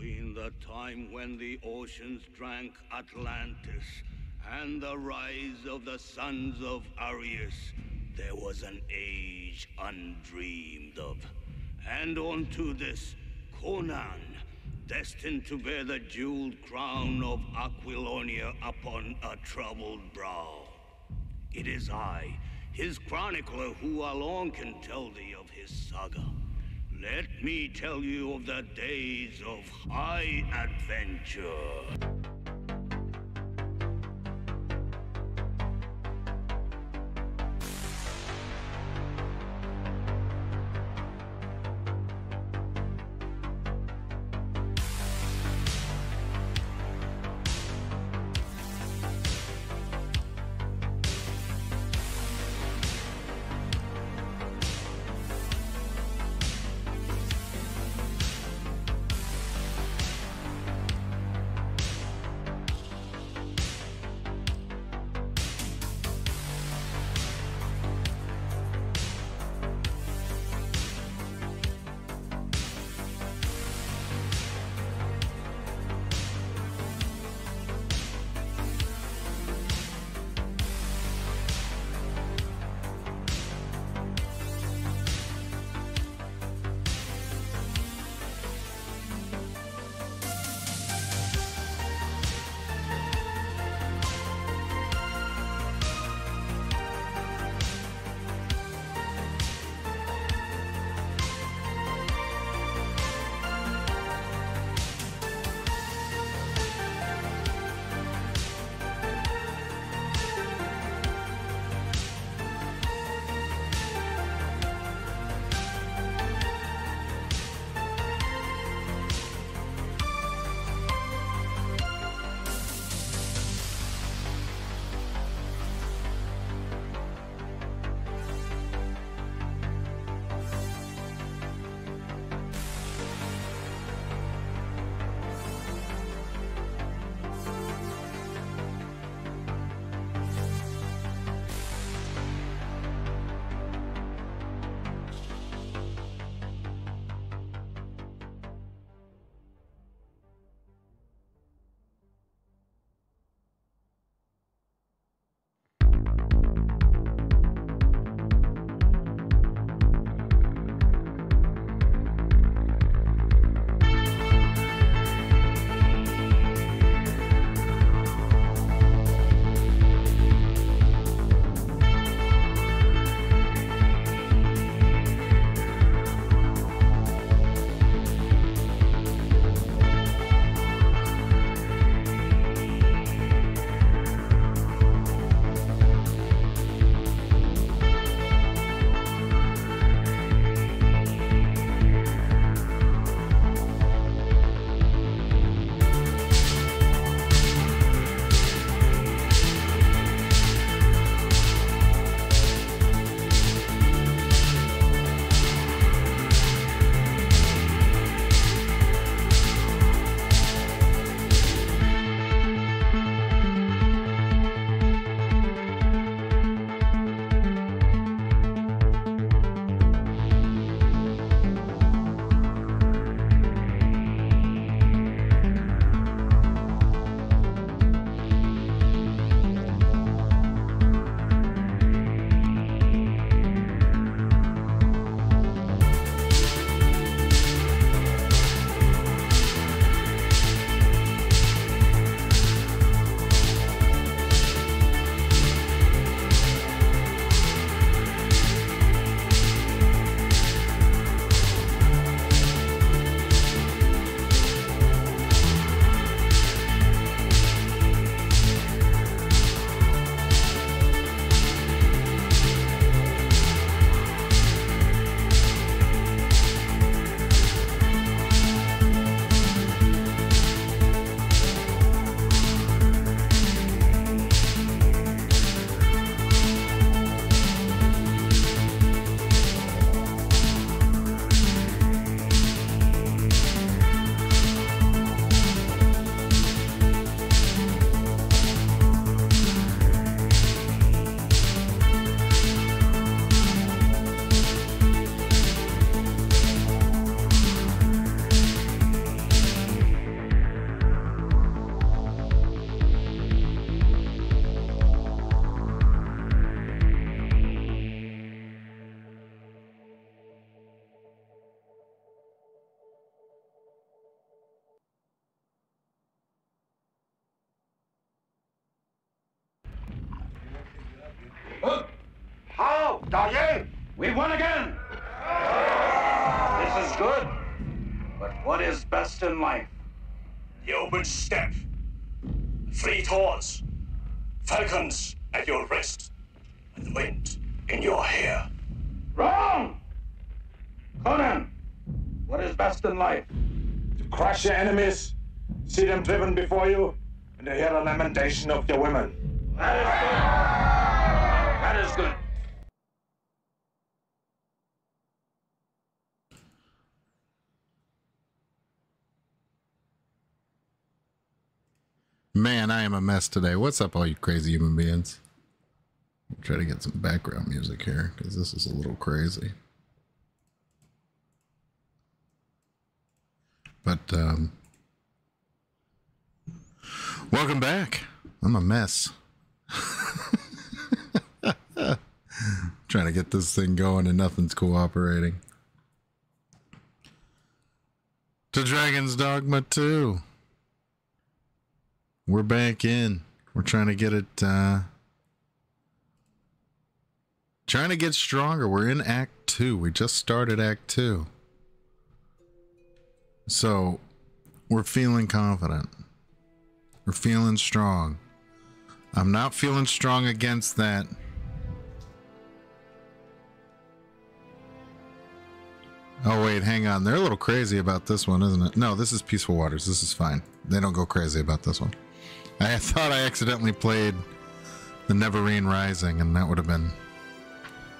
In the time when the oceans drank Atlantis and the rise of the sons of Aryas, there was an age undreamed of. And unto this, Conan, destined to bear the jeweled crown of Aquilonia upon a troubled brow. It is I, his chronicler, who alone can tell thee of his saga. Let me tell you of the days of high adventure. We won again! This is good. But what is best in life? The open steppe, free tours, falcons at your wrist, and the wind in your hair. Wrong! Conan, what is best in life? To crush your enemies, see them driven before you, and to hear the lamentation of your women. That is good. That is good. Man, I am a mess today. What's up, all you crazy human beings? I'll try to get some background music here because this is a little crazy. But, um, welcome back. I'm a mess. trying to get this thing going and nothing's cooperating. To Dragon's Dogma 2. We're back in. We're trying to get it uh trying to get stronger. We're in act 2. We just started act 2. So, we're feeling confident. We're feeling strong. I'm not feeling strong against that. Oh wait, hang on. They're a little crazy about this one, isn't it? No, this is Peaceful Waters. This is fine. They don't go crazy about this one. I thought I accidentally played the Neverine Rising, and that would have been,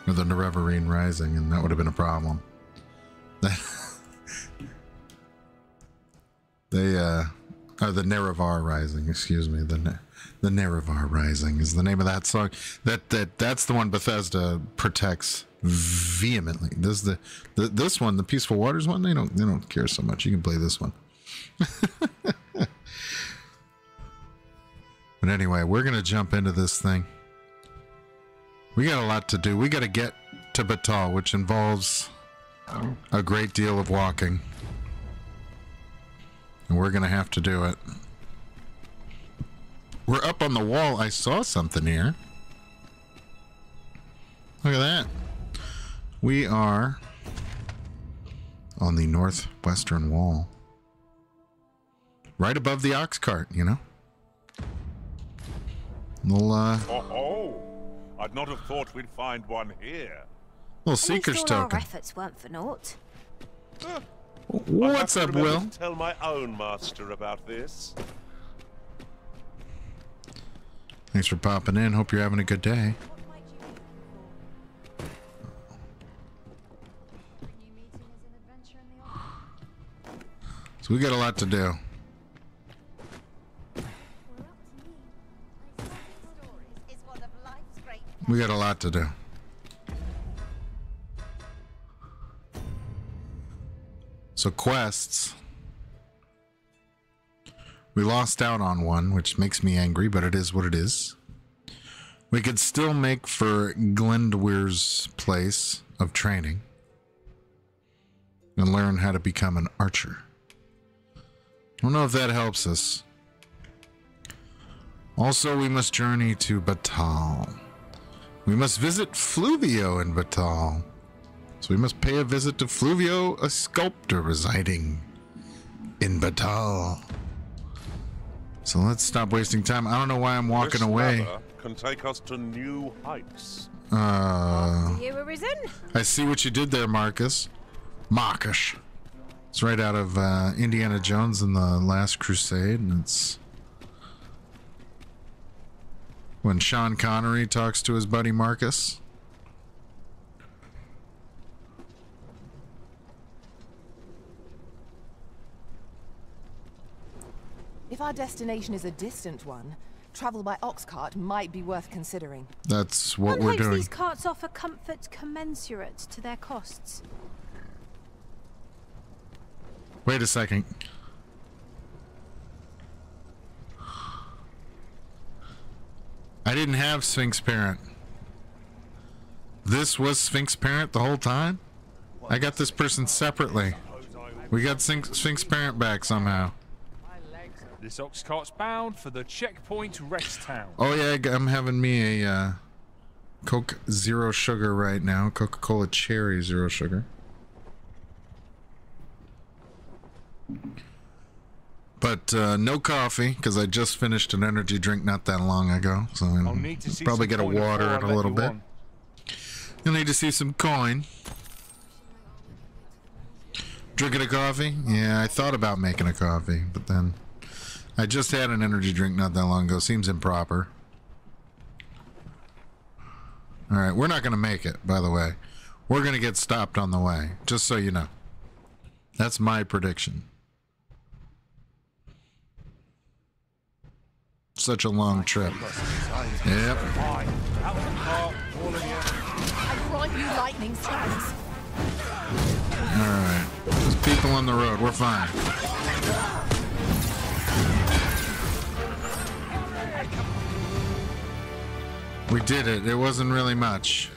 or the Neverine Rising, and that would have been a problem. they, uh, or the Nerevar Rising, excuse me, the the Nerevar Rising is the name of that song. That that that's the one Bethesda protects vehemently. This the, the this one, the Peaceful Waters one. They don't they don't care so much. You can play this one. But anyway, we're going to jump into this thing. We got a lot to do. We got to get to Battahl, which involves a great deal of walking. And we're going to have to do it. We're up on the wall. I saw something here. Look at that. We are on the northwestern wall. Right above the ox cart, you know? Little, uh, Oh, oh, I'd not have thought we'd find one here. little seeker's At token. Our efforts weren't for naught. I'll What's up, Will? to Tell my own master about this. Thanks for popping in. Hope you're having a good day. So we got a lot to do. We got a lot to do. So quests. We lost out on one, which makes me angry, but it is what it is. We could still make for Glendweir's place of training and learn how to become an archer. I don't know if that helps us. Also, we must journey to Battahl. We must visit Fluvio in Battahl. So we must pay a visit to Fluvio, a sculptor residing in Battahl. So let's stop wasting time. I don't know why I'm walking this away. can take us to new heights. Uh, You were? I see what you did there, Marcus. Marcus. It's right out of uh, Indiana Jones and the Last Crusade, and it's when Sean Connery talks to his buddy Marcus. If our destination is a distant one, travel by ox cart might be worth considering. That's what One we're hopes doing. these carts offer comfort commensurate to their costs. Wait a second. I didn't have Sphinx Parent. This was Sphinx Parent the whole time? I got this person separately. We got Sphinx, Sphinx Parent back somehow. This ox cart's bound for the checkpoint rest town. Oh yeah, I'm having me a uh, Coke zero sugar right now. Coca Cola cherry zero sugar. But uh, no coffee because I just finished an energy drink not that long ago. So I'll need to see probably get a water before I it a little you bit. You'll need to see some coin. Drinking a coffee? Yeah, I thought about making a coffee, but then I just had an energy drink not that long ago. Seems improper. All right, we're not going to make it, by the way. We're going to get stopped on the way, just so you know. That's my prediction. Such a long trip. Yep. Fine. Out of the car, all of you. I grant you lightning strikes. All right. There's people on the road. We're fine. We did it. It wasn't really much.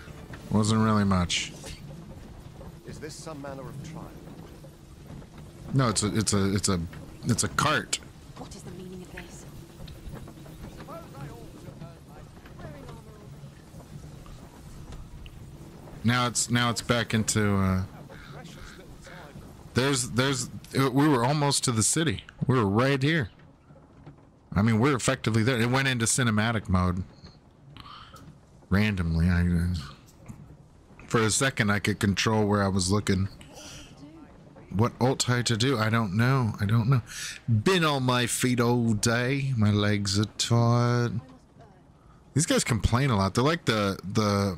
It Wasn't really much. Is this some manner of trial? No, it's a, it's a, it's a, it's a cart. What is the meaning of this? Now it's, now it's back into. Uh, there's, there's. We were almost to the city. We were right here. I mean, we're effectively there. It went into cinematic mode. Randomly, I. For a second, I could control where I was looking. What alt high to do? I don't know. I don't know. Been on my feet all day. My legs are tired. These guys complain a lot. They're like the the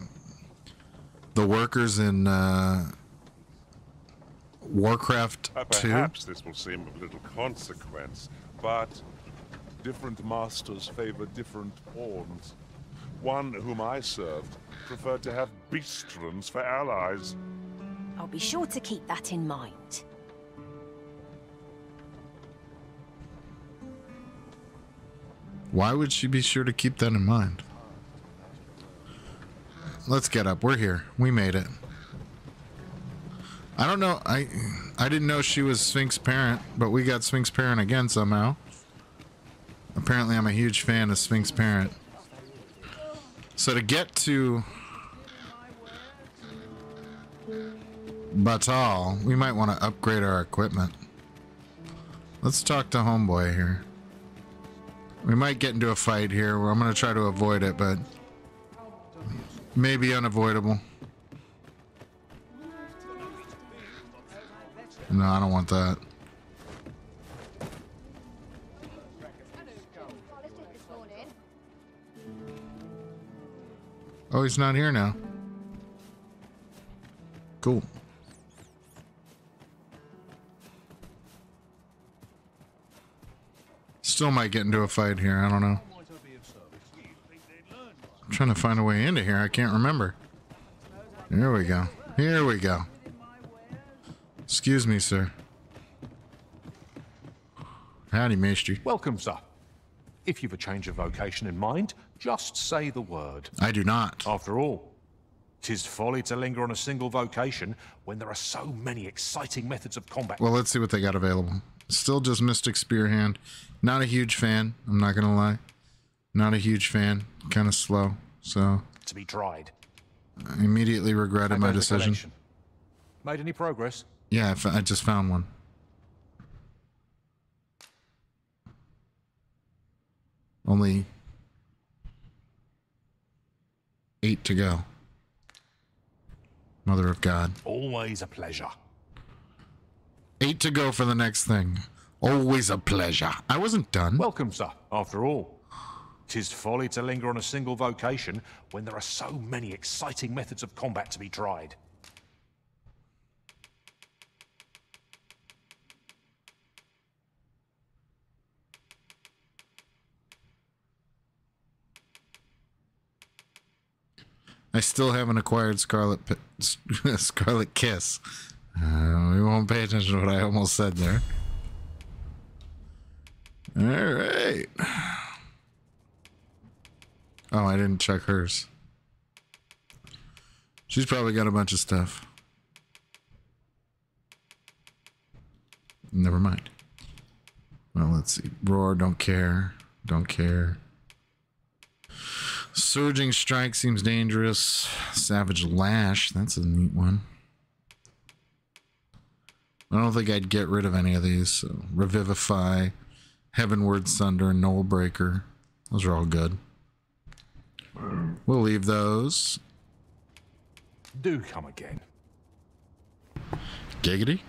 the workers in uh, Warcraft Uh, 2. perhaps this will seem of little consequence, but different masters favor different pawns. One whom I served preferred to have beastren for allies. I'll be sure to keep that in mind. Why would she be sure to keep that in mind? Let's get up. We're here. We made it. I don't know. I I didn't know she was Sphinx Parent, but we got Sphinx Parent again somehow. Apparently, I'm a huge fan of Sphinx Parent. So to get to Battahl, we might want to upgrade our equipment. Let's talk to Homeboy here. We might get into a fight here. I'm going to try to avoid it, but maybe unavoidable. No, I don't want that. Oh, he's not here now. Cool. Still might get into a fight here. I don't know. I'm trying to find a way into here. I can't remember. Here we go. Here we go. Excuse me, sir. Howdy, mister. Welcome, sir. If you've a change of vocation in mind, just say the word. I do not. After all, 'tis folly to linger on a single vocation when there are so many exciting methods of combat. Well, let's see what they got available. Still just Mystic Spearhand. Not a huge fan. I'm not gonna lie. Not a huge fan. Kind of slow. So to be tried. I immediately regretted my decision. Made any progress? Yeah, I, I just found one. Only eight to go. Mother of God. Always a pleasure. Eight to go for the next thing. Always a pleasure. I wasn't done. Welcome, sir. After all, 'tis folly to linger on a single vocation when there are so many exciting methods of combat to be tried. I still haven't acquired Scarlet Pi- Scarlet Kiss. Uh, we won't pay attention to what I almost said there. All right. Oh, I didn't check hers. She's probably got a bunch of stuff. Never mind. Well, let's see. Roar, don't care. Don't care. Surging Strike seems dangerous. Savage Lash, that's a neat one. I don't think I'd get rid of any of these. So Revivify, Heavenward Thunder, and Null Breaker. Those are all good. We'll leave those. Do come again. Giggity.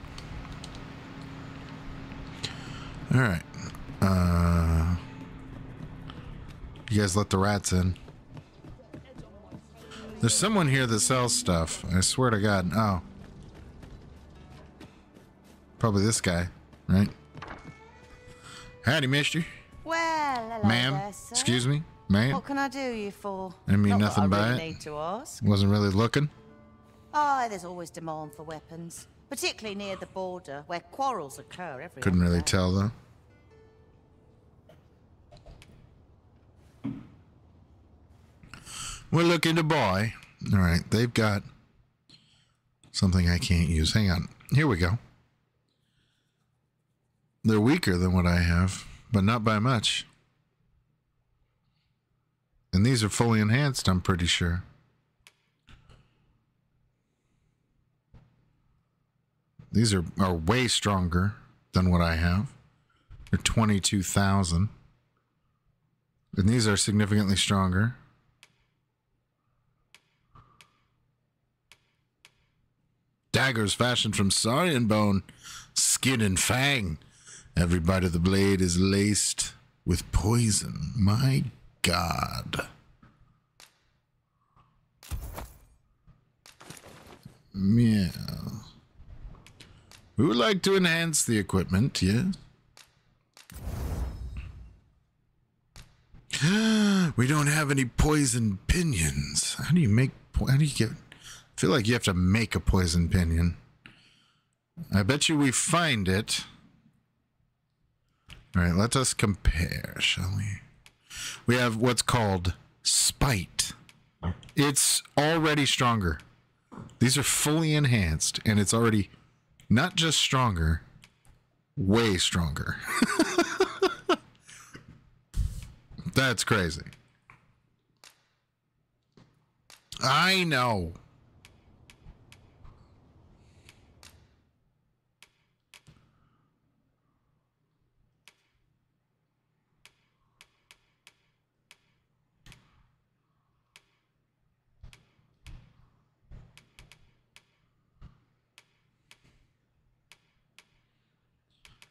All right. Uh, you guys let the rats in. There's someone here that sells stuff. I swear to God. Oh. Probably this guy, right? Howdy, mister. Well, hello Ma'am. Excuse me. Ma'am. What can I do you for? I mean Not nothing by really it. need to ask. Wasn't really looking. Oh, there's always demand for weapons, particularly near the border, where quarrels occur every Couldn't really day. tell though. We're looking to buy. All right, they've got something I can't use. Hang on. Here we go. They're weaker than what I have, but not by much. And these are fully enhanced, I'm pretty sure. These are, are way stronger than what I have. They're 22,000. And these are significantly stronger. Daggers fashioned from saurian bone, skin and fang. Every bite of the blade is laced with poison. My God. Yeah. We would like to enhance the equipment, yes? we don't have any poison pinions. How do you make? How do you get? I feel like you have to make a poison pinion. I bet you we find it. All right, let us compare, shall we? We have what's called spite. It's already stronger. These are fully enhanced, and it's already not just stronger, way stronger. That's crazy. I know.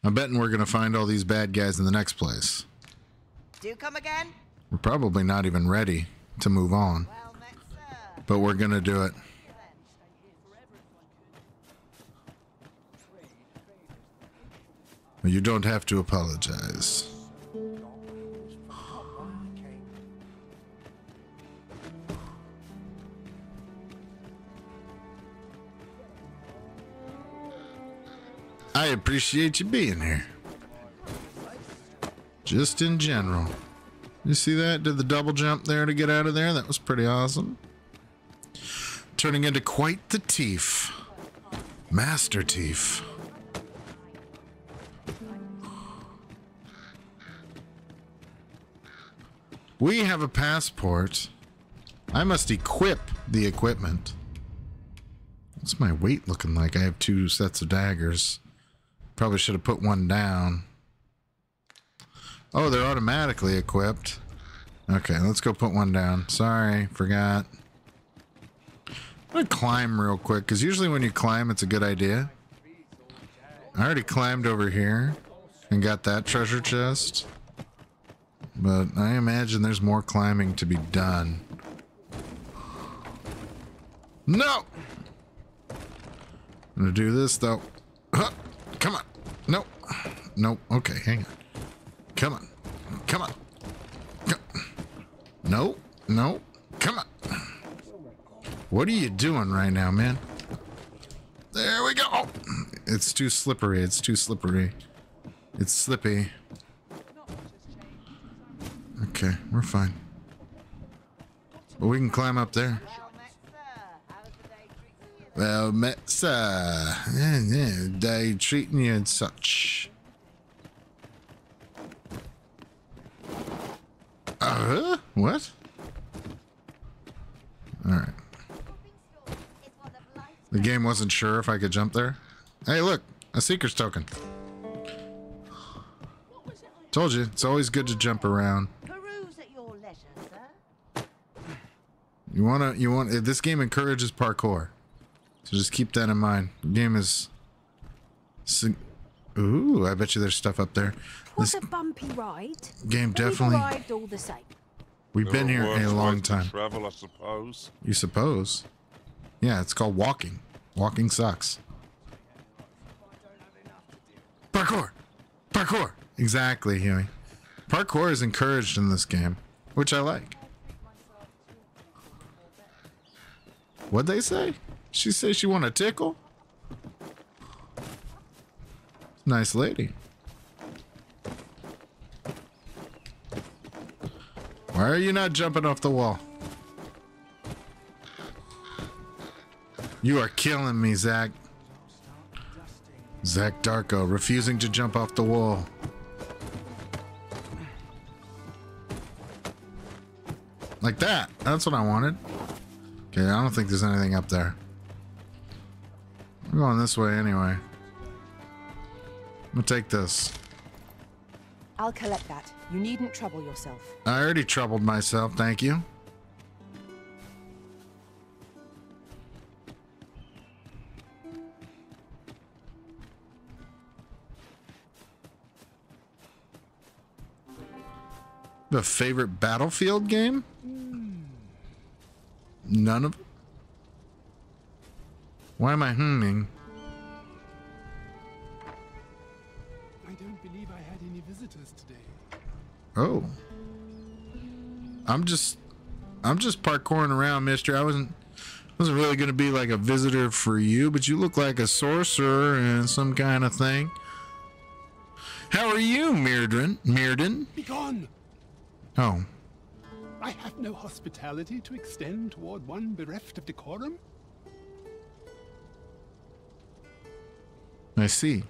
I'm betting we're going to find all these bad guys in the next place. Do come again? We're probably not even ready to move on. Uh, but we're going to do it. You don't have to apologize. I appreciate you being here. Just in general. You see that? Did the double jump there to get out of there? That was pretty awesome. Turning into quite the thief. Master thief. We have a passport. I must equip the equipment. What's my weight looking like? I have two sets of daggers. Probably should have put one down. Oh, they're automatically equipped. Okay, let's go put one down. Sorry, forgot. I'm gonna climb real quick, because usually when you climb, it's a good idea. I already climbed over here and got that treasure chest. But I imagine there's more climbing to be done. No! I'm gonna do this, though. Huh, Come on. No. Nope. Okay, hang on. Come on. Come on. Co- No. No. Come on. What are you doing right now, man? There we go. Oh, it's too slippery. It's too slippery. It's slippy. Okay, we're fine. But we can climb up there. Well met, sir. They treating you and such. Uh, what? Alright. The game wasn't sure if I could jump there. Hey, look. A Seeker's Token. Told you, it's always good to jump around. You wanna, you want, this game encourages parkour. So just keep that in mind. The game is. Ooh, I bet you there's stuff up there. Was This a bumpy ride. game but we've definitely. arrived all the same. We've been here a long time. Travel, I suppose. You suppose? Yeah, it's called walking. Walking sucks. Parkour! Parkour! Exactly, Huey. Parkour is encouraged in this game, which I like. What'd they say? She says she want a tickle? Nice lady. Why are you not jumping off the wall? You are killing me, Zach. Zach Darko refusing to jump off the wall. Like that. That's what I wanted. Okay, I don't think there's anything up there. I'm going this way anyway. I'm gonna take this. I'll collect that. You needn't trouble yourself. I already troubled myself, thank you. The favorite Battlefield game? Hmm. None of. Why am I humming? I don't believe I had any visitors today. Oh. I'm just I'm just parkouring around, mister. I wasn't wasn't really gonna be like a visitor for you, but you look like a sorcerer and some kind of thing. How are you, Mirden? Mirden? Begone! Oh. I have no hospitality to extend toward one bereft of decorum. I see.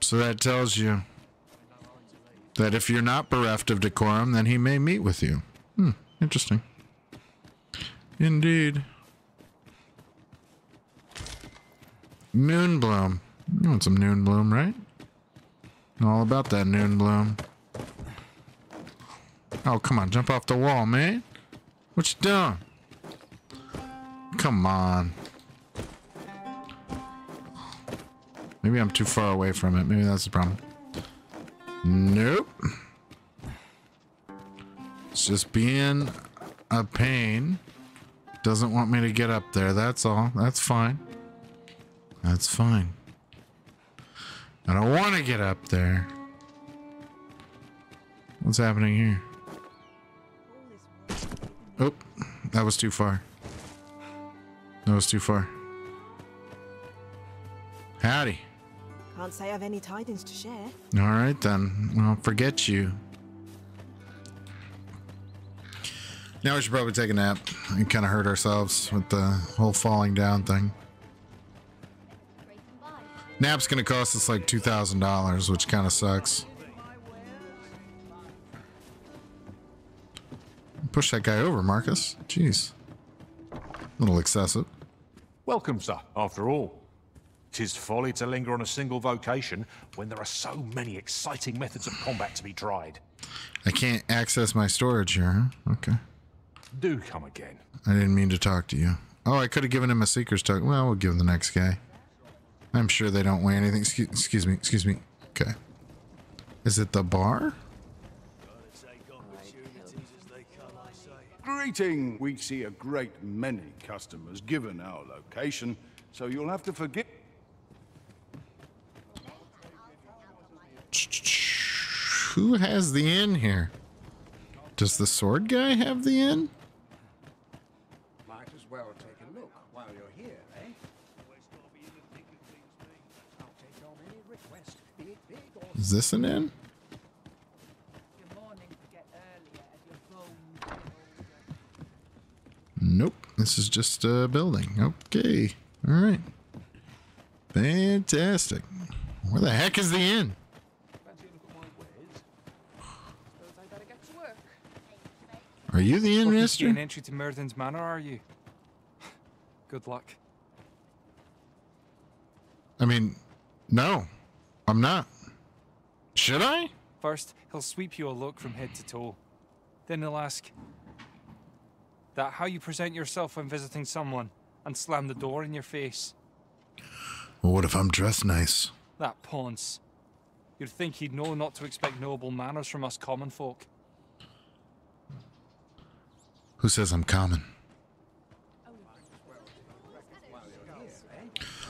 So that tells you that if you're not bereft of decorum, then he may meet with you. Hmm, interesting. Indeed. Noonbloom. You want some Noonbloom, right? All about that Noonbloom. Oh, come on, jump off the wall, man. What you doing? Come on. Maybe I'm too far away from it. Maybe that's the problem. Nope. It's just being a pain. Doesn't want me to get up there. That's all. That's fine. That's fine. I don't want to get up there. What's happening here? Oh, that was too far. That was too far. Howdy. Can't say I've any tidings to share. All right then. Well, forget you. Now we should probably take a nap. We kind of hurt ourselves with the whole falling down thing. Nap's gonna cost us like two thousand dollars, which kind of sucks. Push that guy over, Marcus. Jeez, a little excessive. Welcome, sir, after all. Tis folly to linger on a single vocation when there are so many exciting methods of combat to be tried. I can't access my storage here. Huh? Okay. Do come again. I didn't mean to talk to you. Oh, I could have given him a seeker's token. Well, we'll give the next guy. I'm sure they don't weigh anything. Excuse, excuse me. Excuse me. Okay. Is it the bar? Greeting! We see a great many customers given our location, so you'll have to forgive. Who has the inn here? Does the sword guy have the inn? Might as well take a look while you're here, eh? I'll take on any request, be it big or Is this an inn? Nope. This is just a building. Okay. All right. Fantastic. Where the heck is the inn? Are you the inn master? gain entry to Murden's Manor, are you? Good luck. I mean, no, I'm not. Should I? First, he'll sweep you a look from head to toe. Then he'll ask, that how you present yourself when visiting someone, and slam the door in your face. Well, what if I'm dressed nice? That Ponce. You'd think he'd know not to expect noble manners from us common folk. Who says I'm common?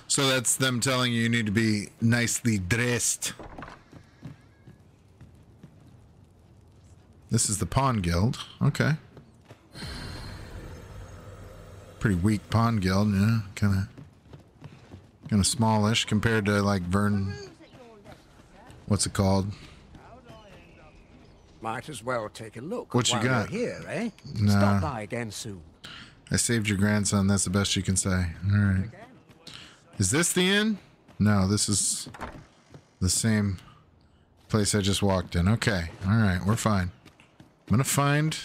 So that's them telling you you need to be nicely dressed. This is the Pawn Guild. Okay. Pretty weak Pawn Guild, yeah. Kind of, kind of smallish compared to like Vern. What's it called? Might as well take a look What you got? here, eh? Nah. Stop by again soon. I saved your grandson. That's the best you can say. All right. Is this the inn? No, this is the same place I just walked in. Okay. All right. We're fine. I'm going to find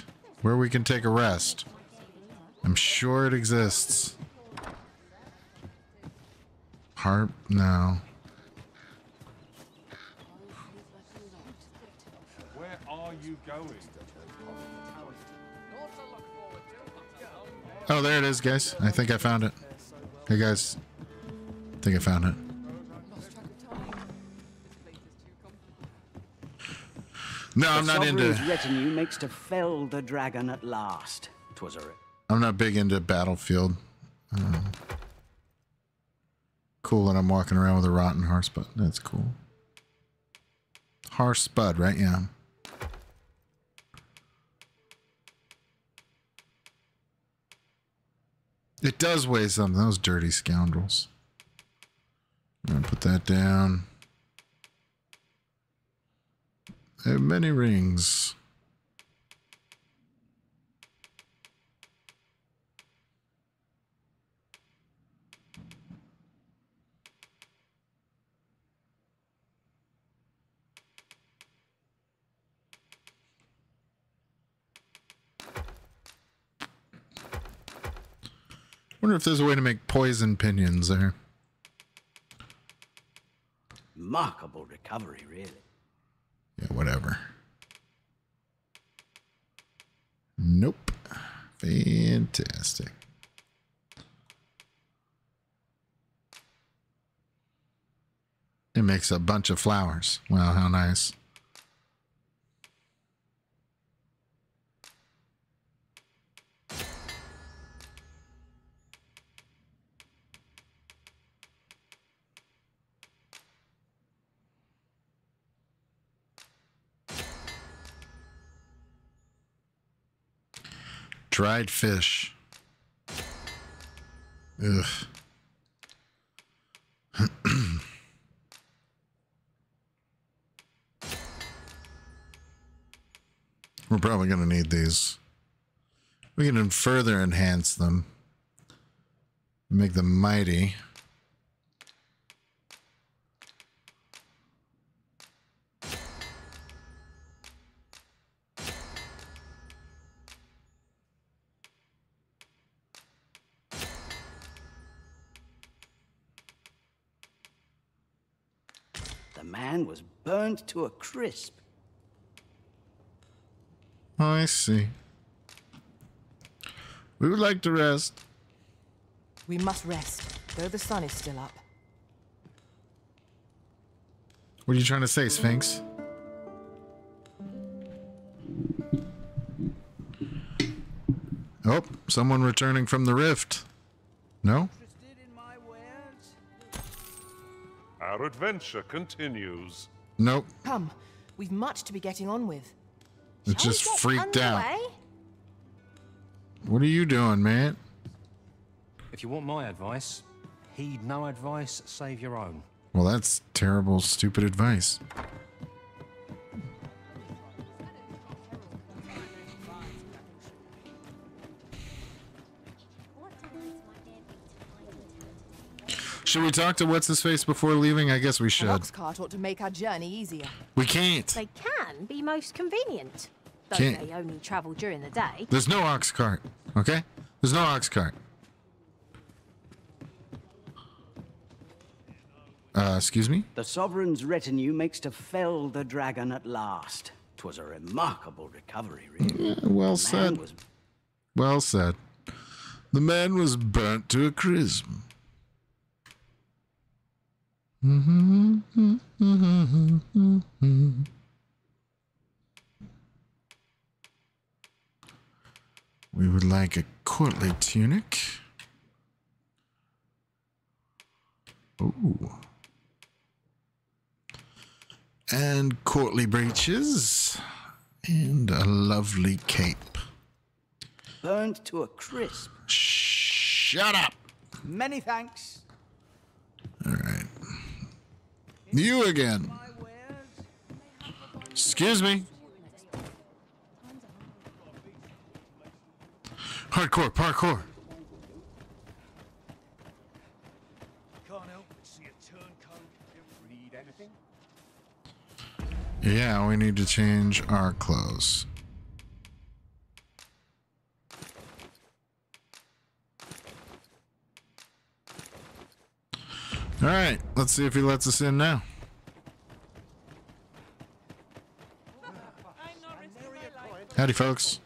where we can take a rest. I'm sure it exists. Harp? No. Where are you going? Oh, there it is, guys. I think I found it. Hey, guys. I think I found it. No, I'm the not into. Sovereign's retinue makes to fell the dragon at last. 'Twas a I'm not big into Battlefield. Uh, cool that I'm walking around with a rotten horse, but that's cool. Horse spud, right? Yeah. It does weigh something. Those dirty scoundrels. I'm gonna put that down. I have many rings. Wonder if there's a way to make poison pinions there. remarkable recovery, really. Yeah, whatever. Nope. Fantastic. It makes a bunch of flowers. Wow, how nice. Dried fish. Ugh. We're probably going to need these. We can further enhance them. Make them mighty. Man was burnt to a crisp. I see. We would like to rest. We must rest, though the sun is still up. What are you trying to say, Sphinx? Oh, someone returning from the rift. No? Our adventure continues. Nope. Come, we've much to be getting on with. It just freaked out. What are you doing, man? If you want my advice, heed no advice, save your own. Well, that's terrible, stupid advice. Should we talk to what's his face before leaving? I guess we An should. ox cart ought to make our journey easier. We can't. They can be most convenient. Though Can't- they only travel during the day. There's no ox cart, okay? There's no ox cart. Uh, excuse me? The Sovereign's retinue makes to fell the dragon at last. 'Twas a remarkable recovery, really. Yeah, well said. was Well said. The man was burnt to a crisp. We would like a courtly tunic. Ooh. And courtly breeches. And a lovely cape. Burned to a crisp. Shut up! Many thanks. All right. You again. Excuse me. Hardcore, parkour. Can't help but see a turncoat. Read anything? Yeah, we need to change our clothes. All right, let's see if he lets us in now. Howdy, folks.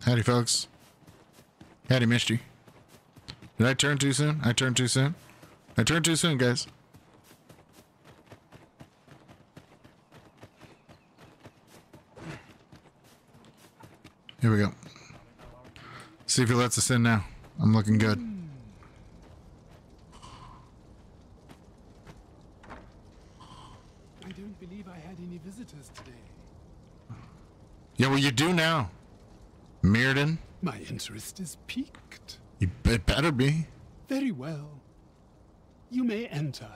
Howdy, folks. Howdy, Misty. Did I turn too soon? I turned too soon? I turned too soon, guys. Here we go. See if he lets us in now. I'm looking good. I don't believe I had any visitors today. Yeah, well, you do now. Mirrodin. My interest is piqued. You, it better be. Very well. You may enter.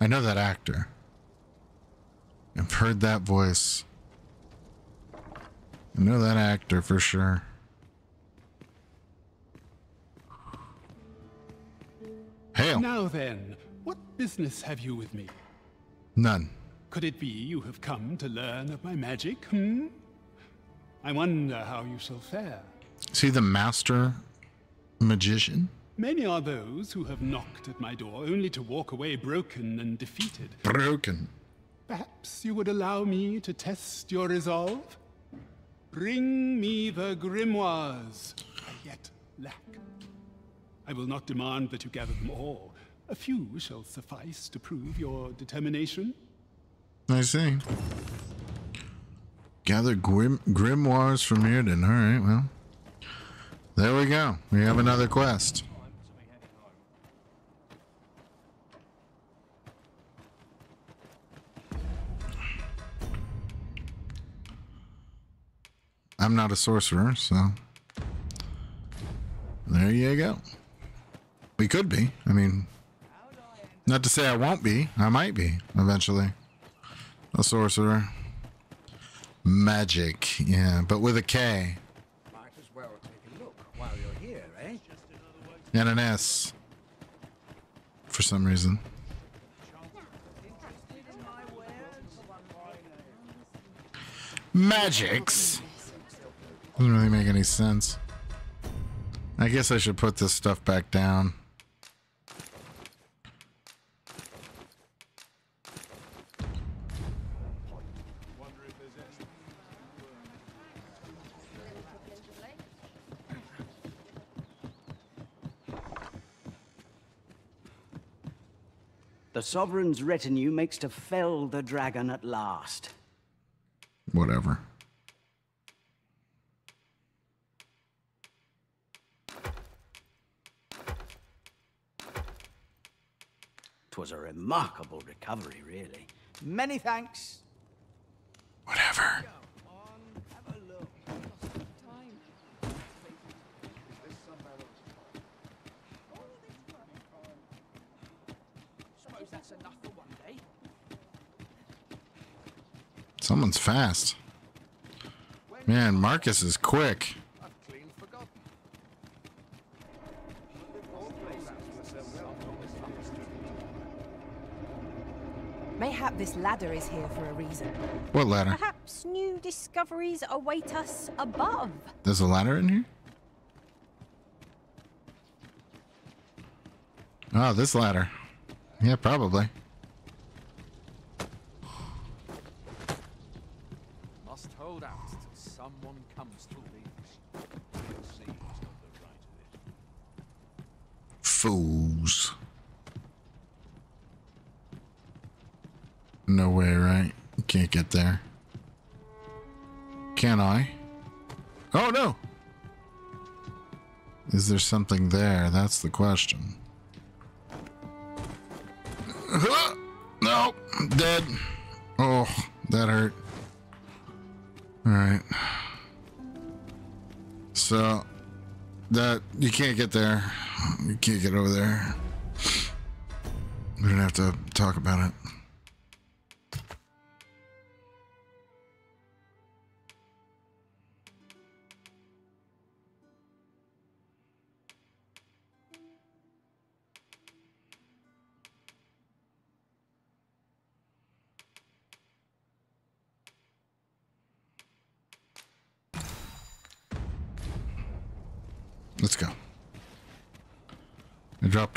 I know that actor. I've heard that voice. I know that actor for sure. Hail. Now then, what business have you with me? None. Could it be you have come to learn of my magic, hmm? I wonder how you shall fare. Is he the master magician? Many are those who have knocked at my door only to walk away broken and defeated. Broken. Perhaps you would allow me to test your resolve? Bring me the grimoires I yet lack. I will not demand that you gather them all. A few shall suffice to prove your determination. I see. Gather grim- grimoires from Mirrodin. All right, well. There we go. We have another quest. I'm not a sorcerer, so. There you go. We could be. I mean, not to say I won't be. I might be eventually. A sorcerer. Magic, yeah, but with a K Might as well take a look while you're here, eh? and an S. For some reason. Magics. Doesn't really make any sense. I guess I should put this stuff back down. The Sovereign's retinue makes to fell the dragon at last. Whatever. Twas a remarkable recovery, really. Many thanks. Whatever. Suppose that's enough for one day. Someone's fast. Man, Marcus is quick. Mayhap this ladder is here for a reason. What ladder? Perhaps new discoveries await us above. There's a ladder in here? Oh, this ladder. Yeah, probably. Must hold out till someone comes to leave. Fools. No way, right? Can't get there. Can I? Oh, no! Is there something there? That's the question. Dead. Oh, that hurt. Alright. So, that, you can't get there. You can't get over there. We don't have to talk about it.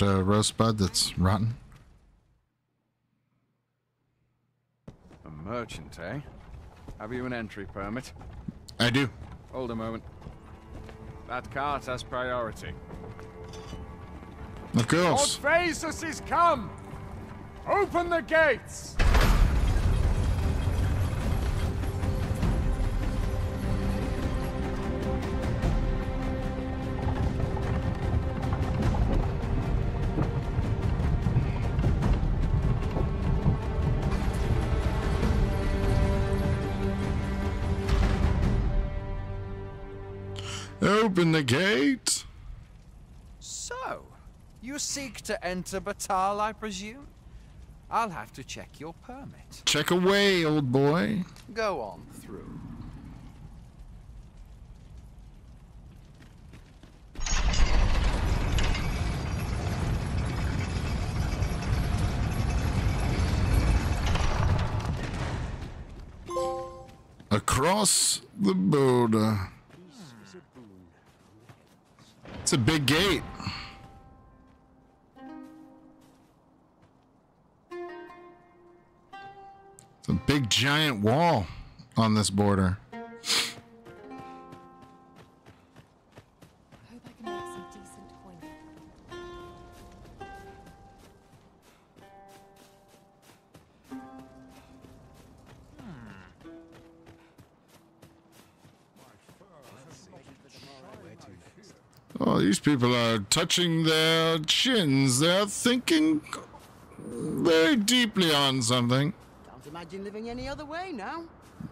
I dropped a rosebud that's rotten. A merchant, eh? Have you an entry permit? I do. Hold a moment. That cart has priority. Of course. Odphasus is come! Open the gates! Open the gate. So, you seek to enter Battahl, I presume? I'll have to check your permit. Check away, old boy. Go on through. Across the border. It's a big gate. It's a big giant wall on this border. These people are touching their chins. They're thinking very deeply on something. Can't imagine living any other way now.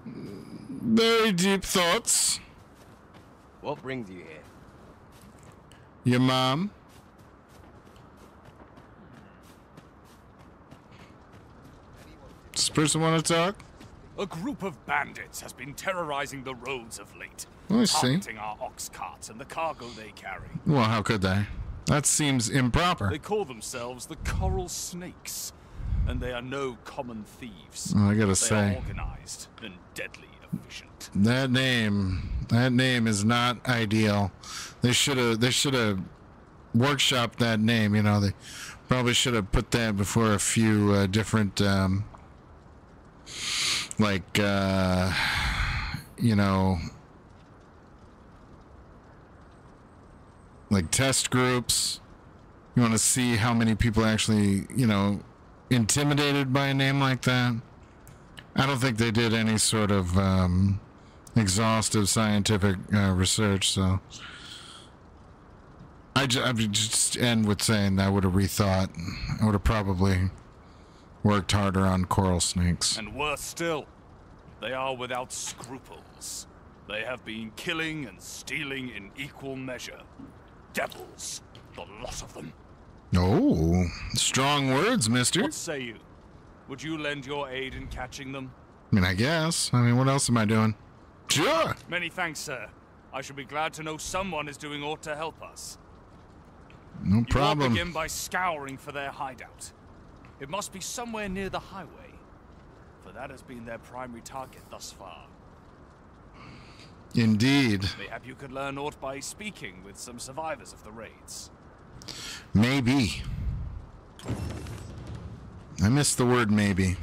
Very deep thoughts. What brings you here? Your mom. Does this person want to talk? A group of bandits has been terrorizing the roads of late. I see. Our ox carts and the cargo they carry. Well, how could they? That seems improper. They call themselves the Coral Snakes, and they are no common thieves. Oh, I gotta they say. are organized and deadly efficient. That name, that name is not ideal. They should have, they should have workshopped that name. You know, they probably should have put that before a few uh, different, um, like, uh, you know, like test groups. You want to see how many people actually, you know, intimidated by a name like that. I don't think they did any sort of um, exhaustive scientific uh, research, so I, ju- I just end with saying that I would have rethought. I would have probably worked harder on coral snakes. And worse still, they are without scruples. They have been killing and stealing in equal measure. Devils, the lot of them. Oh, strong words, mister. What say you? Would you lend your aid in catching them? I mean, I guess. I mean, what else am I doing? Sure. Many thanks, sir. I shall be glad to know someone is doing aught to help us. No You problem. will begin by scouring for their hideout. It must be somewhere near the highway. for that has been their primary target thus far. Indeed. Mayhap you could learn aught by speaking with some survivors of the raids. Maybe. I miss the word maybe.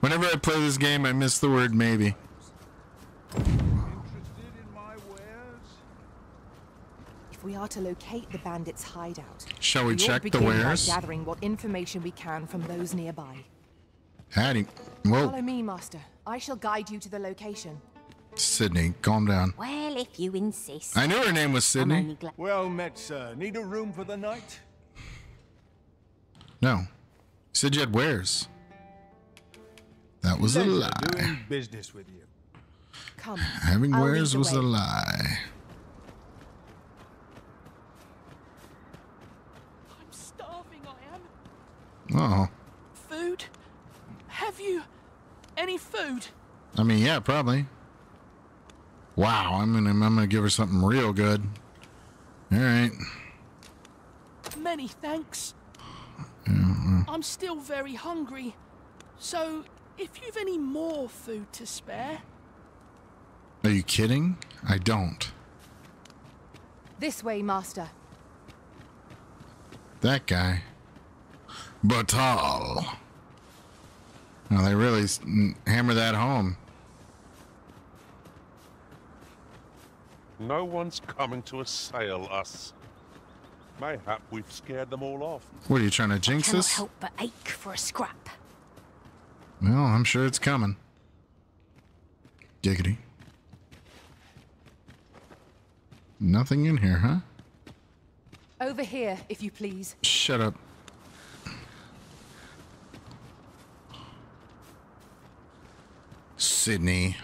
Whenever I play this game, I miss the word maybe. If we are to locate the bandits' hideout, Shall we ought to check the begin by wares? gathering what information we can from those nearby. Hattie. Whoa, Follow me, Master. I shall guide you to the location. Sydney, calm down. Well, if you insist. I knew her name was Sydney. Well met, sir. Need a room for the night? No. You said you had wares. That was a Pleasure lie. Doing business with you. Come. Having I'll wares the was a lie. I'm starving, I am. Oh. Food? Have you any food? I mean, yeah, probably. Wow, I'm gonna I'm gonna give her something real good. All right. Many thanks. Yeah, uh. I'm still very hungry. So, if you've any more food to spare, Are you kidding? I don't. This way, Master. That guy. Battahl. Now they really hammer that home. No one's coming to assail us. Mayhap we've scared them all off. What are you trying to jinx Cannot us? help but ache for a scrap. Well, I'm sure it's coming. Giggity. Nothing in here, huh? Over here, if you please. Shut up. Sydney.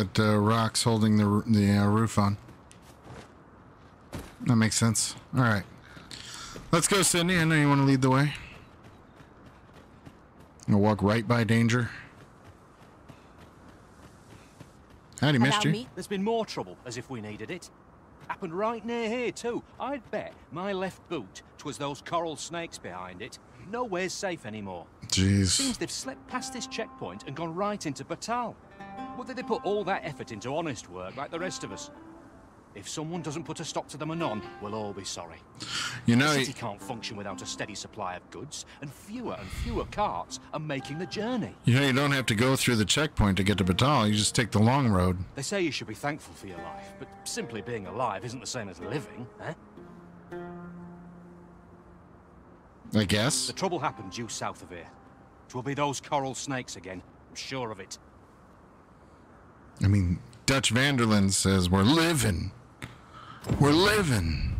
Got uh, rocks holding the the uh, roof on. That makes sense. All right, let's go, Sydney. I know you want to lead the way. I'll walk right by danger. Howdy, missed you. There's been more trouble, as if we needed it. Happened right near here, too. I'd bet my left boot, twas those coral snakes behind it, nowhere's safe anymore. Jeez. Seems they've slipped past this checkpoint and gone right into Battahl. Would they put all that effort into honest work like the rest of us? If someone doesn't put a stop to them anon, we'll all be sorry. You know, the city can't function without a steady supply of goods, and fewer and fewer carts are making the journey. You know, you don't have to go through the checkpoint to get to Battahl. You just take the long road. They say you should be thankful for your life, but simply being alive isn't the same as living, eh? I guess. The trouble happened due south of here. Twill be those coral snakes again. I'm sure of it. I mean, Dutch van der Linde says we're living. We're living.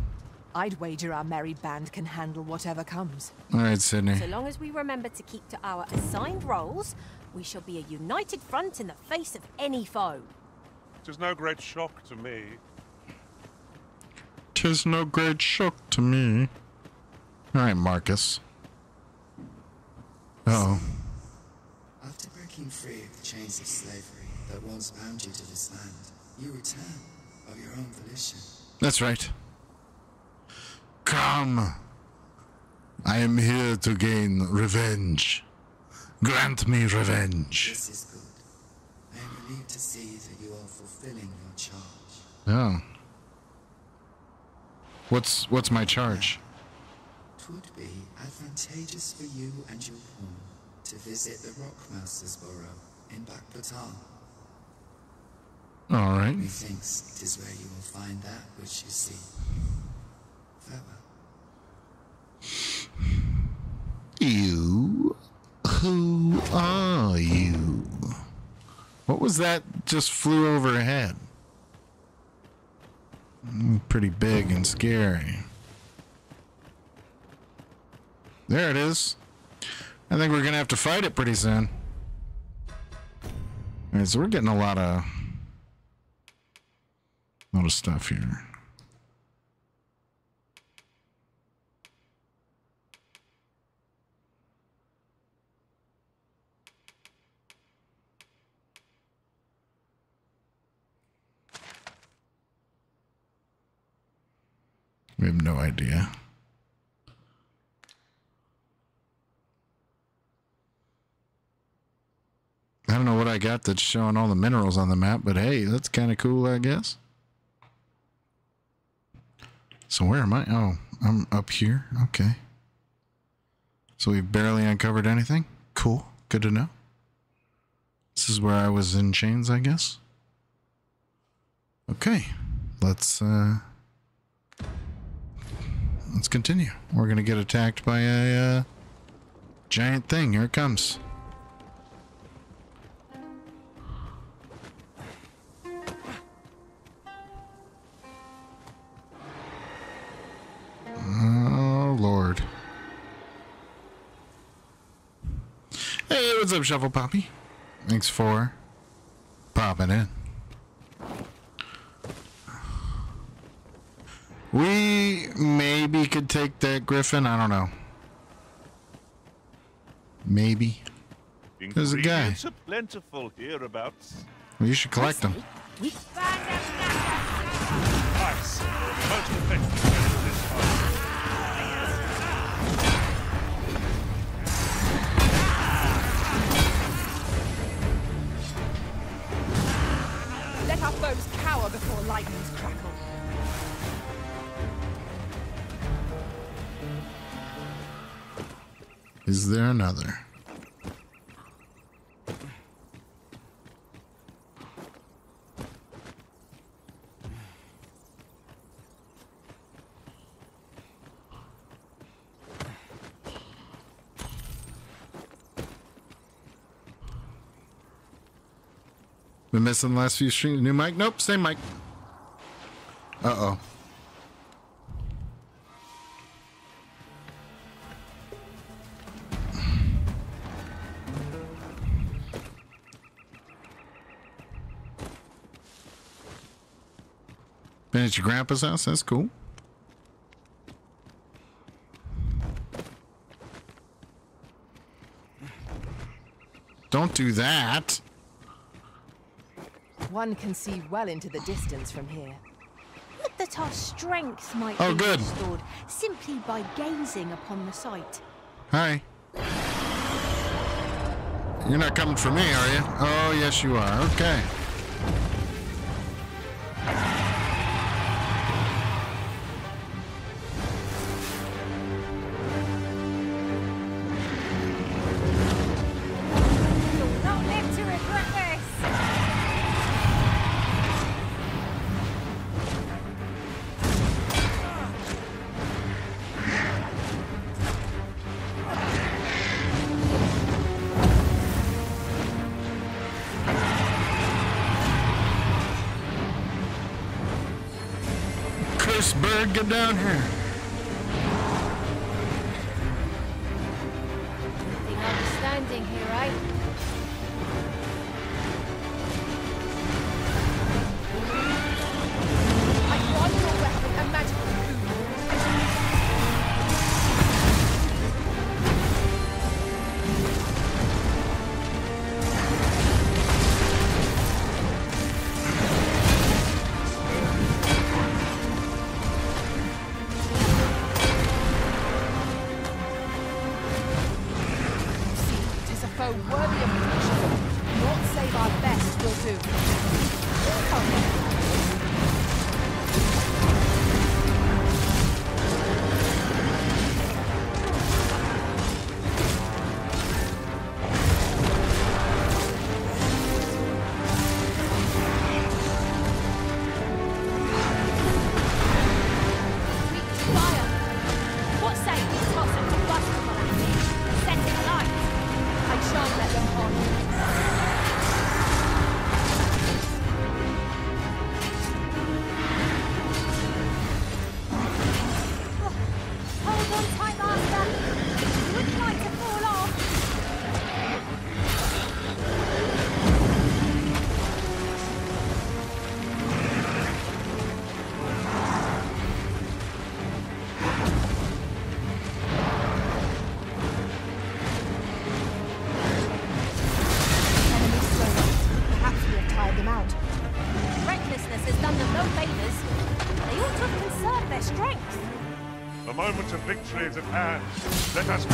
I'd wager our merry band can handle whatever comes. All right, Sydney. So long as we remember to keep to our assigned roles, we shall be a united front in the face of any foe. Tis no great shock to me. Tis no great shock to me. All right, Marcus. Uh oh. After breaking free of the chains of slavery that once bound you to this land, you return of your own volition. That's right. Come. I am here to gain revenge. Grant me revenge. This is good. I am relieved to see that you are fulfilling your charge. Oh. What's what's my charge? Twould be advantageous for you and your pawn to visit the Rockmaster's Burrow in Bakbattahl. All right. Methinks it is where you will find that which you seek. Farewell. You. Who are you? What was that just flew overhead? Mm, Pretty big and scary. There it is. I think we're gonna have to fight it pretty soon. Alright, so we're getting a lot of a lot of stuff here. We have no idea. I don't know what I got that's showing all the minerals on the map, but hey, that's kind of cool, I guess. So where am I? Oh, I'm up here. Okay. So we've barely uncovered anything. Cool. Good to know. This is where I was in chains, I guess. Okay. Let's uh let's continue. We're gonna get attacked by a uh, giant thing. Here it comes. What's up, Shovel Poppy? Thanks for popping in. We maybe could take that griffin. I don't know. Maybe. There's a guy. Ingredients are plentiful hereabouts. Well, you should collect them. Nice. Let our foes cower before lightning's crackle. Is there another? Been missing the last few streams. New mic? Nope, same mic. Uh oh. Been at your grandpa's house? That's cool. Don't do that. One can see well into the distance from here. Would that our strength might Oh, be good. restored simply by gazing upon the sight. Hi. You're not coming for me, are you? Oh, yes, you are. Okay. Get down here. Is at hand. Let us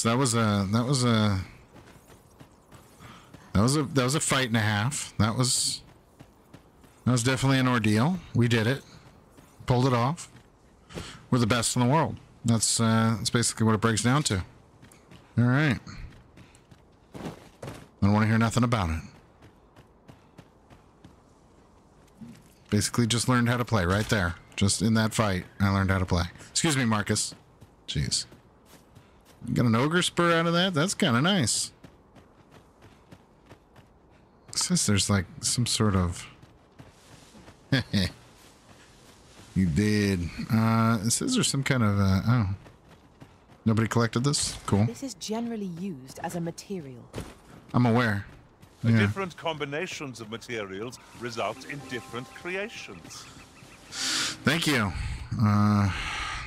So that was a that was a that was a that was a fight and a half. That was that was definitely an ordeal. We did it. Pulled it off. We're the best in the world. That's uh that's basically what it breaks down to. All right. I don't want to hear nothing about it. Basically just learned how to play right there. Just in that fight, I learned how to play. Excuse me, Marcus. Jeez. Got an ogre spur out of that? That's kind of nice. It says there's like some sort of. you did. Uh, it says there's some kind of. Uh, oh. Nobody collected this? Cool. This is generally used as a material. I'm aware. The Yeah. different combinations of materials result in different creations. Thank you. Uh,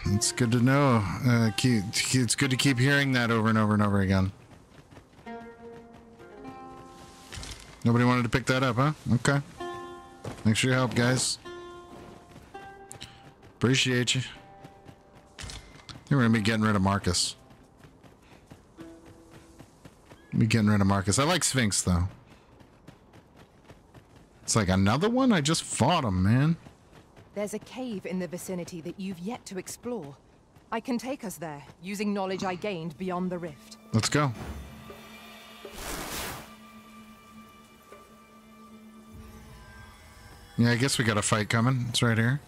it's good to know. Uh, keep, it's good to keep hearing that over and over and over again. Nobody wanted to pick that up, huh? Okay. Thanks for your help, guys. Appreciate you. We're gonna be getting rid of Marcus. Be getting rid of Marcus. I like Sphinx though. It's like another one. I just fought him, man. There's a cave in the vicinity that you've yet to explore. I can take us there, using knowledge I gained beyond the rift. Let's go. Yeah, I guess we got a fight coming. It's right here.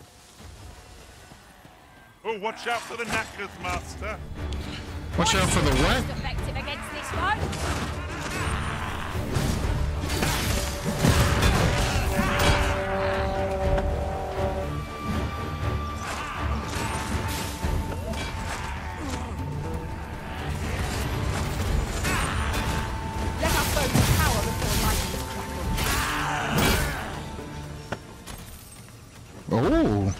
Oh, watch out for the knackers, Master. Watch out for the what? Oh.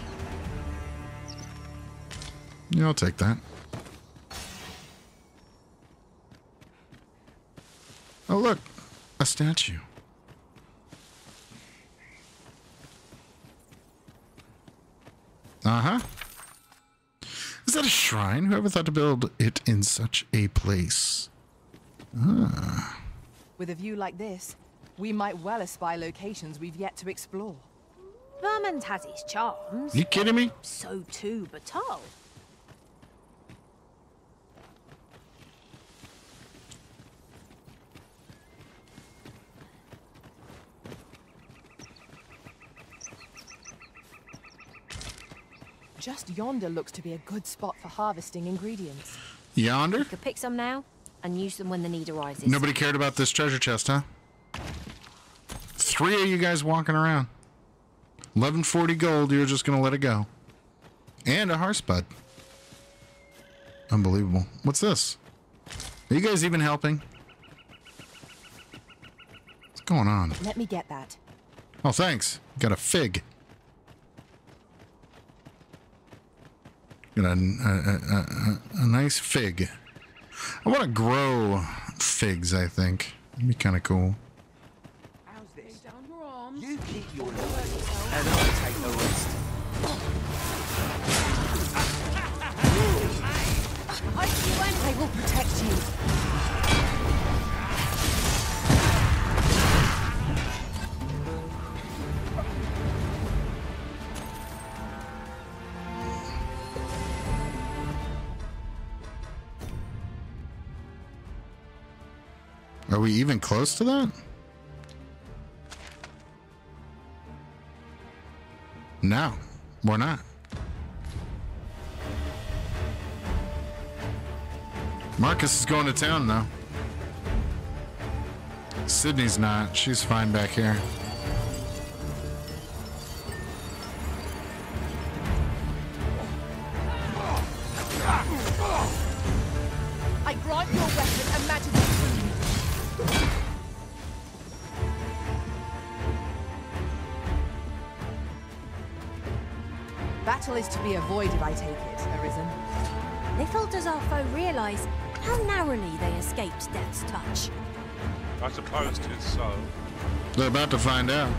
Yeah, I'll take that. Oh, look. A statue. Uh huh. Is that a shrine? Whoever thought to build it in such a place? Ah. With a view like this, we might well espy locations we've yet to explore. Vermund has his charms. You kidding me? So too Battahl. Just yonder looks to be a good spot for harvesting ingredients. Yonder? Could pick some now and use them when the need arises. Nobody cared about this treasure chest, huh? Three of you guys walking around. 1140 gold, you're just gonna let it go. And a Hearthspud. Unbelievable. What's this? Are you guys even helping? What's going on? Let me get that. Oh, thanks. Got a fig. Got a, a, a, a, a nice fig. I want to grow figs, I think. It'd be kind of cool. You keep your love, and I'll take the rest. I will protect you. Are we even close to that? No, we're not. Marcus is going to town, though. Sydney's not. She's fine back here. Battle is to be avoided, I take it, Arisen. Little does our foe realise how narrowly they escaped death's touch. I suppose it is so. They're about to find out.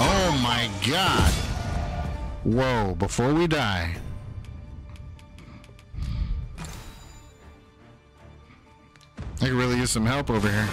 Oh my god. Whoa, before we die. I could really use some help over here.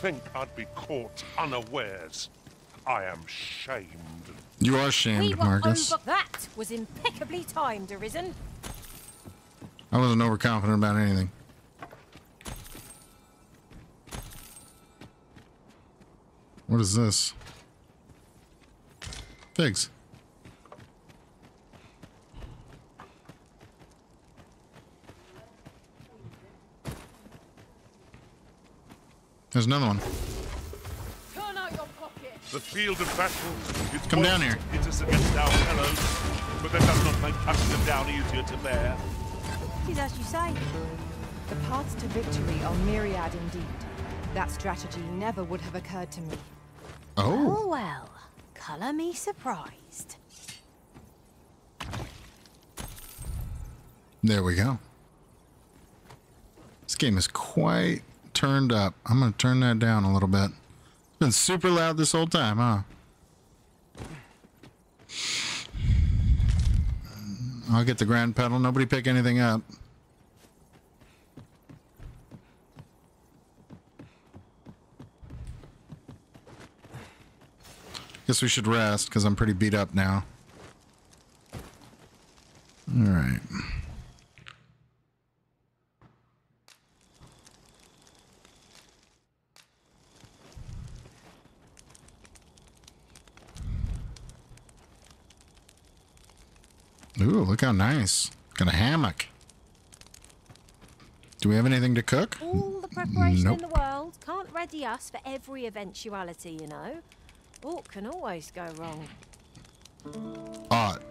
Think I'd be caught unawares. I am shamed. You are shamed, were Marcus. That was impeccably timed, Arisen. I wasn't overconfident about anything. What is this? Figs. There's another one. Turn out your pocket. The field of battle is Come down here. to hit us against our fellows, but that does not make cutting them down easier to bear. It is as you say. The paths to victory are myriad indeed. That strategy never would have occurred to me. Oh well. Colour me surprised. There we go. This game is quite turned up. I'm going to turn that down a little bit. It's been super loud this whole time, huh? I'll get the grand pedal. Nobody pick anything up. Guess we should rest because I'm pretty beat up now. All right. Ooh, look how nice. Got a hammock. Do we have anything to cook? All the preparation Nope. in the world can't ready us for every eventuality, you know. What can always go wrong? Ought.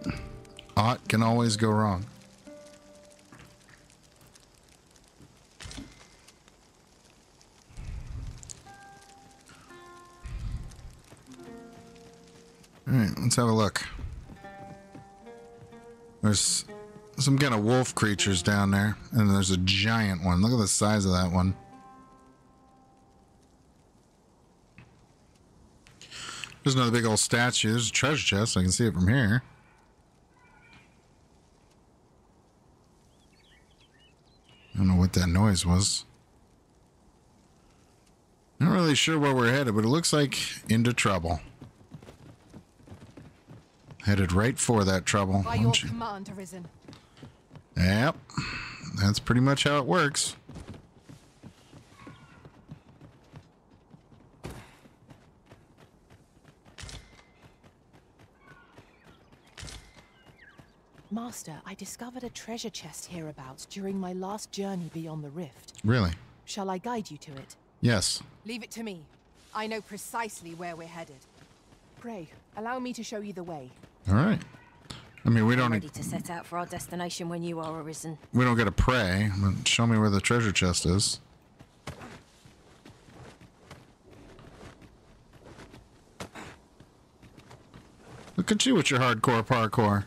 Ought can always go wrong. Alright, let's have a look. There's some kind of wolf creatures down there, and there's a giant one. Look at the size of that one. There's another big old statue. There's a treasure chest. I can see it from here. I don't know what that noise was. Not really sure where we're headed, but it looks like into trouble. Headed right for that trouble. By your you? command, Arisen. Yep. That's pretty much how it works. Master, I discovered a treasure chest hereabouts during my last journey beyond the rift. Really? Shall I guide you to it? Yes. Leave it to me. I know precisely where we're headed. Pray, allow me to show you the way. All right. I mean, we don't. Ready to set out for our destination when you are arisen. We don't get to pray. Show me where the treasure chest is. Look at you with your hardcore parkour.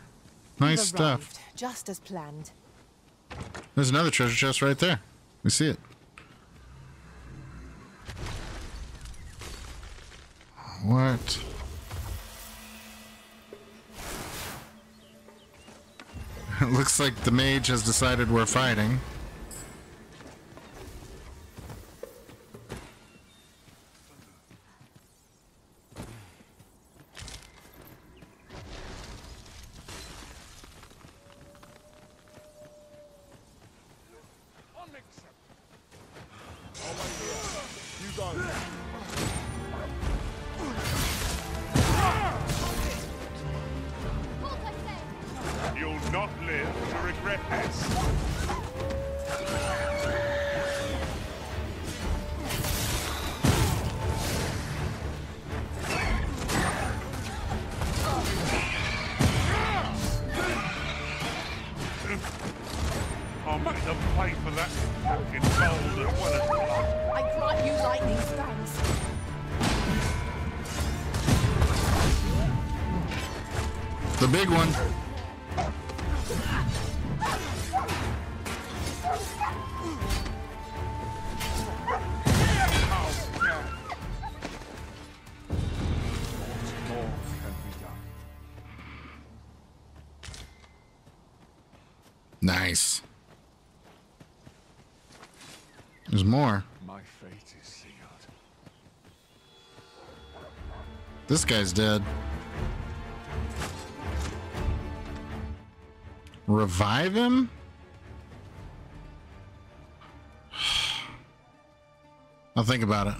Nice stuff. Just as planned. There's another treasure chest right there. We see it. What? looks like the mage has decided we're fighting. This guy's dead. Revive him? I'll think about it.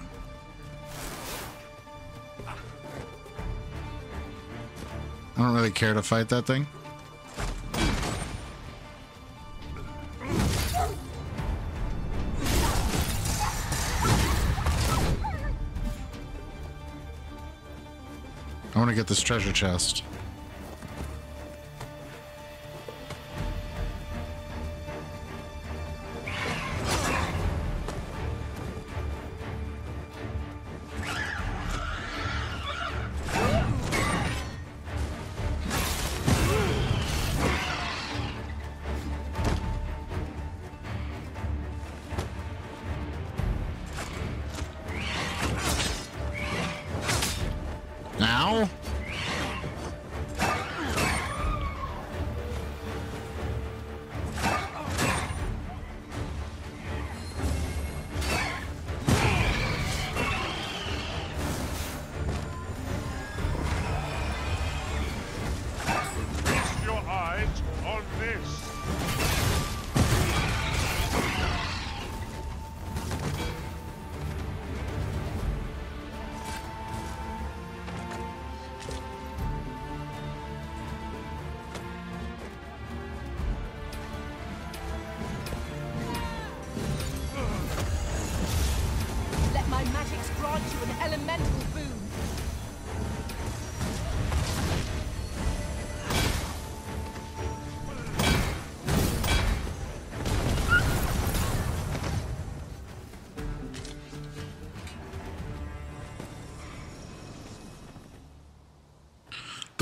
I don't really care to fight that thing. Want to get this treasure chest.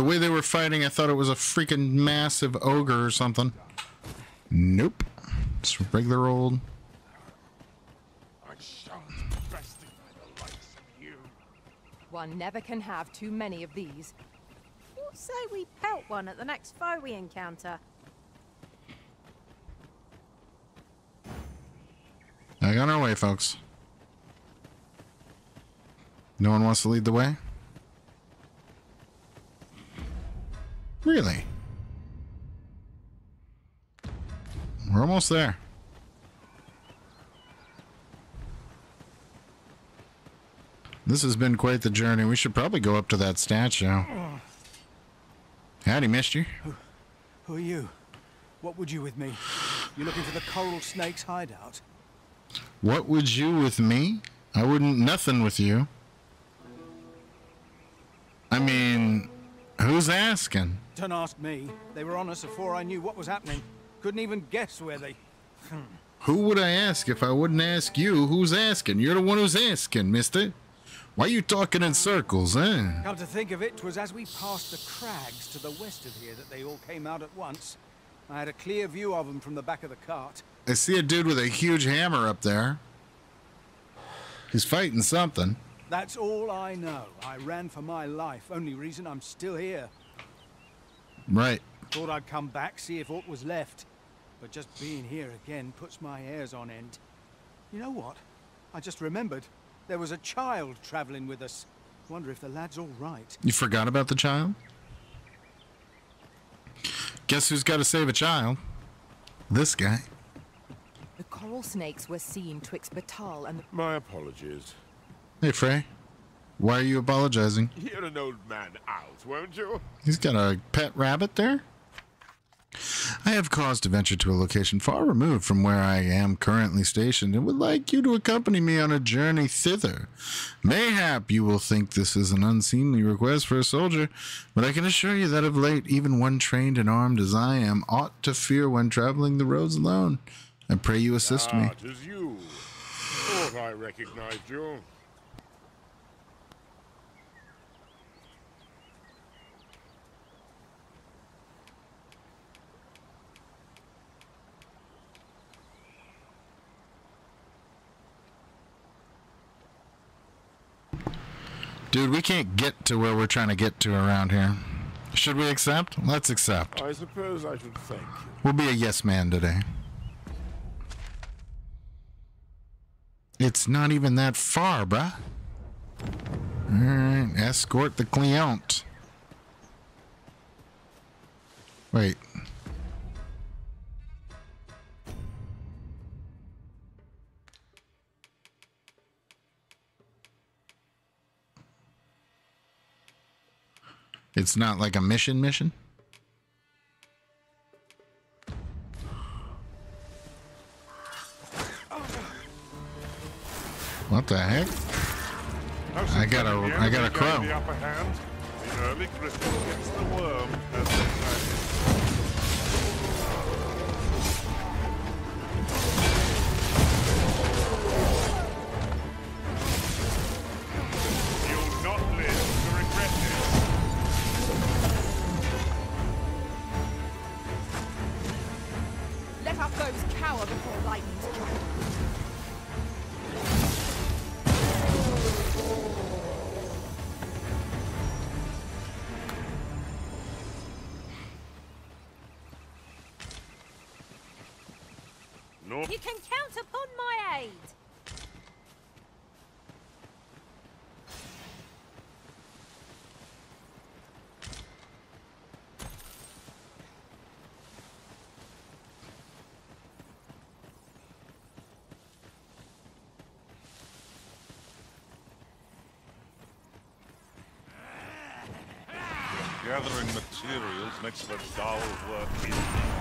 The way they were fighting, I thought it was a freaking massive ogre or something. Nope. Just regular old. I shan't be bested by the likes of you. One never can have too many of these. What say we pelt one at the next foe we encounter? Back on our way, folks. No one wants to lead the way? Really? We're almost there. This has been quite the journey. We should probably go up to that statue. Howdy, missed you. Who are you? What would you with me? You're looking for the coral snake's hideout? What would you with me? I wouldn't nothing with you. I mean, who's asking? Don't ask me. They were on us before I knew what was happening. Couldn't even guess where they. Who would I ask if I wouldn't ask you? Who's asking? You're the one who's asking, mister. Why are you talking in circles, eh? Come to think of it, 'twas as we passed the crags to the west of here that they all came out at once. I had a clear view of them from the back of the cart. I see a dude with a huge hammer up there. He's fighting something. That's all I know. I ran for my life. Only reason I'm still here. Right. Thought I'd come back, see if aught was left. But just being here again puts my hairs on end. You know what? I just remembered. There was a child traveling with us. Wonder if the lad's all right. You forgot about the child? Guess who's got to save a child? This guy. The coral snakes were seen twixt Battahl and the... My apologies. Hey, Frey. Why are you apologizing? Hear an old man out, won't you? He's got a pet rabbit there? I have cause to venture to a location far removed from where I am currently stationed and would like you to accompany me on a journey thither. Mayhap you will think this is an unseemly request for a soldier, but I can assure you that of late even one trained and armed as I am ought to fear when traveling the roads alone. I pray you assist me. Ah, 'tis you. Thought I recognized you. Dude, we can't get to where we're trying to get to around here. Should we accept? Let's accept. I suppose I should thank you. We'll be a yes man today. It's not even that far, bruh. Alright, escort the client. Wait. It's not like a mission mission? What the heck? I got a I got a crow. Foes cower before lightning's strike. No. You can $600 worth in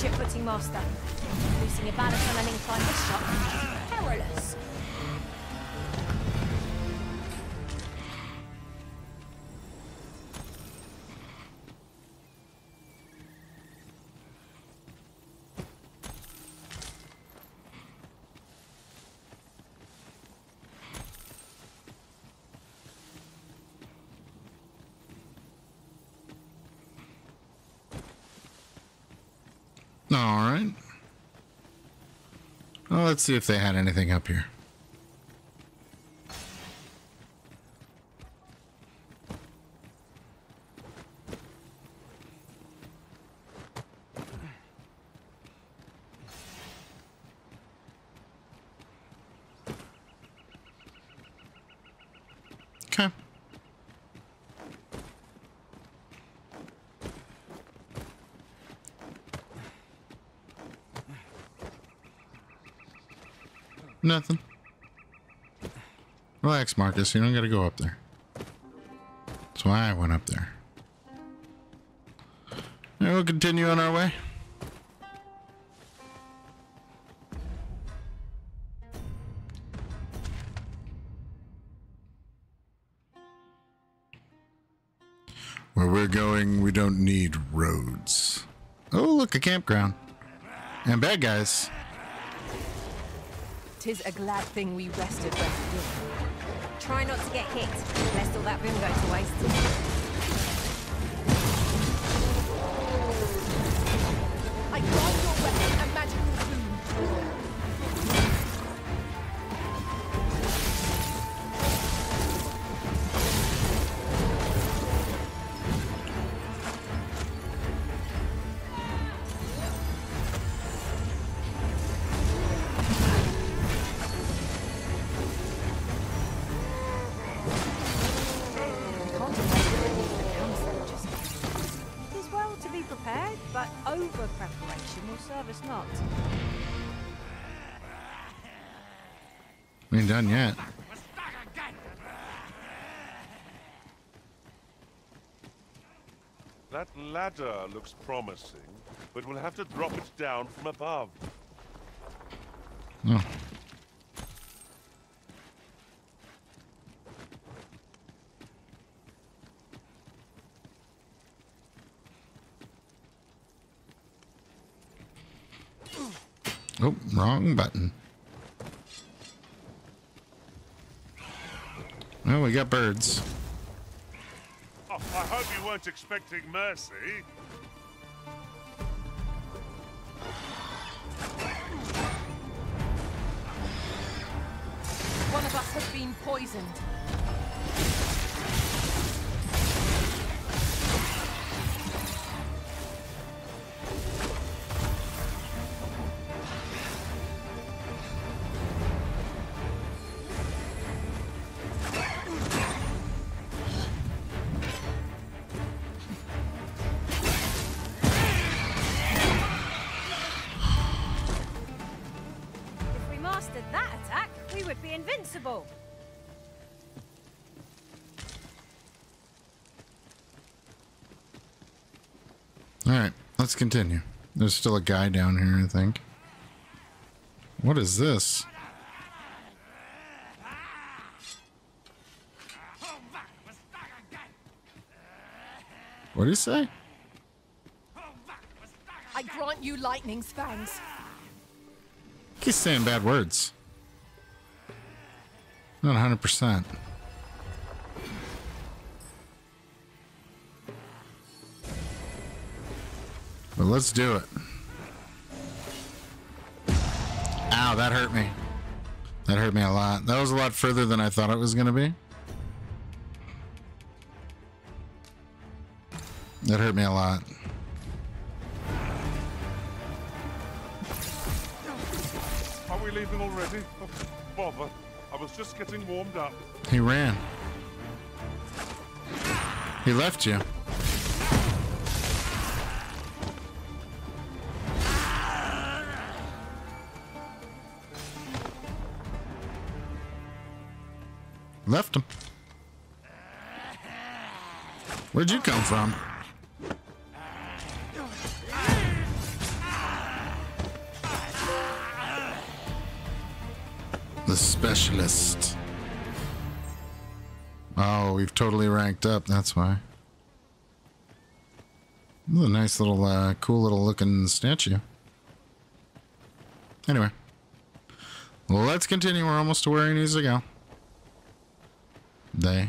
Your footing, master. Losing your balance on an incline this shot. Perilous. Let's see if they had anything up here. Okay. Nothing. Relax, Marcus. You don't got to go up there. That's why I went up there. We'll continue on our way. Where we're going, we don't need roads. Oh, look, a campground. And bad guys. Tis a glad thing we rested when we did. Try not to get hit, lest all that vim go to waste. Done yet. That ladder looks promising, but we'll have to drop it down from above. Oh. Oh, wrong button. Well, we got birds. Oh, I hope you weren't expecting mercy. One of us has been poisoned. Continue. There's still a guy down here, I think. What is this? What do you say? I grant you lightning's fangs. He's saying bad words. Not 100%. Let's do it. Ow, that hurt me. That hurt me a lot. That was a lot further than I thought it was going to be. That hurt me a lot. Are we leaving already? Oh, bother. I was just getting warmed up. He ran. He left you. Left him. Where'd you come from? The specialist. Oh, we've totally ranked up, that's why. A nice little, uh, cool little looking statue. Anyway. Let's continue. We're almost to where he needs to go. They.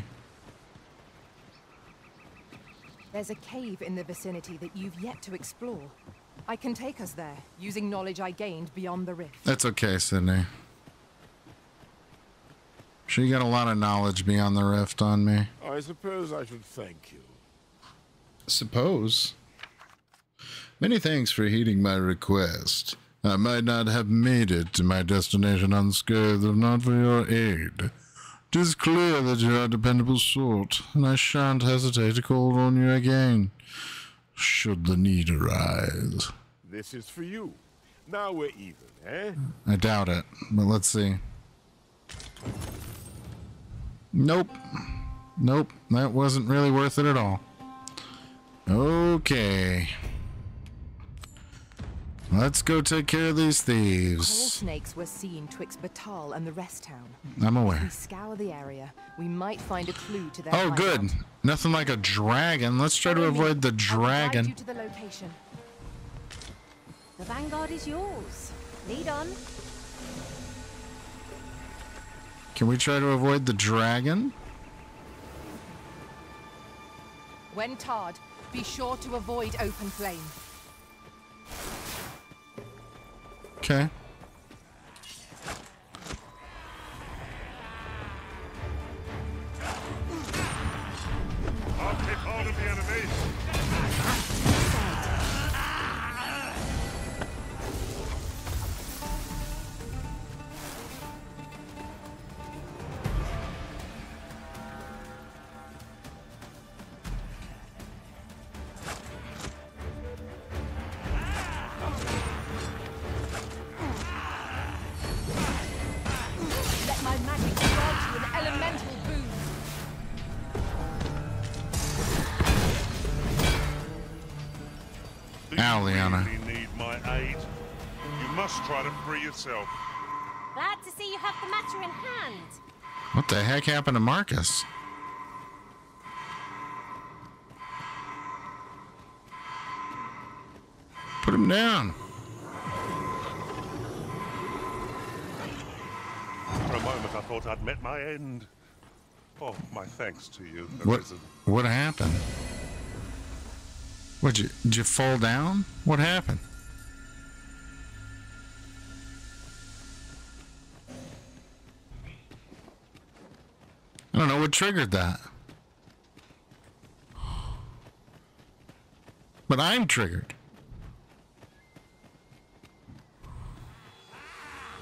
There's a cave in the vicinity that you've yet to explore. I can take us there, using knowledge I gained beyond the rift. That's okay, Sydney. Sure, you got a lot of knowledge beyond the rift on me. I suppose I should thank you. Suppose. Many thanks for heeding my request. I might not have made it to my destination unscathed if not for your aid. It is clear that you are a dependable sort, and I shan't hesitate to call on you again, should the need arise. This is for you. Now we're even, eh? I doubt it, but let's see. Nope. Nope, that wasn't really worth it at all. Okay. Let's go take care of these Coral thieves. snakes were seen twixt Battahl and the rest town. I'm If aware. we scour the area, we might find a clue to their Oh, good. Nothing like a dragon. Let's try to me. avoid the I will guide dragon. you to the location. The Vanguard is yours. Lead on. Can we try to avoid the dragon? When tarred, be sure to avoid open flame. Okay. Try to free yourself. Glad to see you have the matter in hand. What the heck happened to Marcus? Put him down. For a moment, I thought I'd met my end. Oh, my thanks to you, What? Arisen. What happened? What you? Did you fall down? What happened? What triggered that. But I'm triggered.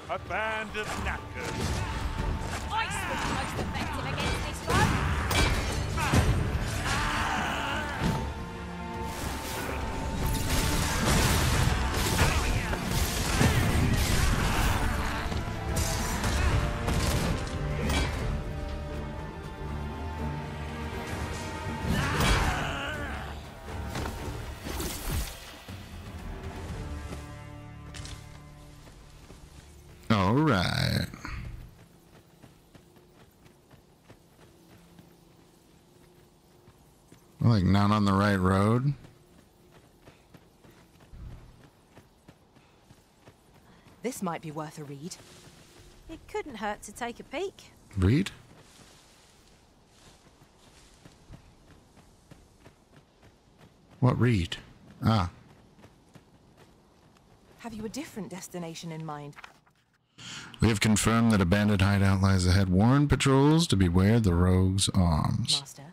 A band of knackers. Ice was like not on the right road. This might be worth a read. It couldn't hurt to take a peek. Read? What read? Ah, Have you a different destination in mind? we have confirmed that a bandit hideout lies ahead. Warn patrols to beware the rogues' arms. Master.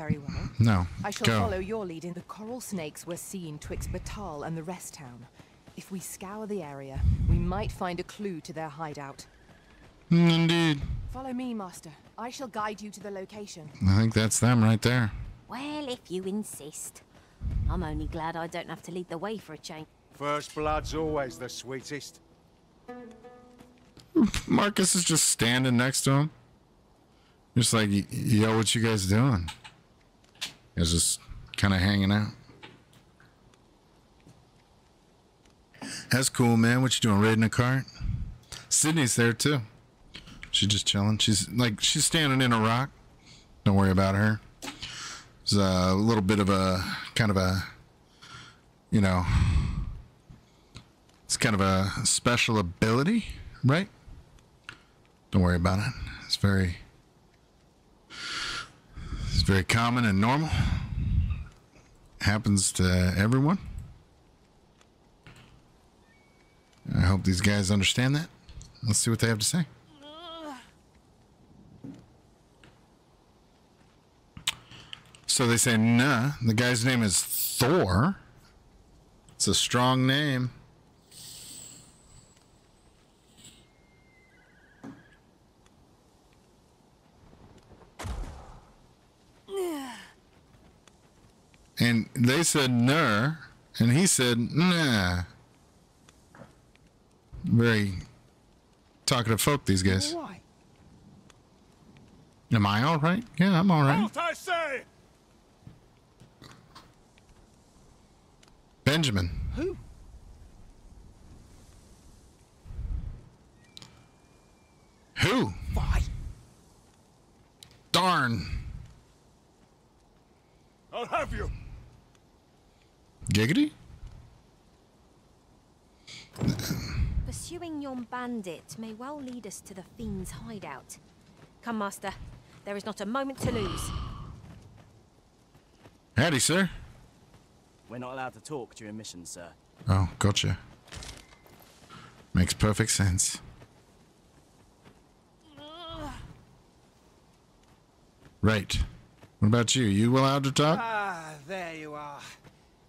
Very well. No, I shall go. follow your lead in the coral snakes were seen twixt Battahl and the rest town. If we scour the area, we might find a clue to their hideout. Mm, Indeed. Follow me, Master. I shall guide you to the location. I think that's them right there. Well, if you insist. I'm only glad I don't have to lead the way for a change. First blood's always the sweetest. Marcus is just standing next to him. Just like, "Y- yo, what you guys doing? He's just kind of hanging out. That's cool, man. What you doing? Raiding a cart? Sydney's there too. She's just chilling. She's like she's standing in a rock. Don't worry about her. It's a little bit of a kind of a, you know, it's kind of a special ability, right? Don't worry about it. It's very, very common and normal. Happens to everyone. I hope these guys understand that. Let's see what they have to say. So they say, nah, the guy's name is Thor. It's a strong name. And they said, ner, and he said, nah. Very talkative folk, these guys. Why? Am I all right? Yeah, I'm all right. Halt, I say! Benjamin. Who? Who? Why? Darn. I'll have you. Giggity? Pursuing yon bandit may well lead us to the fiend's hideout. Come, Master. There is not a moment to lose. Howdy, sir. We're not allowed to talk during missions, sir. Oh, gotcha. Makes perfect sense. Right. What about you? You allowed to talk? Ah, there you are.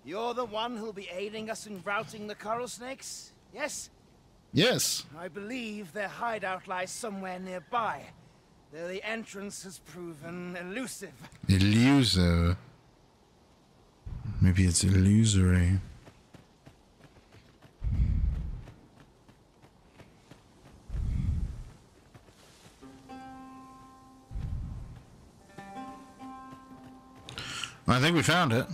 You're the one who'll be aiding us in routing the coral snakes, yes? Yes. I believe their hideout lies somewhere nearby, though the entrance has proven elusive. Elusive. Maybe it's illusory. I think we found it.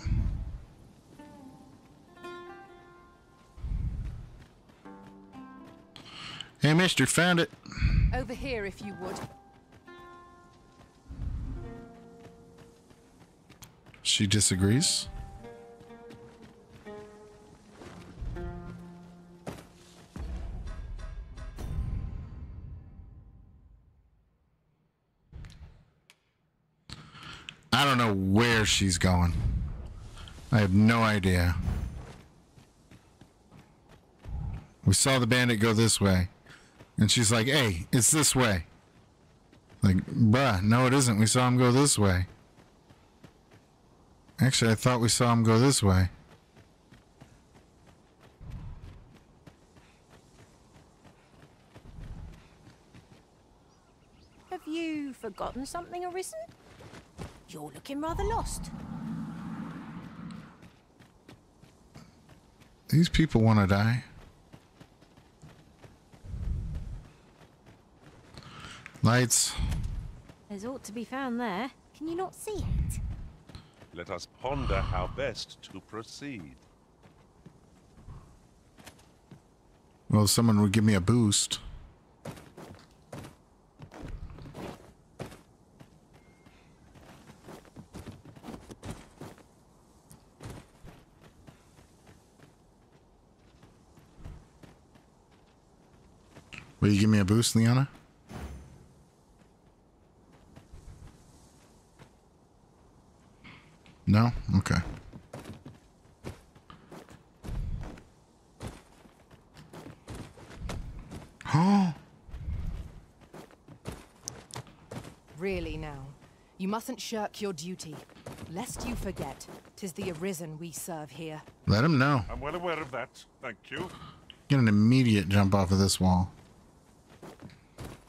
Hey, mister, found it. Over here, if you would. She disagrees. I don't know where she's going. I have no idea. We saw the bandit go this way. And she's like, hey, it's this way. Like, bruh, no, it isn't. We saw him go this way. Actually, I thought we saw him go this way. Have you forgotten something, Arisen? You're looking rather lost. These people want to die. Lights. There's ought to be found there. Can you not see it? Let us ponder how best to proceed. Well, if someone would give me a boost. Will you give me a boost, Liana? No? Okay. Really now. You mustn't shirk your duty. Lest you forget, tis the Arisen we serve here. let him know. I'm well aware of that. Thank you. Get an immediate jump off of this wall.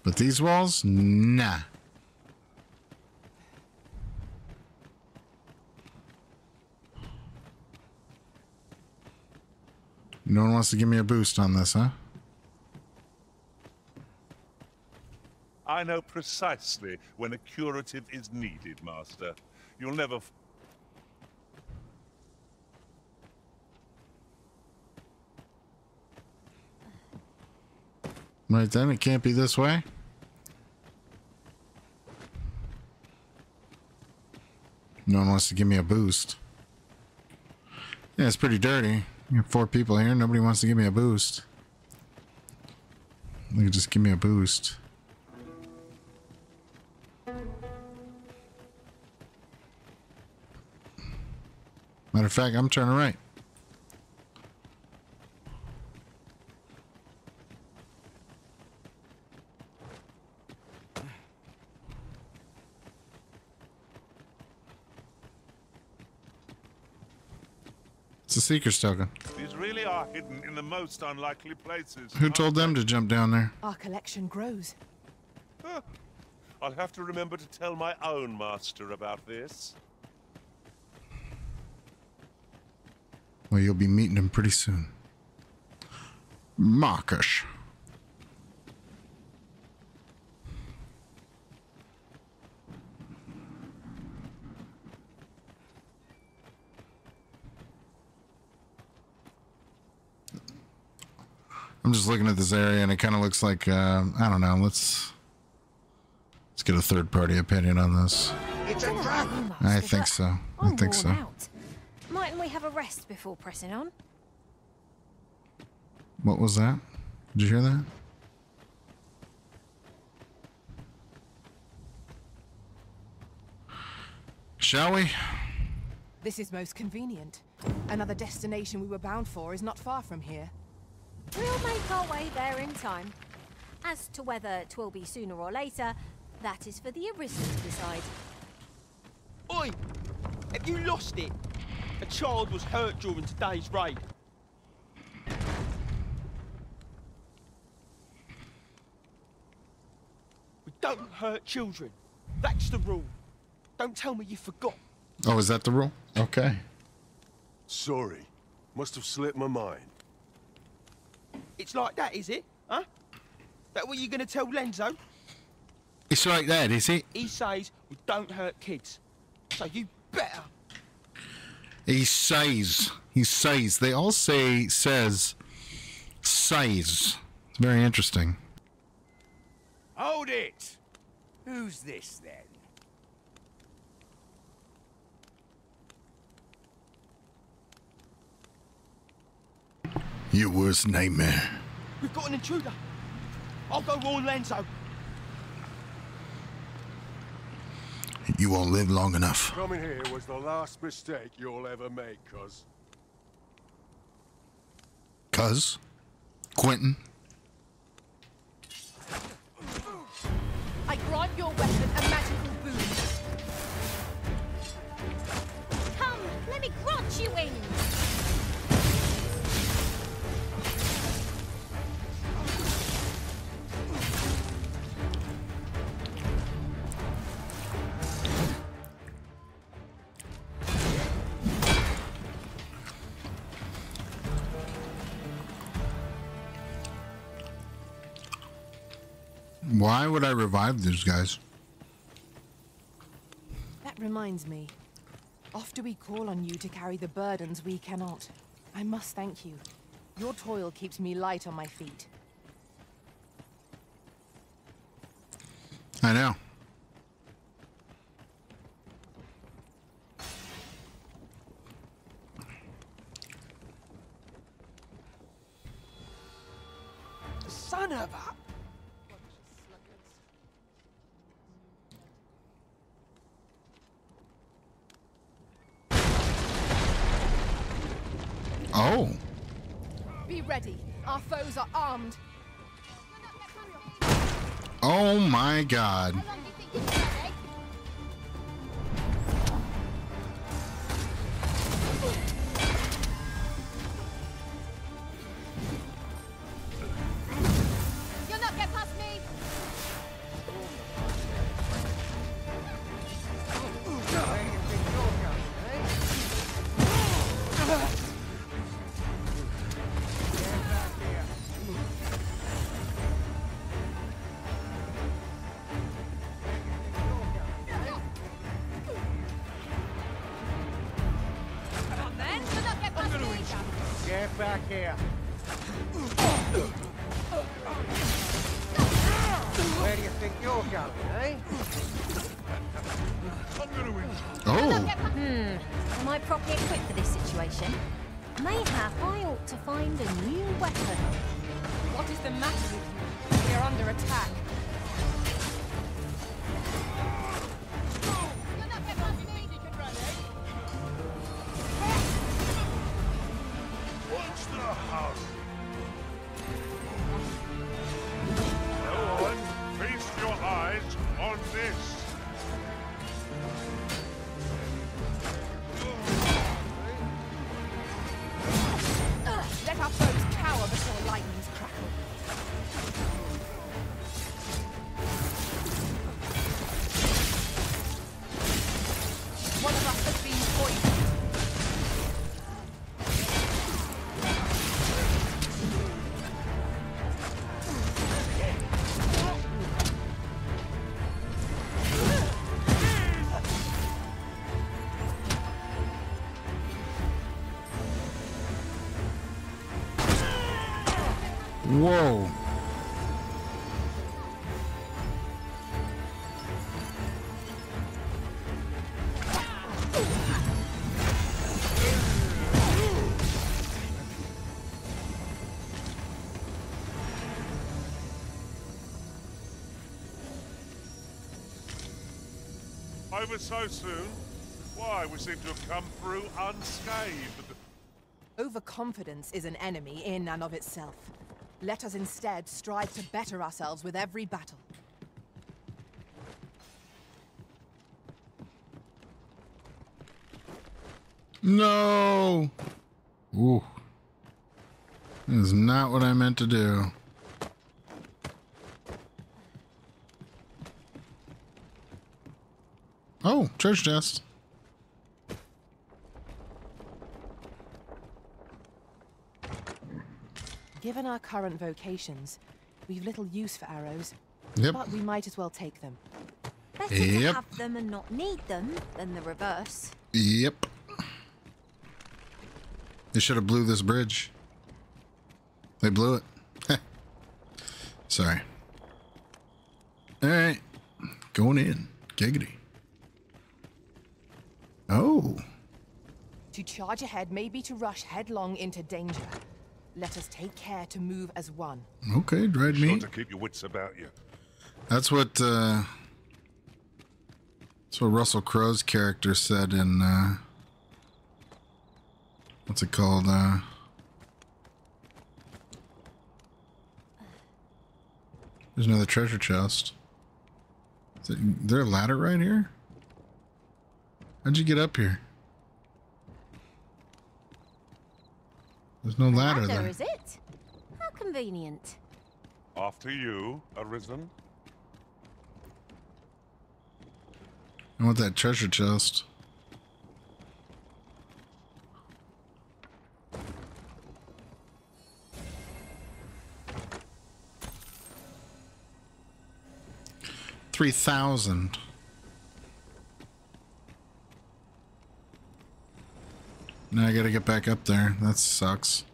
But these walls? Nah. No one wants to give me a boost on this, huh? I know precisely when a curative is needed, Master. You'll never. Right then, it can't be this way. No one wants to give me a boost. Yeah, it's pretty dirty. You have four people here. Nobody wants to give me a boost. They could just give me a boost. Matter of fact, I'm turning right. Seeker's token. These really are hidden in the most unlikely places. Who told them to jump down there? Our collection grows. I'll have to remember to tell my own master about this. Well, you'll be meeting him pretty soon. Marcus. I'm just looking at this area and it kind of looks like, uh, I don't know, let's let's get a third party opinion on this. It's a trap! I think so. I think so. Mightn't we have a rest before pressing on? What was that? Did you hear that? Shall we? This is most convenient. Another destination we were bound for is not far from here. We'll make our way there in time. As to whether 'twill be sooner or later, that is for the Arisen to decide. Oi! Have you lost it? A child was hurt during today's raid. We don't hurt children. That's the rule. Don't tell me you forgot. Oh, is that the rule? Okay. Sorry. Must have slipped my mind. It's like that, is it? Huh? That what you gonna tell Lenzo? It's like that, is it? He says we don't hurt kids. So you better. He says. He says. They all say says. Says. It's very interesting. Hold it! Who's this then? Your worst nightmare. We've got an intruder. I'll go warn Lenzo. You won't live long enough. Coming here was the last mistake you'll ever make, cuz. Cuz? Quentin? I grant your weapon a magical boon. Come, let me grant you wings! Why would I revive these guys? That reminds me. After we call on you to carry the burdens we cannot, I must thank you. Your toil keeps me light on my feet. I know. Son of a... Oh. Be ready. Our foes are armed. Oh my god. Over so soon? Why, we seem to have come through unscathed. Overconfidence is an enemy in and of itself. Let us instead strive to better ourselves with every battle. No. Ooh. That is not what I meant to do. Oh, church chest. Given our current vocations, we've little use for arrows. Yep. But we might as well take them. Better Yep. to have them and not need them than the reverse. Yep. They should have blew this bridge. They blew it. Sorry. All right. Going in. Giggity. Oh. To charge ahead may be to rush headlong into danger. Let us take care to move as one. Okay, dried Sure meat. to keep your wits about you. That's what uh that's what Russell Crowe's character said in uh what's it called? Uh There's another treasure chest. Is, there a ladder right here? How'd you get up here? There's no ladder Ladder, there. is it? How convenient. After you, Arisen. I want that treasure chest. Three thousand. Now I gotta get back up there. That sucks.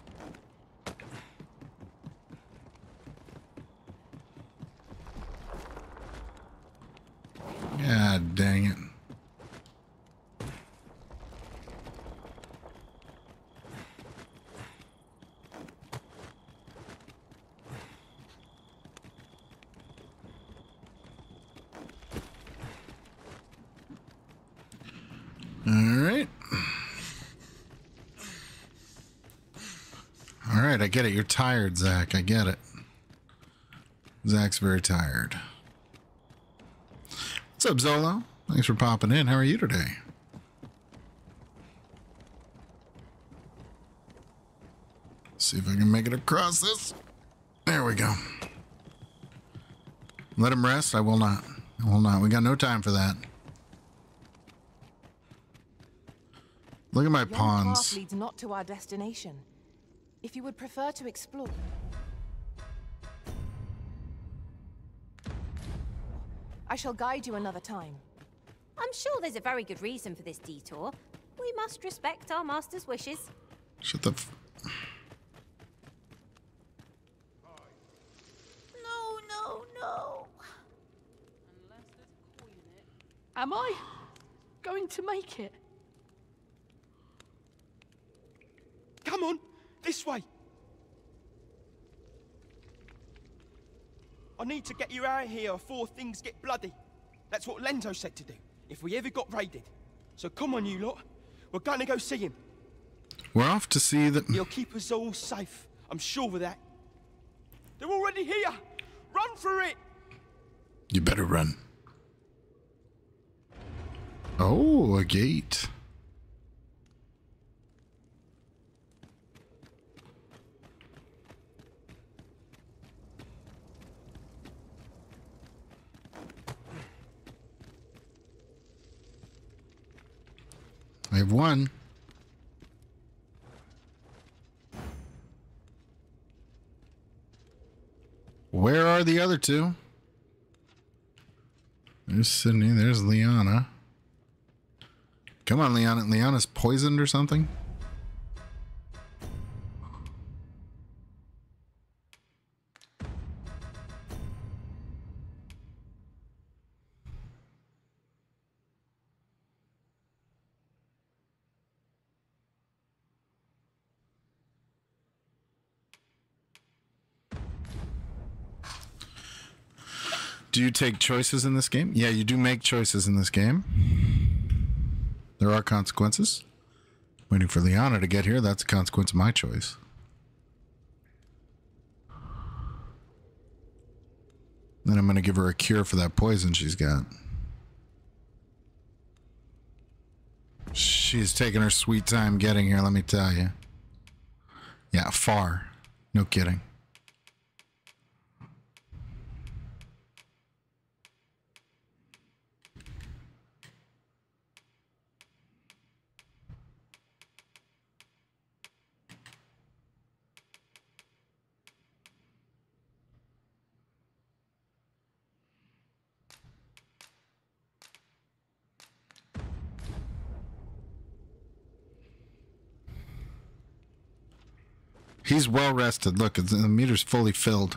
God dang it. All right. All right, I get it. You're tired, Zach. I get it. Zach's very tired. What's up, Zolo? Thanks for popping in. How are you today? See if I can make it across this. There we go. Let him rest. I will not. I will not. We got no time for that. Look at my pawns. path leads not to our destination. If you would prefer to explore... I shall guide you another time. I'm sure there's a very good reason for this detour. We must respect our master's wishes. Shut the. F- No, no, no. Am I going to make it? Come on, this way. I need to get you out of here before things get bloody. That's what Lenzo said to do, if we ever got raided. So come on, you lot. We're going to go see him. We're off to see the. He'll keep us all safe. I'm sure of that. They're already here. Run for it. You better run. Oh, a gate. One. Where are the other two? There's Sydney. There's Liana. Come on, Liana. Liana's poisoned or something? Do you take choices in this game? Yeah, you do make choices in this game. There are consequences. Waiting for Liana to get here. That's a consequence of my choice. Then I'm going to give her a cure for that poison she's got. She's taking her sweet time getting here, let me tell you. Yeah, far. No kidding. He's well rested. Look, the meter's fully filled.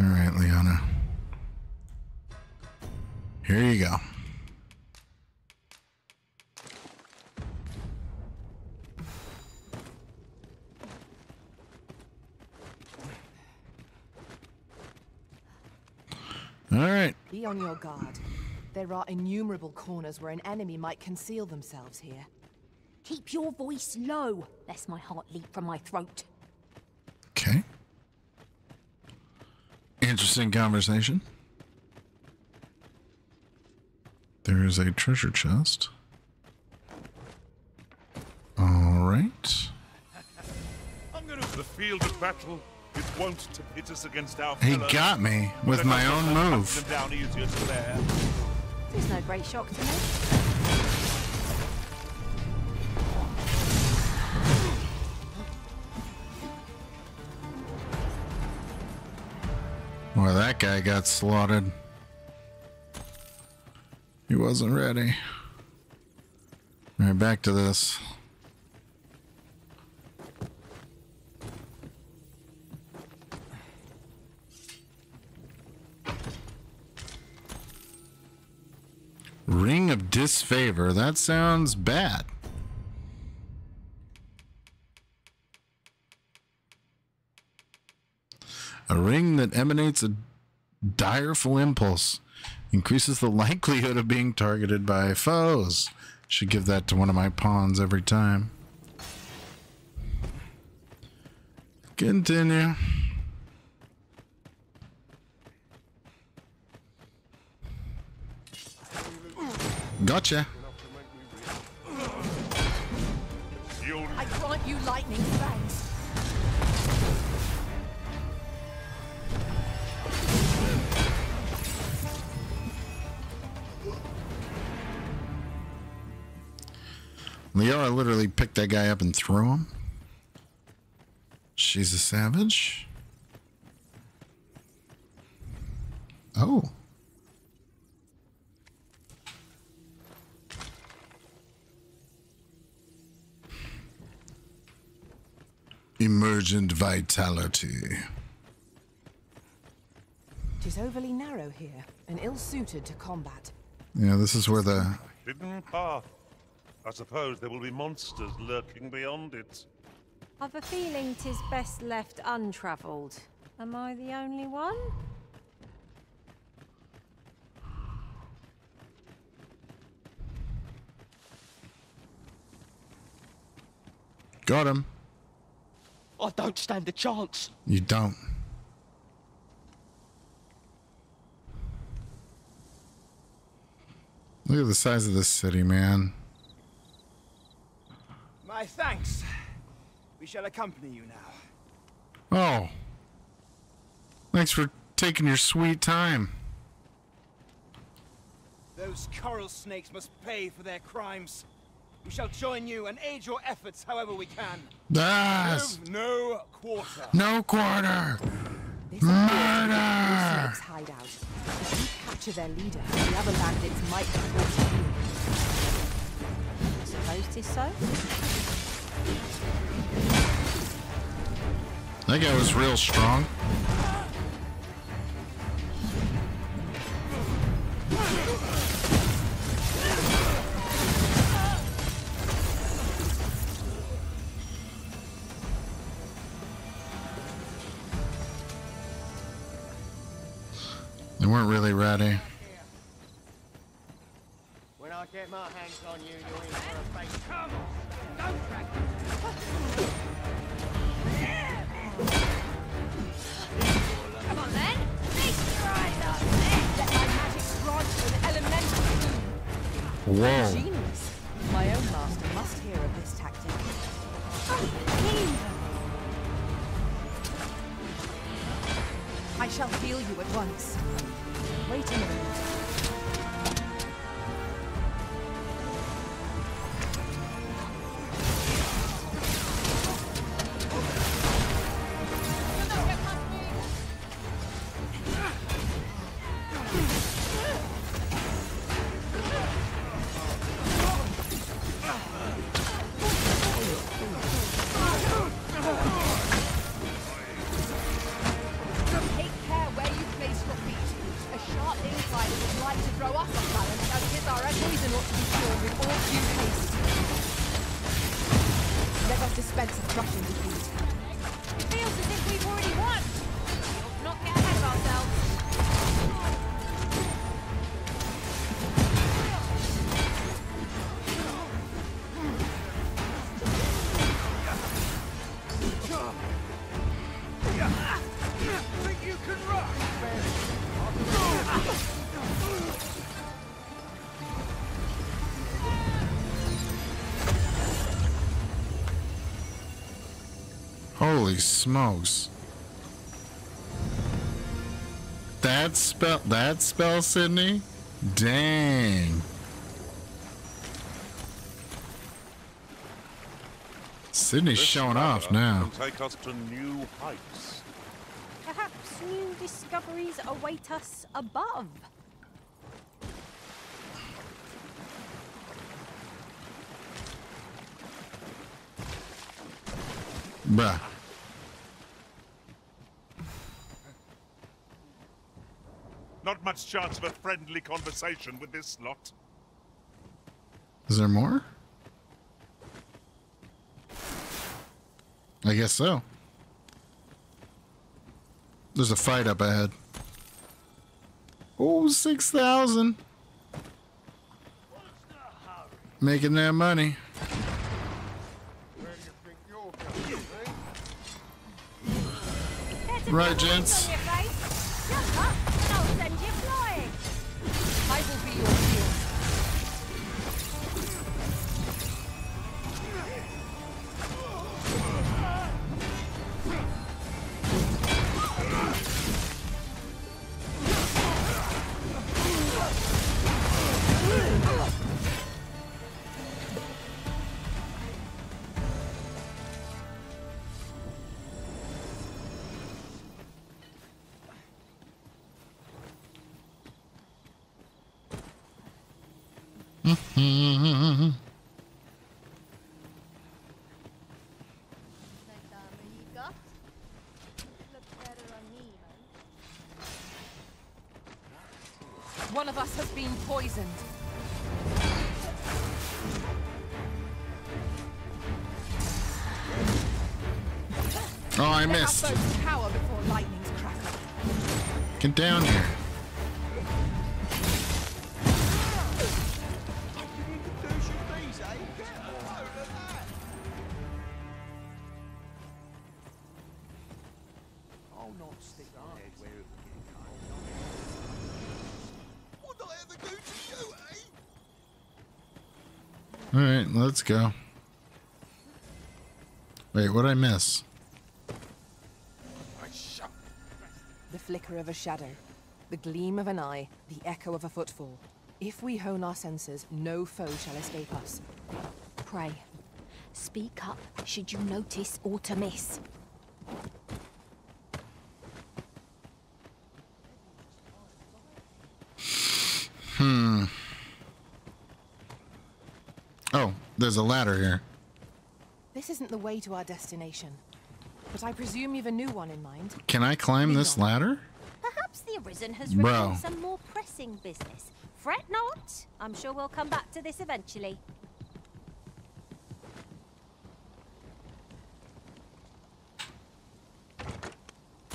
All right, Liana. Here you go. All right. Be on your guard. There are innumerable corners where an enemy might conceal themselves here. Keep your voice low, lest my heart leap from my throat. Okay. Interesting conversation. There is a treasure chest. All right. The field of battle is wont to pit us against our He fellows. got me with my own move. hunt down easier to bear. It's no great shock to me. Guy got slaughtered. He wasn't ready. All right, back to this. Ring of disfavor. That sounds bad. A ring that emanates a direful impulse increases the likelihood of being targeted by foes. Should give that to one of my pawns every time. Continue. Gotcha. I grant you lightning fangs. Liara literally picked that guy up and threw him. She's a savage. Oh. Emergent vitality. Tis overly narrow here, and ill-suited to combat. Yeah, this is where the Hidden path. I suppose there will be monsters lurking beyond it. I've a feeling tis best left untravelled. Am I the only one? got him. I don't stand a chance. You don't. Look at the size of this city, man. My thanks. We shall accompany you now. Oh. Thanks for taking your sweet time. Those coral snakes must pay for their crimes. We shall join you and aid your efforts however we can. Yes. Give no quarter. No quarter. This appears to be the Murder. Snake's hideout. If you capture their leader, the other bandits might be forced to you. Suppose tis so. That guy was real strong. They weren't really ready. When get my hands on you, you're in for a face. Come on, don't drag Come on then! Feast your eyes up! Eh? Let my magic strike with elemental boom. Whoa. Genius. My own master must hear of this tactic. I shall heal you at once. Wait a moment. Holy smokes. That spell that spell, Sydney? Dang. Sydney's This showing off now. Take us to new heights. Perhaps new discoveries await us above. Bruh. Not much chance of a friendly conversation with this lot. Is there more? I guess so. There's a fight up ahead. Oh, 6,000. Making that money. Right, gents. One of us has been poisoned. Oh, I missed. foes cower before lightning's crackle. Get down here. Let's go. Wait, what did I miss? The flicker of a shadow, the gleam of an eye, the echo of a footfall. If we hone our senses, no foe shall escape us. Pray, speak up should you notice or to miss. Hmm. Oh, there's a ladder here. This isn't the way to our destination. But I presume you've a new one in mind. Can I climb this ladder? Perhaps the Arisen has Bro. some more pressing business. Fret not. I'm sure we'll come back to this eventually.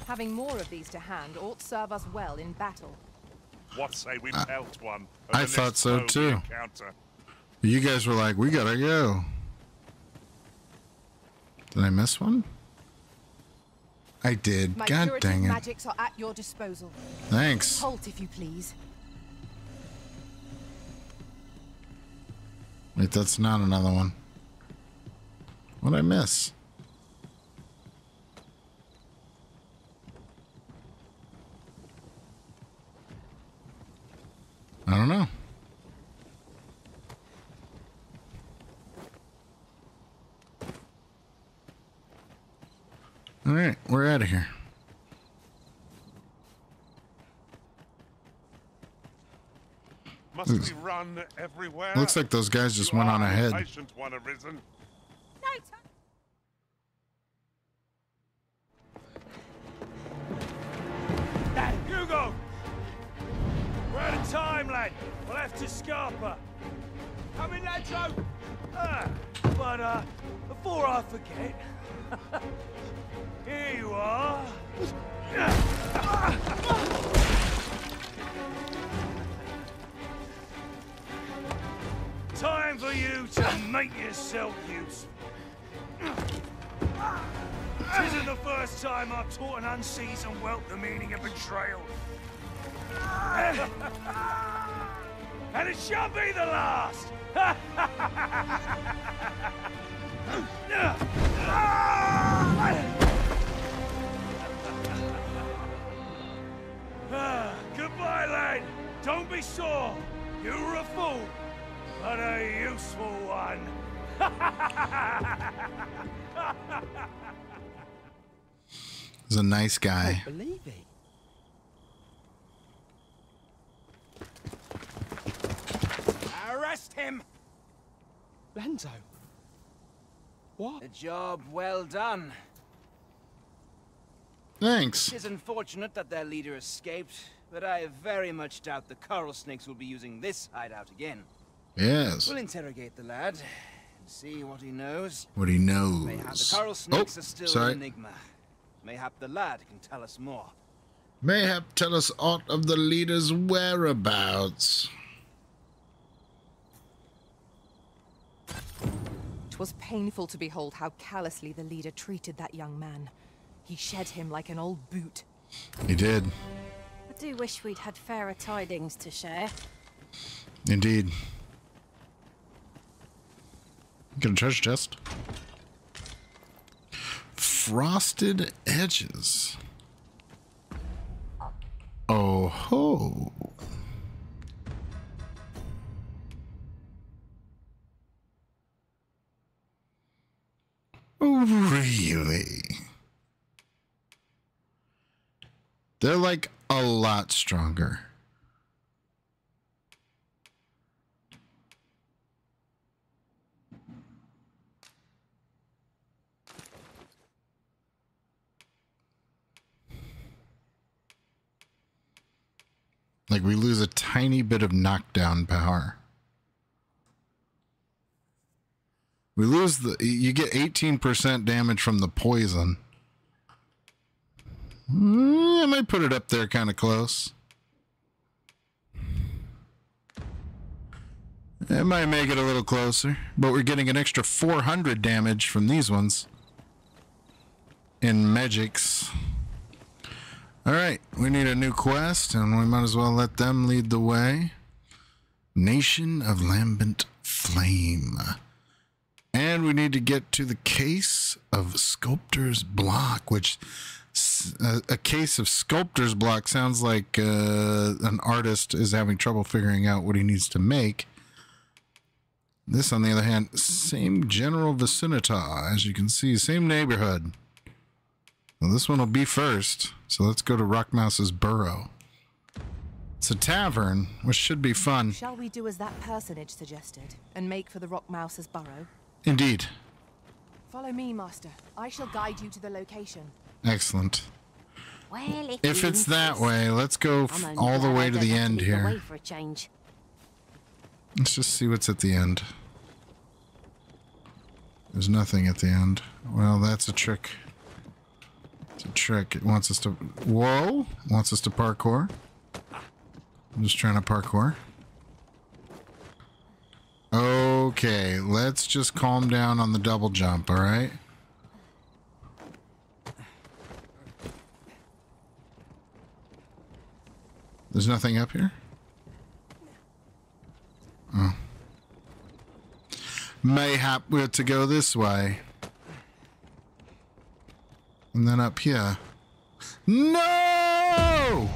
Having more of these to hand ought serve us well in battle. What say we pelt one? I thought so, too. encounter? You guys were like, we gotta go. Did I miss one? I did. My God dang it. magics are at your disposal. Thanks. Halt, if you please. Wait, that's not another one. What'd I miss? I don't know. All right, we're out of here. Must Looks- we run everywhere? Looks like those guys just went on Ah, ahead. Sore. You were a fool, but a useful one. He's a nice guy. Believe it. Arrest him! Lenzo. What? A job well done. Thanks. It is unfortunate that their leader escaped, but I very much doubt the coral snakes will be using this hideout again. Yes. We'll interrogate the lad and see what he knows. What he knows. Mayhap the coral oh, snakes oh, are still sorry. an enigma. Mayhap the lad can tell us more. Mayhap tell us aught of the leader's whereabouts. It was painful to behold how callously the leader treated that young man. He shed him like an old boot. He did. Do wish we'd had fairer tidings to share. Indeed. Get a treasure chest. Frosted edges. Oh ho. Really? They're like a lot stronger. Like we lose a tiny bit of knockdown power. We lose the you get 18% damage from the poison. Mm, I might put it up there kind of close. It might make it a little closer, but we're getting an extra 400 damage from these ones. In magics. Alright, we need a new quest, and we might as well let them lead the way. Nation of Lambent Flame. And we need to get to the case of Sculptor's Block, which a, a case of Sculptor's Block sounds like uh, an artist is having trouble figuring out what he needs to make. This, on the other hand, same general vicinity, as you can see, same neighborhood. Well, this one will be first, so let's go to Rockmouse's burrow. It's a tavern, which should be fun. Shall we do as that personage suggested and make for the Rock Mouse's burrow? Indeed. Follow me, Master. I shall guide you to the location. Excellent. Well, if, If it's that way, let's go f- all the way to the end here. for a change. Let's just see what's at the end. There's nothing at the end. Well, that's a trick. It's a trick. It wants us to. Whoa! Wants us to parkour. I'm just trying to parkour. Okay, let's just calm down on the double jump, all There's nothing up here? Oh. Mayhap we're to go this way. And then up here. No!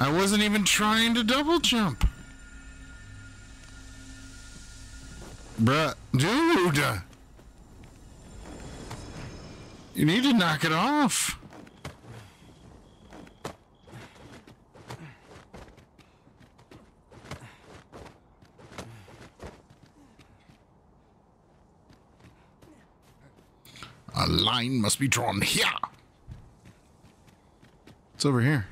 I wasn't even trying to double jump. Bruh, dude! You need to knock it off. A line must be drawn here. It's over here.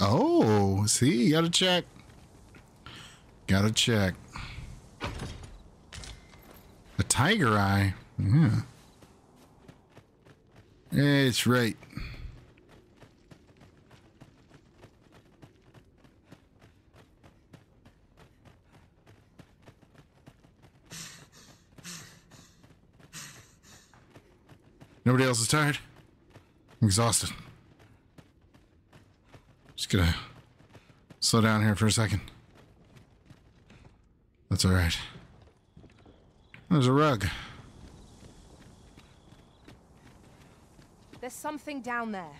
Oh, see, you gotta check. Gotta check. A tiger eye. Yeah. It's right. Nobody else is tired? I'm exhausted. Just gonna slow down here for a second. That's alright. There's a rug. There's something down there.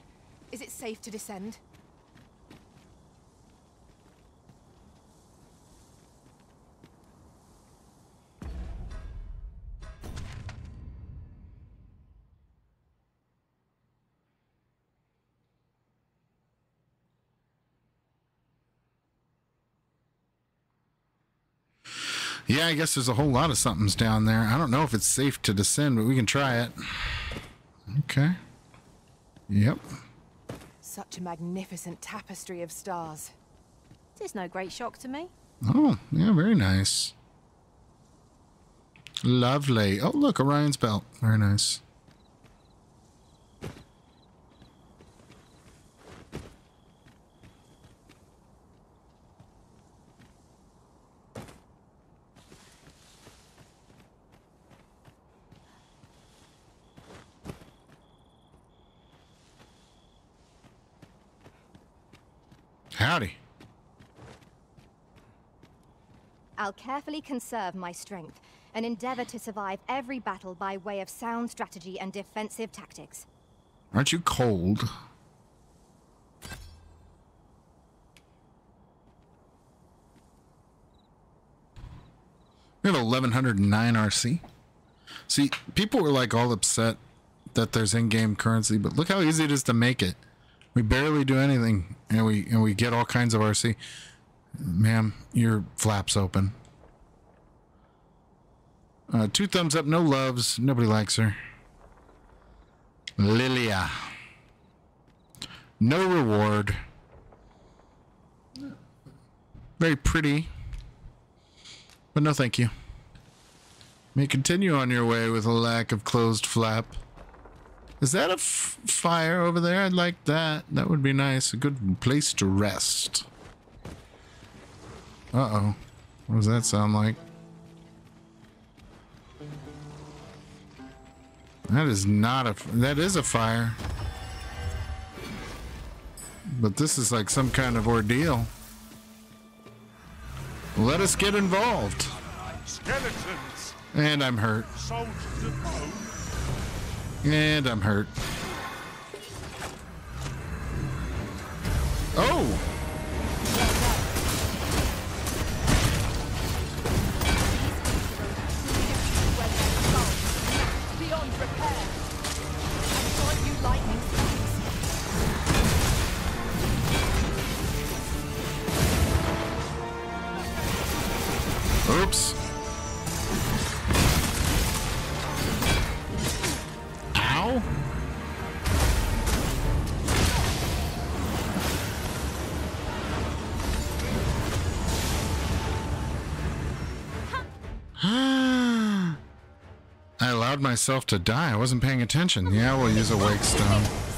Is it safe to descend? Yeah, I guess there's a whole lot of somethings down there. I don't know if it's safe to descend, but we can try it. Okay. Yep. Such a magnificent tapestry of stars. It's no great shock to me. Oh, yeah, very nice. Lovely. Oh, look, Orion's belt. Very nice. Howdy. I'll carefully conserve my strength and endeavor to survive every battle by way of sound strategy and defensive tactics. Aren't you cold? We have 1109 RC. See, people were like all upset that there's in-game currency, but look how easy it is to make it. We barely do anything, and we and we get all kinds of RC. Ma'am, your flap's open. Uh, two thumbs up, no loves. Nobody likes her. Lilia. No reward. Very pretty. But no thank you. May continue on your way with a lack of closed flap. Is that a fire over there? I'd like that. That would be nice. A good place to rest. Uh-oh. What does that sound like? That is not a... That is a fire. But this is like some kind of ordeal. Let us get involved. Skeletons! And I'm hurt. And I'm hurt. Oh! Oops. Ow. I allowed myself to die. I wasn't paying attention. Yeah, we'll use a wake stone.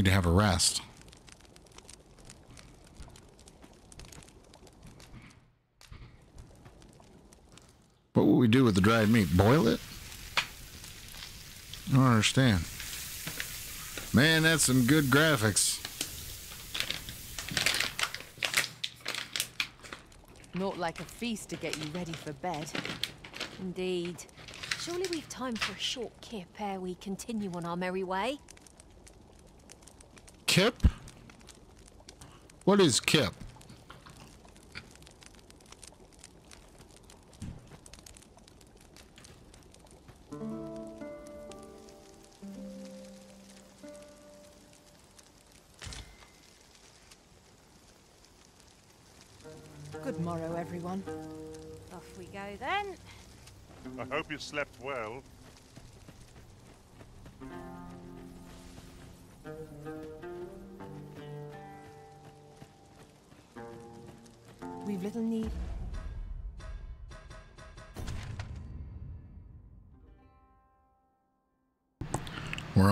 Need to have a rest. What will we do with the dried meat? Boil it? I don't understand. Man, that's some good graphics. Not like a feast to get you ready for bed. Indeed. Surely we've time for a short kip ere we continue on our merry way. Kip? What is kip? Good morrow, everyone. Off we go then. I hope you slept well.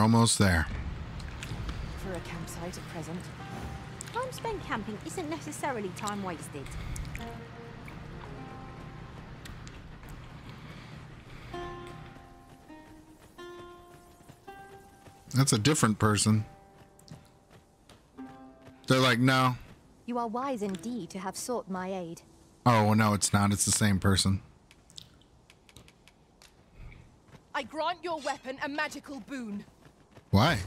Almost there. For a campsite at present. Time spent camping isn't necessarily time wasted. That's a different person. They're like, no. You are wise indeed to have sought my aid. Oh, well, no, it's not. It's the same person. I grant your weapon a magical boon. Why?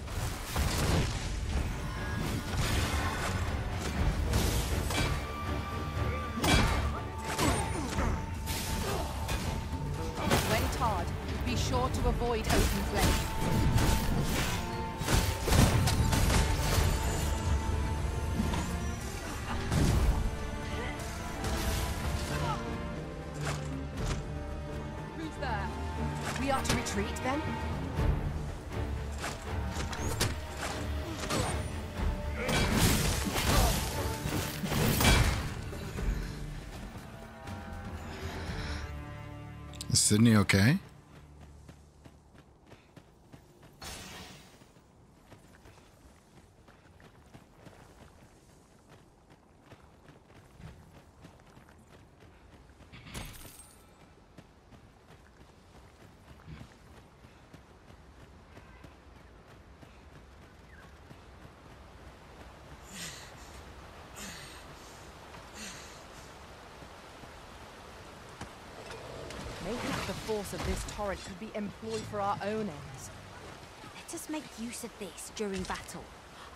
Sydney okay? Maybe of this torrent could be employed for our own ends. let us make use of this during battle.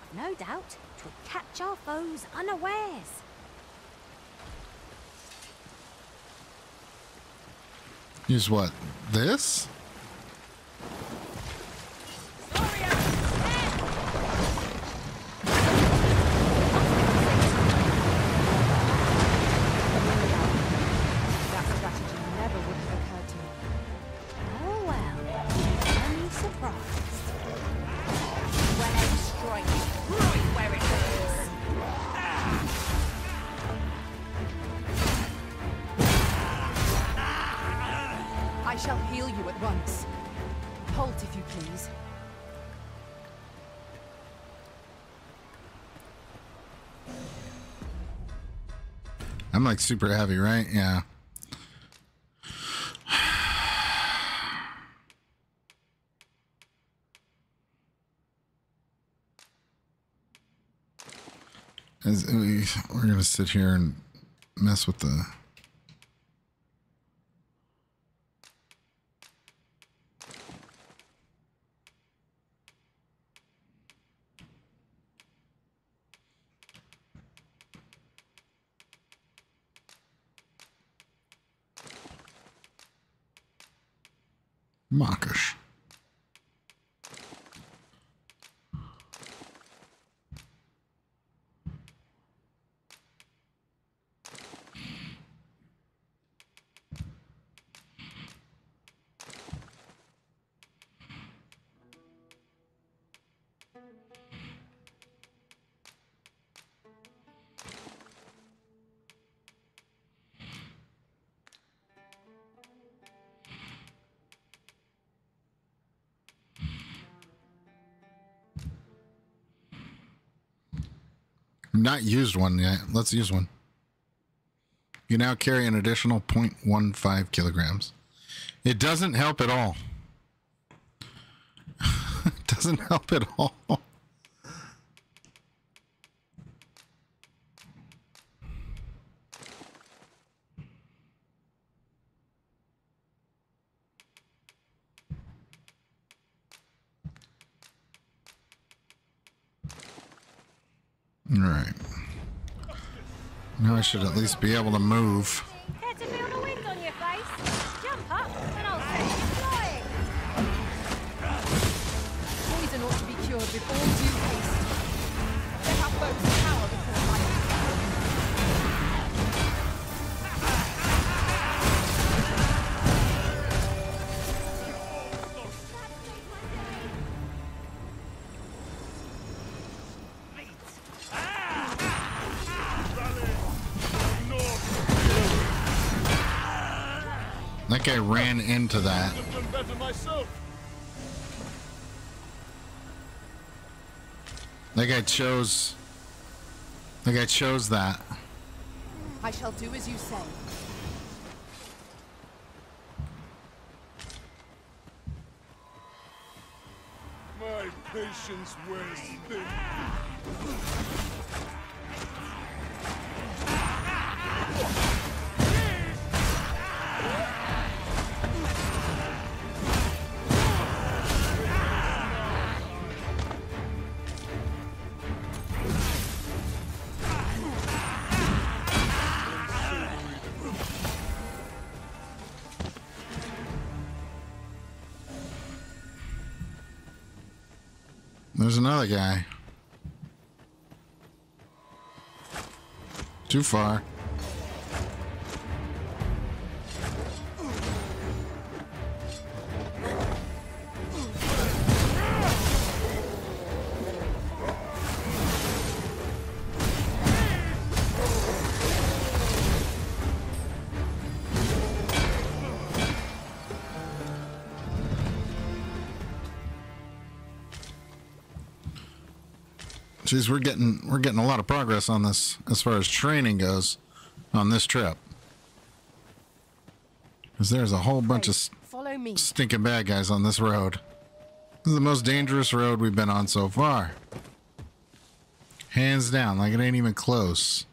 I've no doubt twill catch our foes unawares. Use what? This? Like super heavy, right? Yeah. As we, we're gonna sit here and mess with the. Not used one yet. Let's use one. You now carry an additional 0.15 kilograms. It doesn't help at all. it doesn't help at. All right. Now I should at least be able to move. Chose. That guy chose that. I shall do as you say. My patience wears thin. There's another guy. Too far. Geez, we're getting we're getting a lot of progress on this as far as training goes on this trip. Because there's a whole bunch of stinking bad guys on this road. This is the most dangerous road we've been on so far. Hands down, like it ain't even close.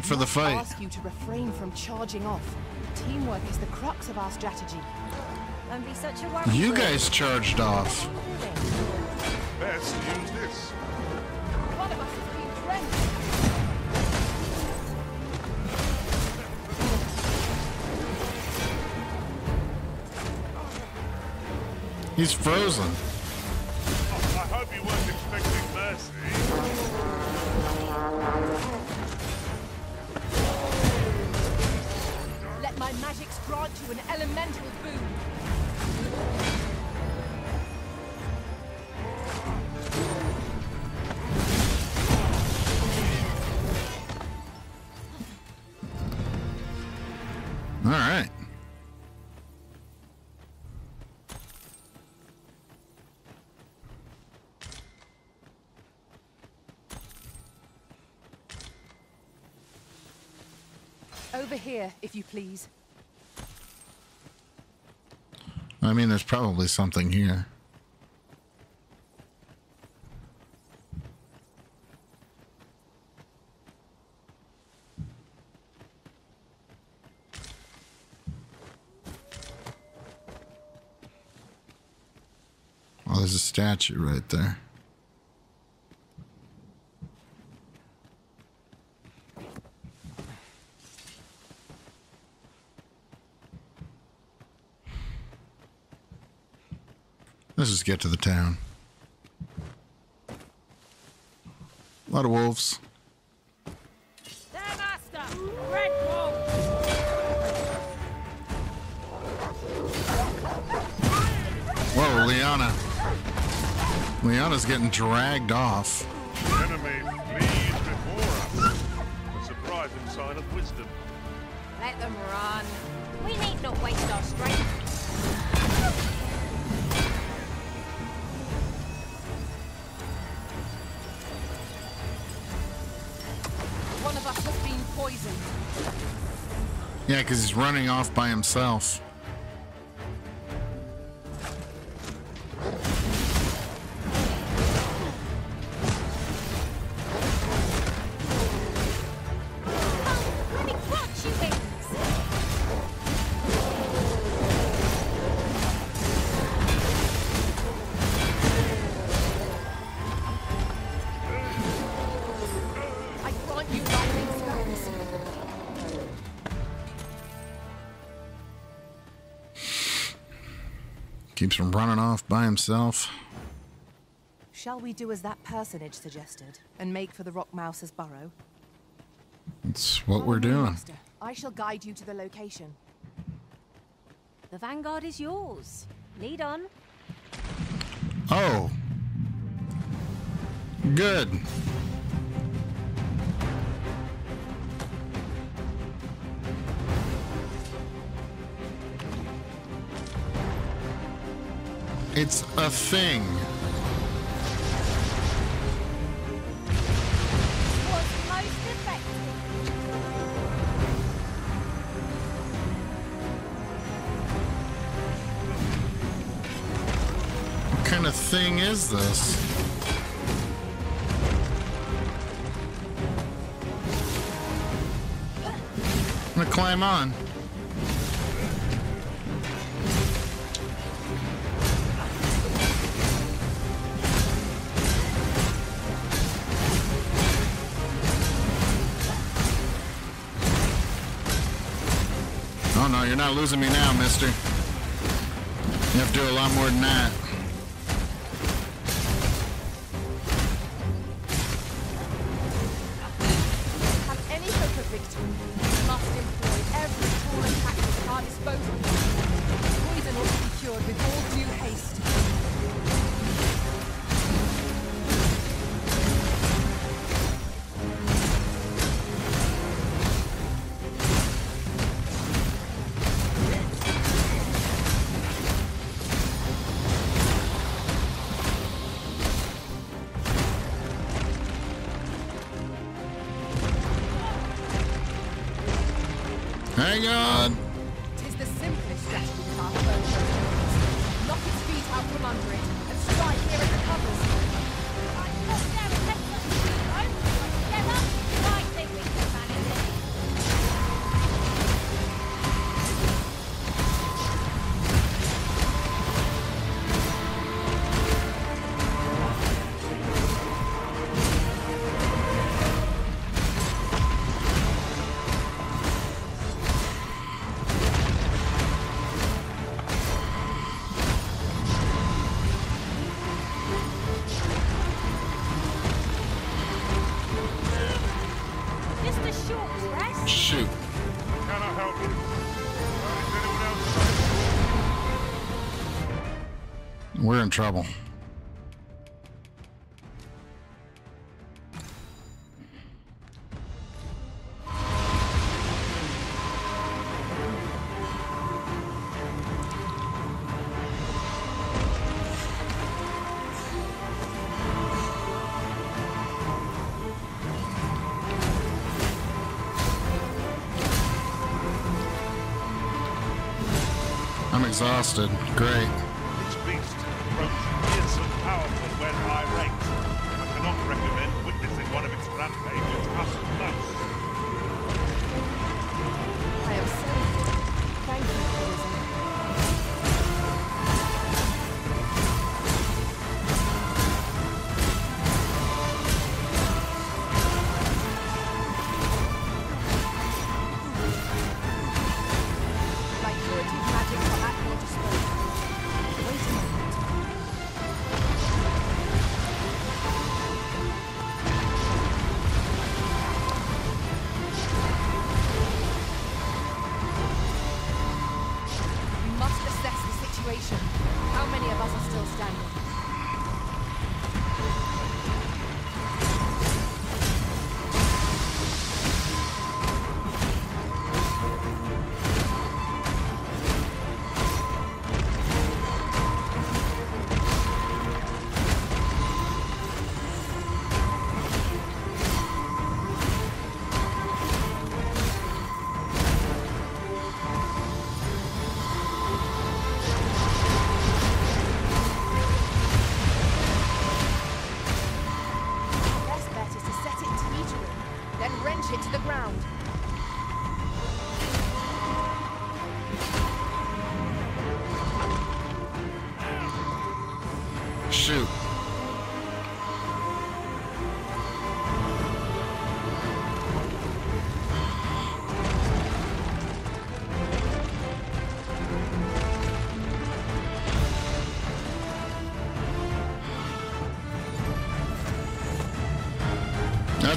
Went for the fight. ask you to refrain from charging off. Teamwork is the crux of our strategy. Don't be such a worry. You guys charged off. Best use this. One of us is being drenched. He's frozen. My grant you an elemental boon. All right. Over here, if you please. I mean, there's probably something here. Oh, there's a statue right there. Get to the town. A lot of wolves. There, Master! Red Wolf! Whoa, Liana. Liana's getting dragged off. Enemy flees before us. A surprising sign of wisdom. Let them run. We need not waste our strength. Yeah, because he's running off by himself. Himself. Shall we do as that personage suggested and make for the Rock Mouse's burrow? That's what we're doing. Master. I shall guide you to the location. The Vanguard is yours. Lead on. Oh. Good. It's a thing. Was most effective. What kind of thing is this? I'm gonna climb on. Not losing me now, mister. You have to do a lot more than that. In trouble. I'm exhausted.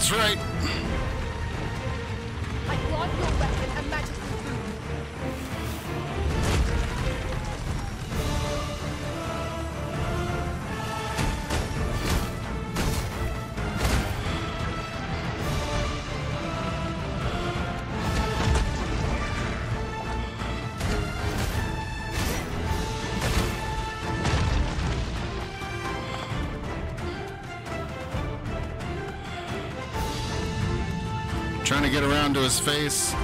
That's right. Trying to get around to his face.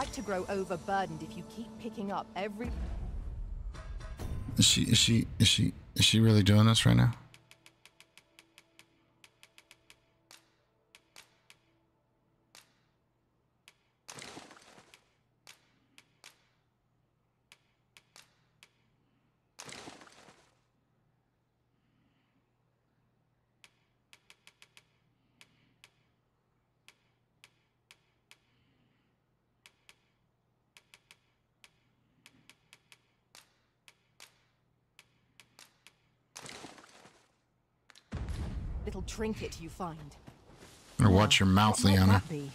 Like to grow overburdened if you keep picking up every... Is she is she is she is she really doing this right now? little trinket you find. Or watch your mouth, What might Liana. that be?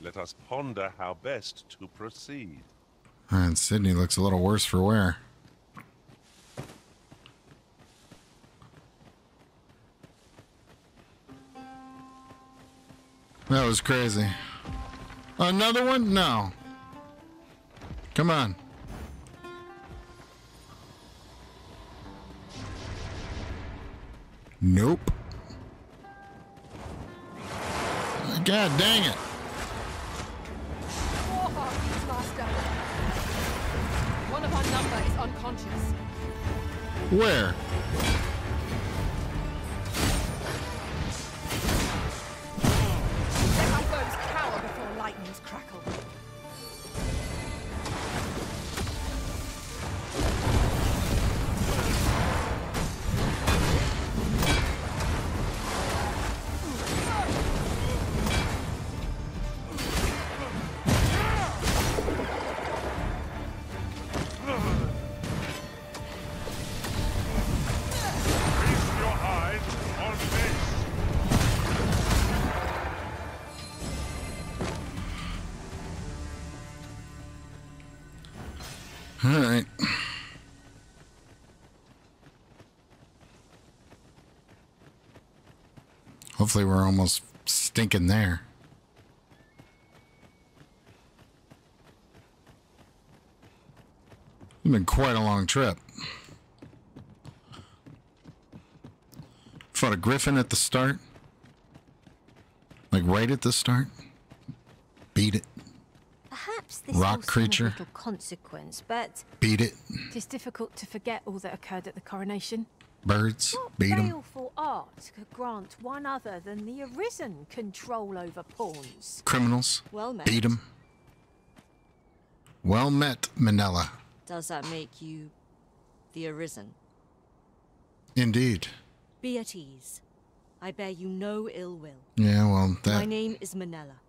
Let us ponder how best to proceed. Uh, and Sydney looks a little worse for wear. That was crazy. Another one? No. Come on. Nope. God dang it. Warhawk, Hopefully, we're almost stinking there. It's been quite a long trip. Fought a griffin at the start. Like right at the start. Beat it. Perhaps this Rock will seem creature. of little consequence, but Beat it. it is difficult to forget all that occurred at the coronation. Birds. Beat 'em. Baleful could grant one other than the Arisen control over pawns. Criminals. Well met. Beat 'em. Well met, Menla. Does that make you the Arisen? Indeed. Be at ease. I bear you no ill will. Yeah, well, My name is Menla,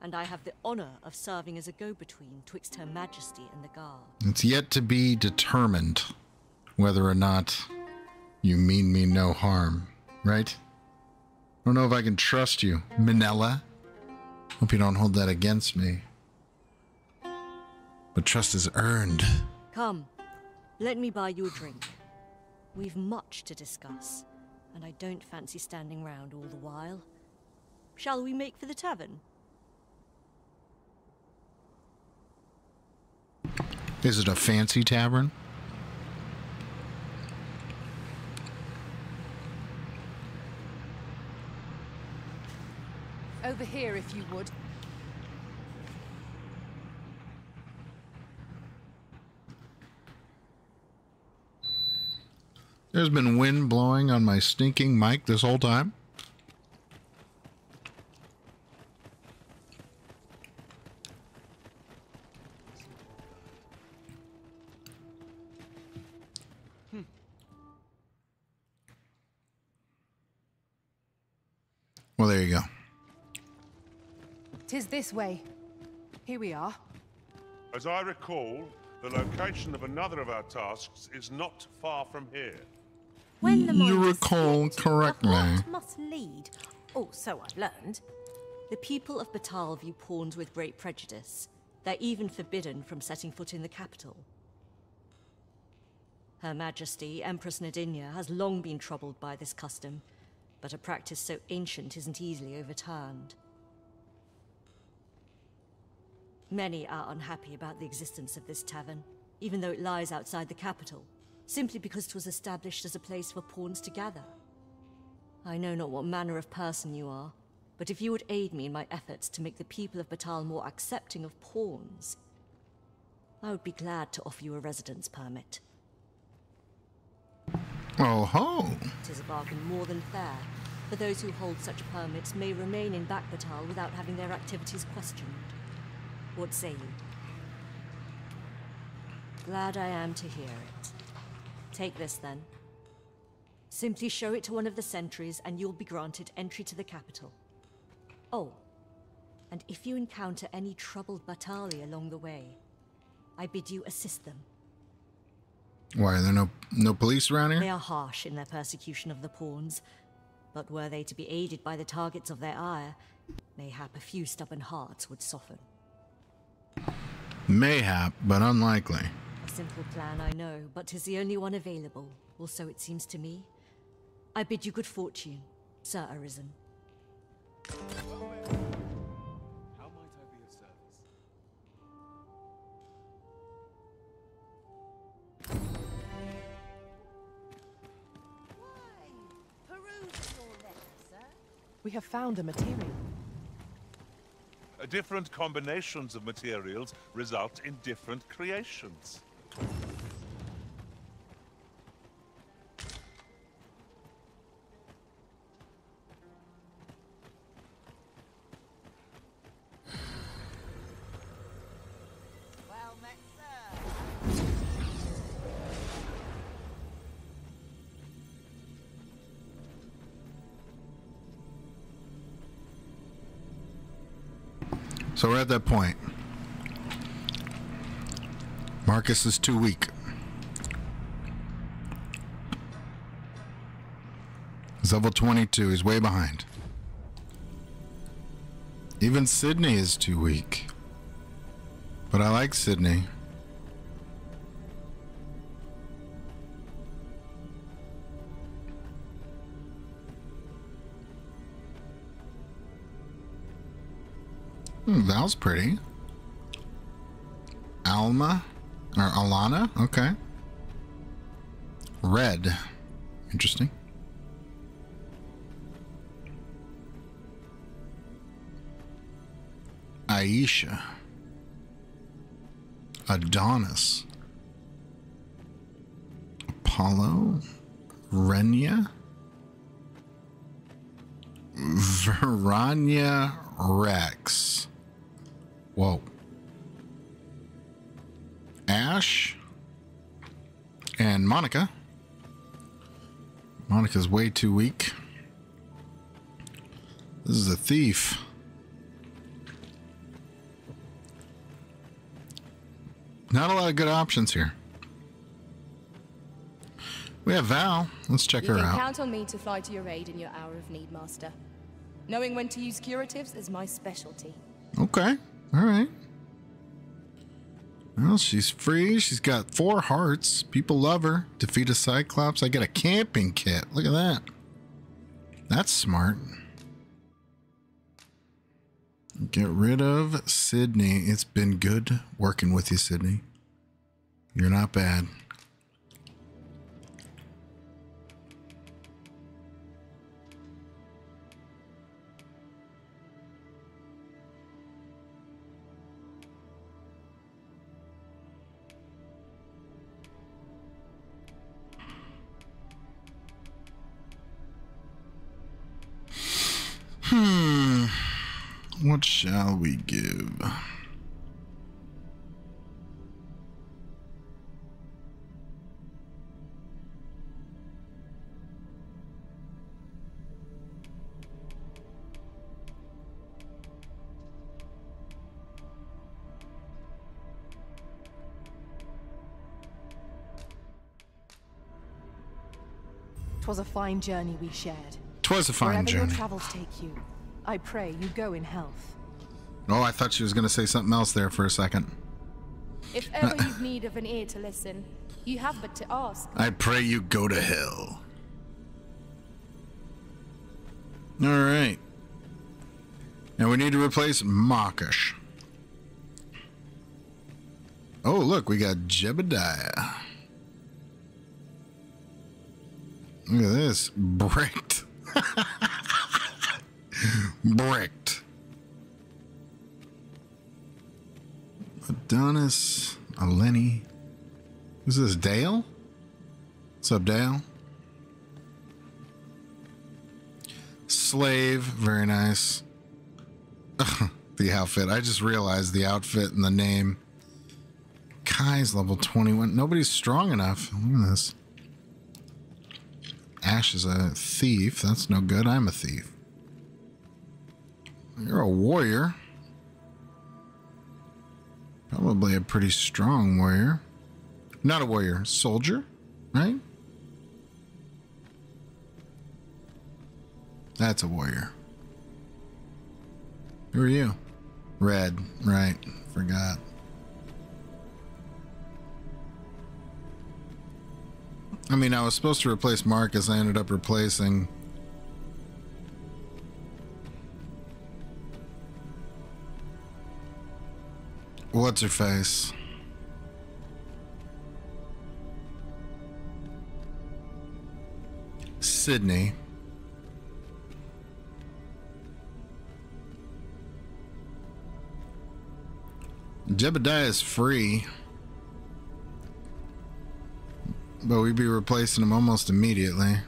and I have the honor of serving as a go-between twixt Her Majesty and the Guard. It's yet to be determined whether or not you mean me no harm, right? I don't know if I can trust you, Manila. Hope you don't hold that against me. But trust is earned. Come, let me buy you a drink. We've much to discuss, and I don't fancy standing round all the while. Shall we make for the tavern? Is it a fancy tavern? Over here, if you would. There's been wind blowing on my stinking mic this whole time. This way. Here we are. As I recall, the location of another of our tasks is not far from here. When the You recall split, correctly. The heart must lead. Oh, so I've learned. The people of Battahl view pawns with great prejudice. They're even forbidden from setting foot in the capital. Her Majesty, Empress Nadinia, has long been troubled by this custom, but a practice so ancient isn't easily overturned. Many are unhappy about the existence of this tavern, even though it lies outside the capital, simply because it was established as a place for pawns to gather. I know not what manner of person you are, but if you would aid me in my efforts to make the people of Battahl more accepting of pawns, I would be glad to offer you a residence permit. Oh ho! Tis a bargain more than fair, for those who hold such permits may remain in Bakbattahl without having their activities questioned. What say you? Glad I am to hear it. Take this then. Simply show it to one of the sentries and you'll be granted entry to the capital. Oh, and if you encounter any troubled Battahli along the way, I bid you assist them. Why are there no no police around here? They are harsh in their persecution of the pawns, but were they to be aided by the targets of their ire, mayhap a few stubborn hearts would soften. Mayhap, but unlikely. A simple plan, I know, but 'tis the only one available, or so it seems to me. I bid you good fortune, Sir Arisen. How might I be of service? We have found a material. Different combinations of materials result in different creations. So we're at that point. Marcus is too weak. He's level 22. He's way behind. Even Sydney is too weak. But I like Sydney. Hmm, was pretty. Alma or Alana, okay. Red, interesting. Aisha, Adonis, Apollo, Renya, Verania Rex. Whoa. Ash and Monica. Monica's way too weak. This is a thief. Not a lot of good options here. We have Val. Let's check you her can out. count on me to fly to your aid in your hour of need, Master. Knowing when to use curatives is my specialty. Okay. All right. Well, she's free. She's got four hearts. People love her. Defeat a Cyclops. I get a camping kit. Look at that. That's smart. Get rid of Sydney. It's been good working with you, Sydney. You're not bad. Shall we give? Twas a fine journey we shared. 'Twas a fine Wherever journey. your travels take you, I pray you go in health. Oh, I thought she was going to say something else there for a second. If ever you've need of an ear to listen, you have but to ask. I pray you go to hell. All right. And we need to replace Makash. Oh, look, we got Jebediah. Look at this. Bricked. Bricked. Adonis, Eleni. Who's this, Dale? What's up, Dale? Slave, very nice. the outfit. I just realized the outfit and the name. Kai's level 21. Nobody's strong enough. Look at this. Ash is a thief. That's no good. I'm a thief. You're a warrior. Probably a pretty strong warrior. Not a warrior, soldier, right? That's a warrior. Who are you? Red, right. Forgot. I mean, I was supposed to replace Marcus. I ended up replacing. What's her face? Sydney. Jebediah is free. But we'd be replacing him almost immediately.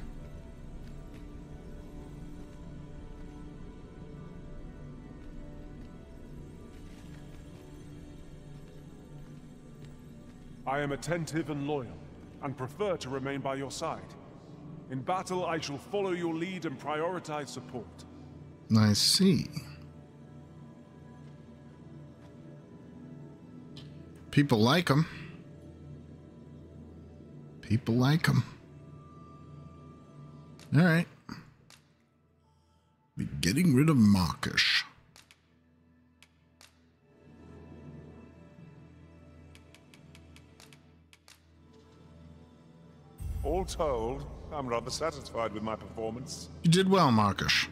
I am attentive and loyal, and prefer to remain by your side. In battle, I shall follow your lead and prioritize support. I see. People like him. People like him. All right. Be getting rid of Markish. All told, I'm rather satisfied with my performance. You did well, Markish.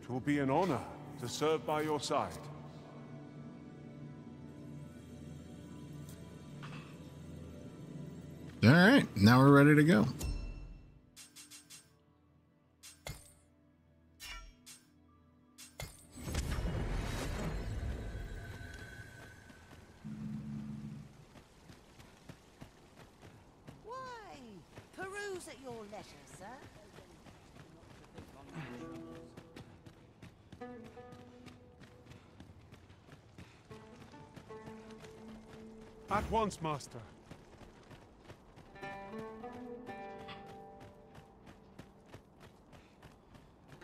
It will be an honor to serve by your side. All right, now we're ready to go. At once, Master.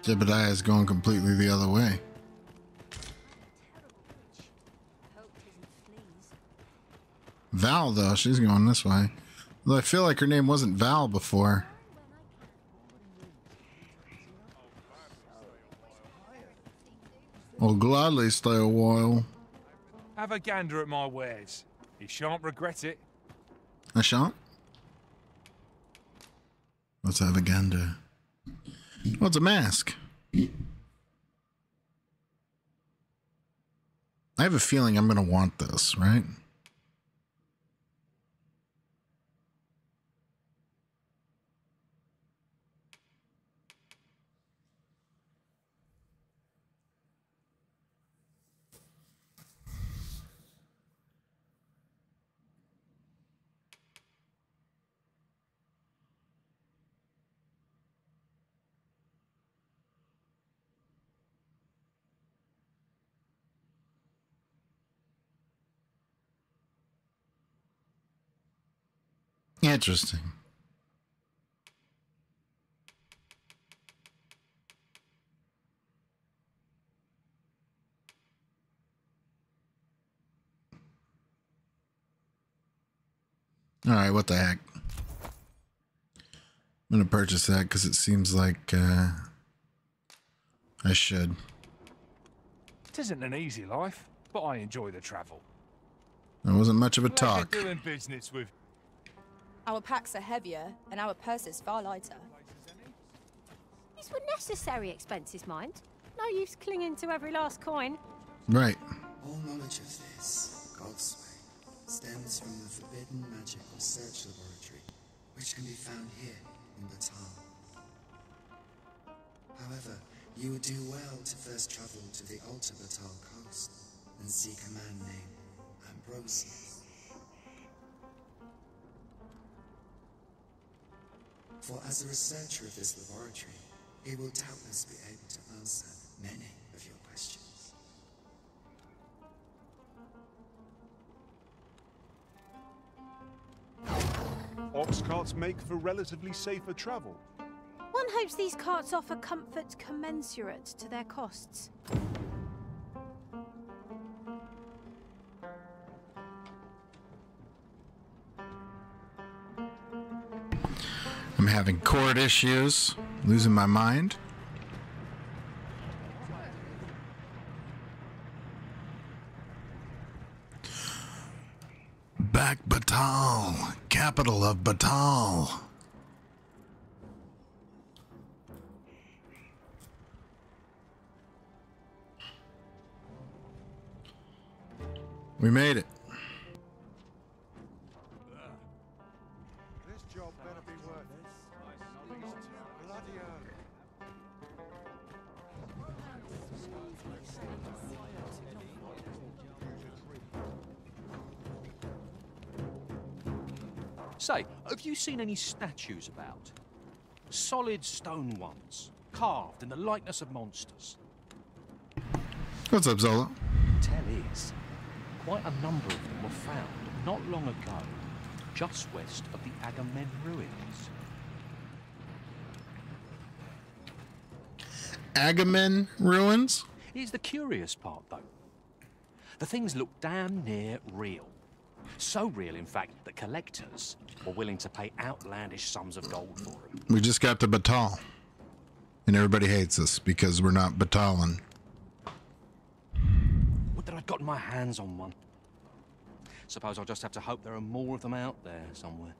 Jebediah is going completely the other way. Val, though, she's going this way. Though I feel like her name wasn't Val before. I'll gladly stay a while. Have a gander at my wares. You shan't regret it. I shan't. Let's have a gander. It's a mask. I have a feeling I'm going to want this, right? Interesting. All right, what the heck? I'm going to purchase that because it seems like uh, I should. It isn't an easy life, but I enjoy the travel. That wasn't much of a talk. doing business with Our packs are heavier, and our purses far lighter. These were necessary expenses, mind. No use clinging to every last coin. Right. All knowledge of this, God's way, stems from the forbidden magic research laboratory, which can be found here in Battahl. However, You would do well to first travel to the Alta Battahl coast and seek a man named Ambrosius. For as a researcher of this laboratory, he will doubtless be able to answer many of your questions. Ox carts make for relatively safer travel. One hopes these carts offer comfort commensurate to their costs. Having cord issues, losing my mind. Back Batal, capital of Battahl. We made it. Seen any statues about? Solid stone ones, carved in the likeness of monsters. What's up, Zola? Tell is, quite a number of them were found not long ago, just west of the Agamemnon ruins. Agamen ruins? Here's the curious part, though. The things look damn near real. So real, in fact, that collectors were willing to pay outlandish sums of gold for them. We just got to Battahl. And everybody hates us because we're not Batalan. Would that I'd gotten my hands on one. Suppose I'll just have to hope there are more of them out there somewhere.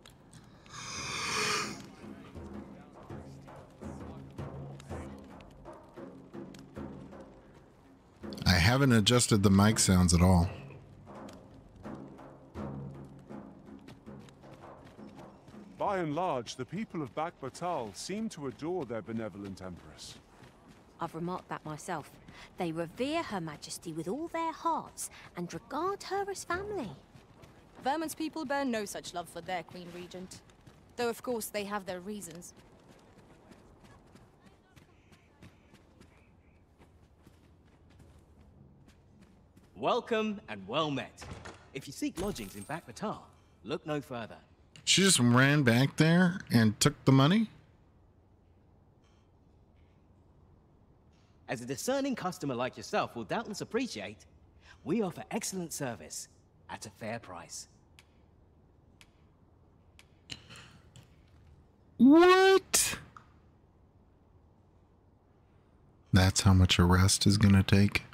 I haven't adjusted the mic sounds at all. By and large, the people of Bakbattahl seem to adore their benevolent empress. I've remarked that myself. They revere Her Majesty with all their hearts and regard her as family. Vermund's people bear no such love for their Queen Regent. Though, of course, they have their reasons. Welcome and well met. If you seek lodgings in Bakbattahl, look no further. She just ran back there and took the money? As a discerning customer like yourself will doubtless appreciate, we offer excellent service at a fair price. What? That's how much a rest is gonna take.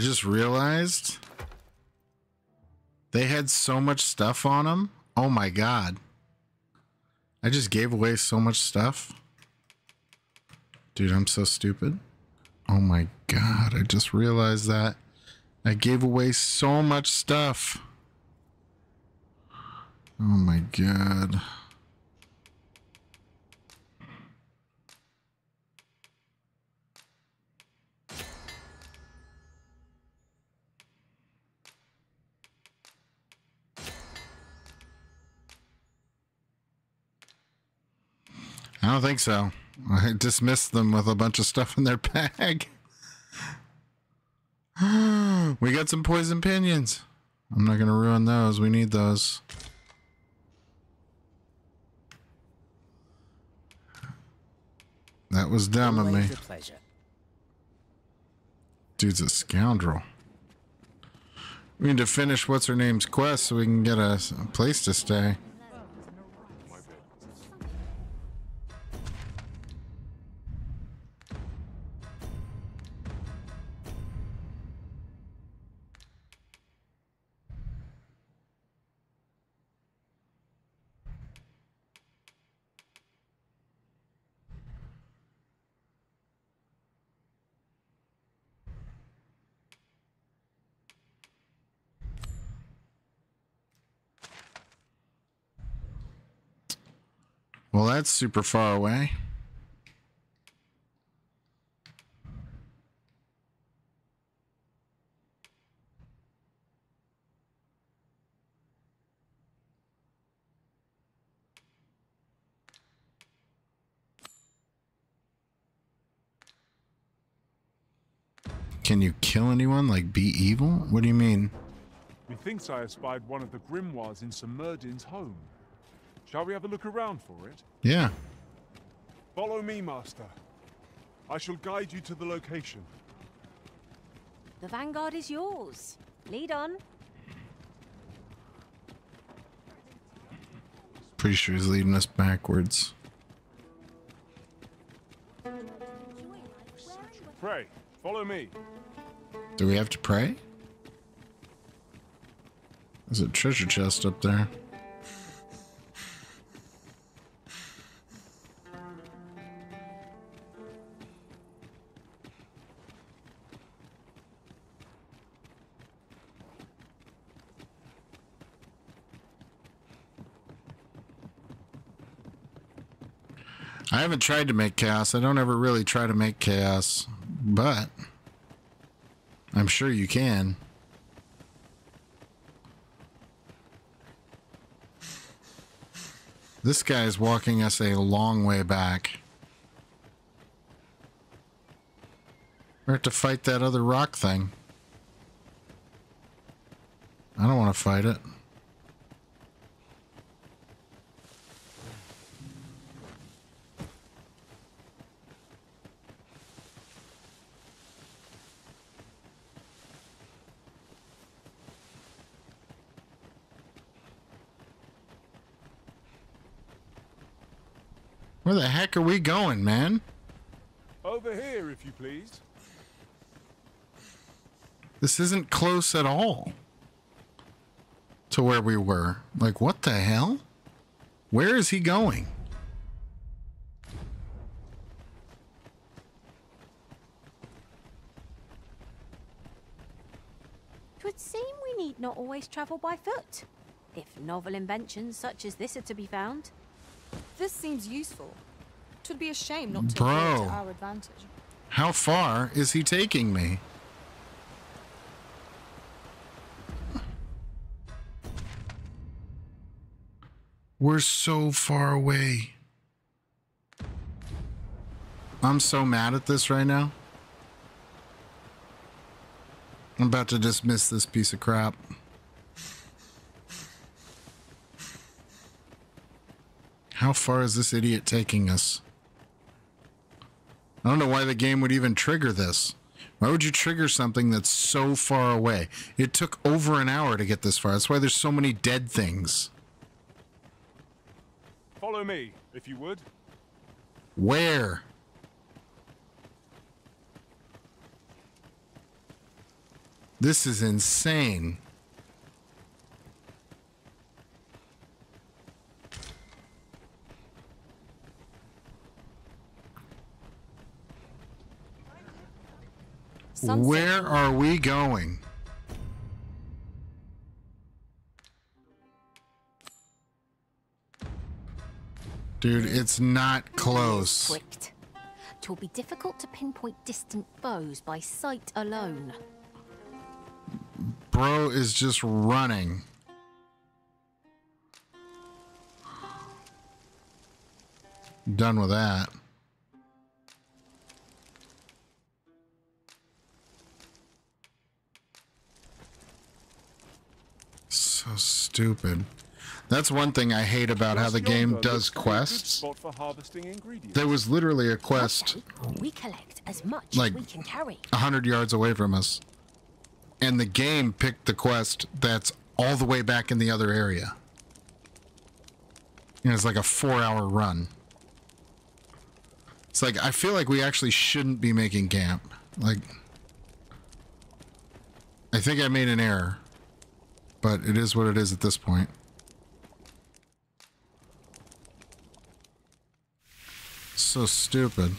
I just realized they had so much stuff on them. Oh my god. I just gave away so much stuff. Dude, I'm so stupid. Oh my god, I just realized that. I gave away so much stuff. Oh my god. Don't think so. I dismissed them with a bunch of stuff in their bag. we got some poison pinions. I'm not going to ruin those. We need those. That was dumb of me. Always a pleasure. Dude's a scoundrel. We need to finish what's her name's quest so we can get a, a place to stay. That's super far away. Can you kill anyone? Like, be evil? What do you mean? Methinks I espied one of the grimoires in Sir Merdin's home. Shall we have a look around for it? Yeah. Follow me, Master. I shall guide you to the location. The Vanguard is yours. Lead on. Pretty sure he's leading us backwards. Pray, follow me. Do we have to pray? There's a treasure chest up there. I haven't tried to make chaos. I don't ever really try to make chaos, but I'm sure you can. This guy is walking us a long way back. We have to fight that other rock thing. I don't want to fight it. Where the heck are we going, man? Over here, if you please. This isn't close at all to where we were. Like, what the hell? Where is he going? Twould seem we need not always travel by foot, if novel inventions such as this are to be found. This seems useful. Twould be a shame not to Bro. to our advantage. How far is he taking me? We're so far away. I'm so mad at this right now. I'm about to dismiss this piece of crap. How far is this idiot taking us? I don't know why the game would even trigger this. Why would you trigger something that's so far away? It took over an hour to get this far. That's why there's so many dead things. Follow me, if you would. Where? This is insane. Sunset. Where are we going? Dude, it's not close. Pricked. Be difficult to pinpoint distant foes by sight alone. Bro is just running. Done with that. So stupid. That's one thing I hate about how the game does quests. Spot for harvesting ingredients. There was literally a quest We collect as much Like- we can carry. a hundred yards away from us, and the game picked the quest that's all the way back in the other area. And it's like a four-hour run. It's like I feel like we actually shouldn't be making camp. Like, I think I made an error, but it is what it is at this point. So stupid.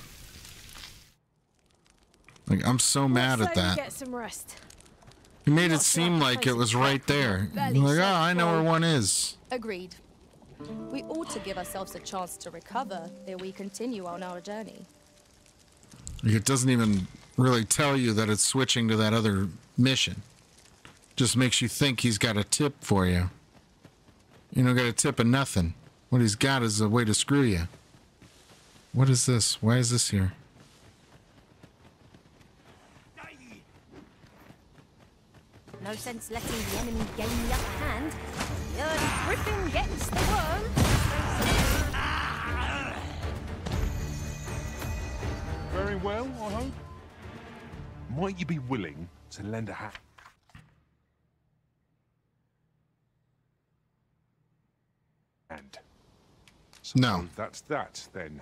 Like I'm so mad at that. Get some rest. He made it seem like it was right there. Like, oh, I know where one is. Agreed. We ought to give ourselves a chance to recover ere we continue on our journey. It doesn't even really tell you that it's switching to that other mission. Just makes you think he's got a tip for you. You don't got a tip of nothing. What he's got is a way to screw you. What is this? Why is this here? No sense letting the enemy gain the upper hand. The early griffin gets the worm. Very well, I hope. Might you be willing to lend a hand? And No. that's that then.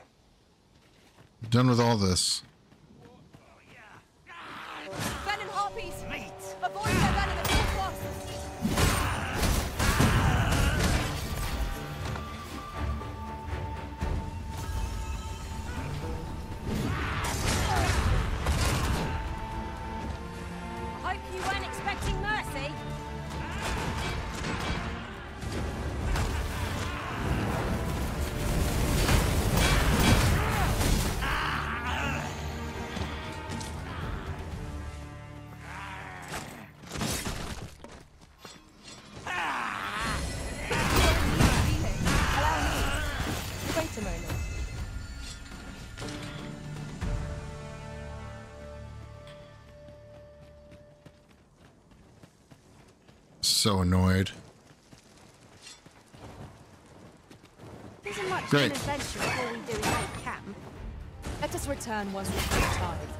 Done with all this. So annoyed. Much Great. of an adventure before we do is make camp. Let us return once we've recharged.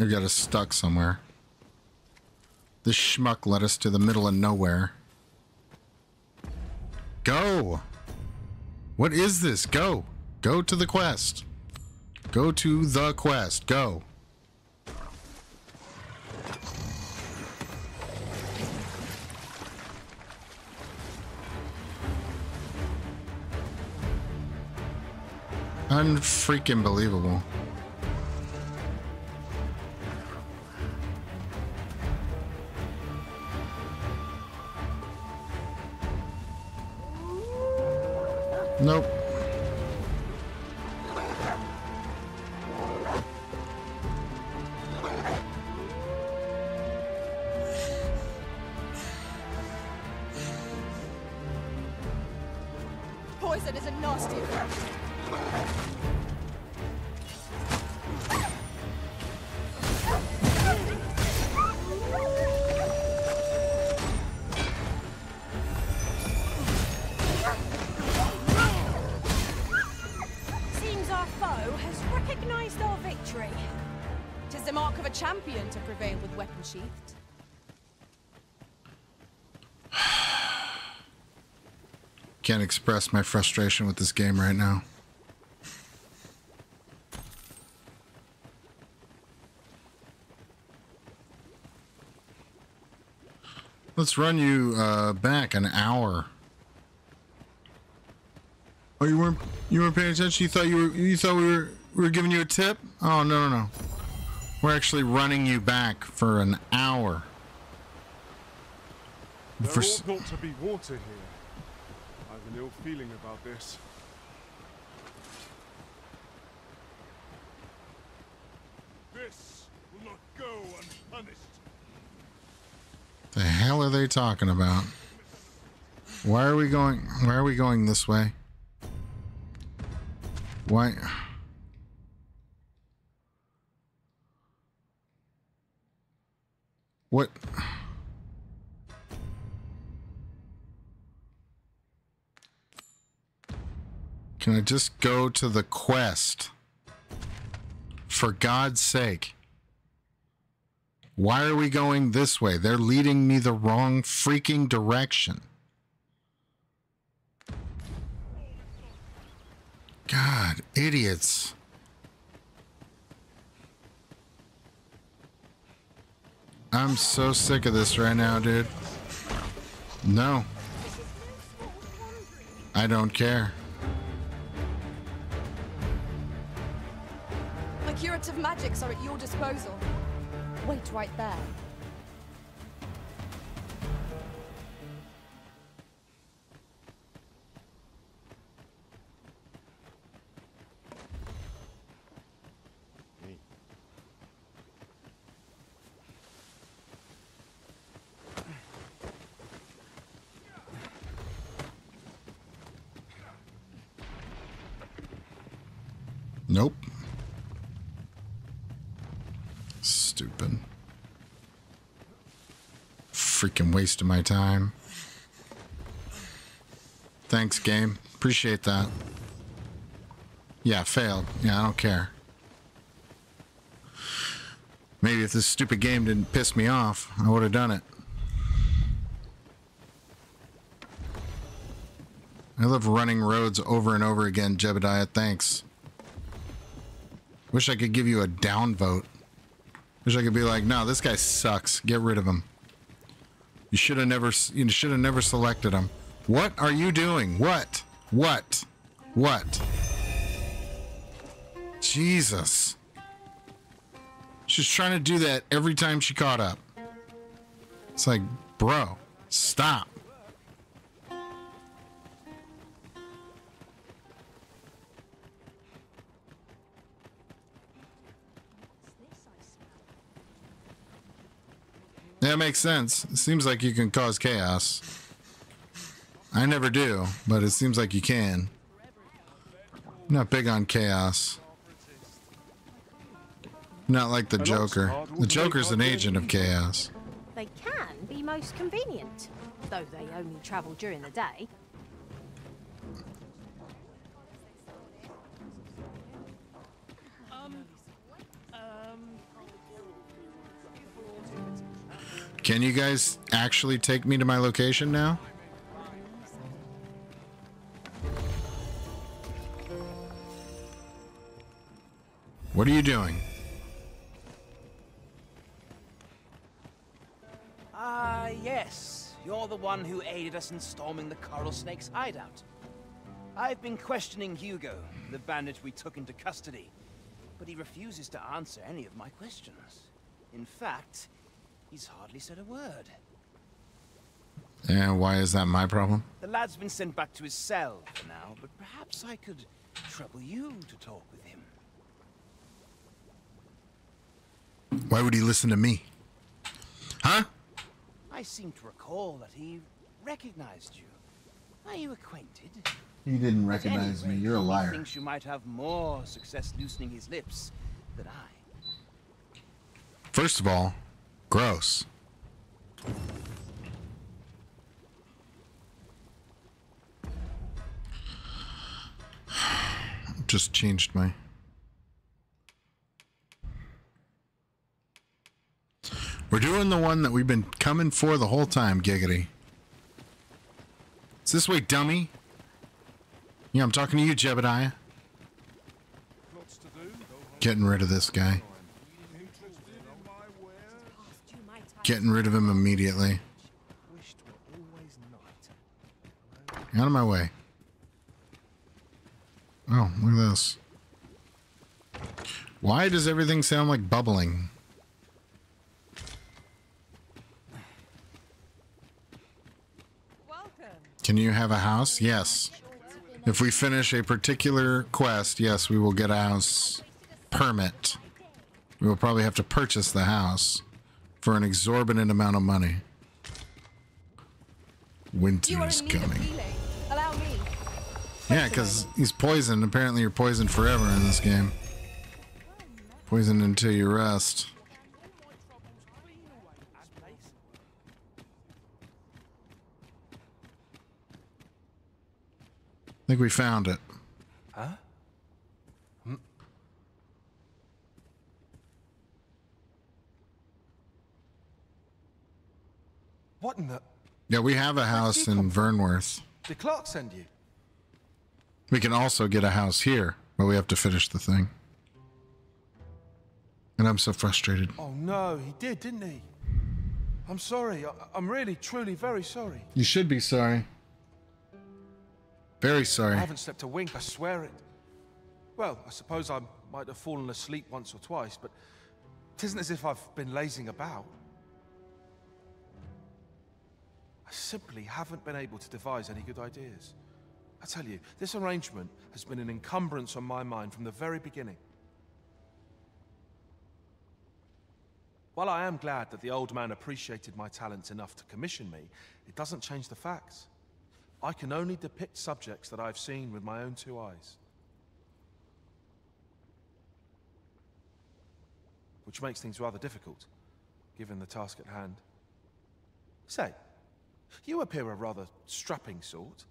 They got us stuck somewhere. This schmuck led us to the middle of nowhere. Go! What is this? Go! Go to the quest. Go to the quest. Go. Unfreaking believable. Nope. Express my frustration with this game right now. Let's run you uh, back an hour. Oh, you weren't you weren't paying attention. You thought you were you thought we were we were giving you a tip. Oh no no no. We're actually running you back for an hour. There ought not to be water here. I have an ill feeling about this. This will not go unpunished. the hell are they talking about? Why are we going? Why are we going this way? Why? I just go to the quest? For God's sake. Why are we going this way? They're leading me the wrong freaking direction. God, idiots. I'm so sick of this right now, dude. No. I don't care. Curative magics are at your disposal. Wait right there. Waste of my time. Thanks, game. Appreciate that. Yeah, failed. Yeah, I don't care. Maybe if this stupid game didn't piss me off, I would have done it. I love running roads over and over again, Jebediah. Thanks. Wish I could give you a downvote. Wish I could be like, no, this guy sucks. Get rid of him. You should have never. You should have never selected him. What are you doing? What? What? What? Jesus. She's trying to do that every time she caught up. It's like, bro, stop. That makes sense. It seems like you can cause chaos. I never do, but it seems like you can. I'm not big on chaos. Not like the Joker. The Joker's an agent of chaos. They can be most convenient, though they only travel during the day. Can you guys actually take me to my location now? What are you doing? Ah, yes. You're the one who aided us in storming the Coral Snake's hideout. I've been questioning Hugo, the bandit we took into custody, but he refuses to answer any of my questions. In fact, he's hardly said a word. And why is that my problem? The lad's been sent back to his cell for now, but perhaps I could trouble you to talk with him. Why would he listen to me? Huh? I seem to recall that he recognized you. Are you acquainted? He didn't recognize any me. You're a liar. He thinks you might have more success loosening his lips than I. First of all, gross. Just changed my. We're doing the one that we've been coming for the whole time, Giggity. It's this way, dummy. Yeah, I'm talking to you, Jebediah. Getting rid of this guy. Getting rid of him immediately. Out of my way. Oh, look at this. Why does everything sound like bubbling? Can you have a house? Yes. If we finish a particular quest, yes, we will get a house permit. We will probably have to purchase the house for an exorbitant amount of money. Winter is coming. Allow me. Yeah, because he's poisoned. Apparently, you're poisoned forever in this game. Poisoned until you rest. I think we found it. What in the... Yeah, we have a house in Vernworth. Did Clark send you? We can also get a house here, but we have to finish the thing. And I'm so frustrated. Oh no, he did, didn't he? I'm sorry. I I'm really, truly very sorry. You should be sorry. Very sorry. I haven't slept a wink, I swear it. Well, I suppose I might have fallen asleep once or twice, but it isn't as if I've been lazing about. I simply haven't been able to devise any good ideas. I tell you, this arrangement has been an encumbrance on my mind from the very beginning. While I am glad that the old man appreciated my talents enough to commission me, it doesn't change the facts. I can only depict subjects that I've seen with my own two eyes. Which makes things rather difficult, given the task at hand. Say, you appear a rather strapping sort.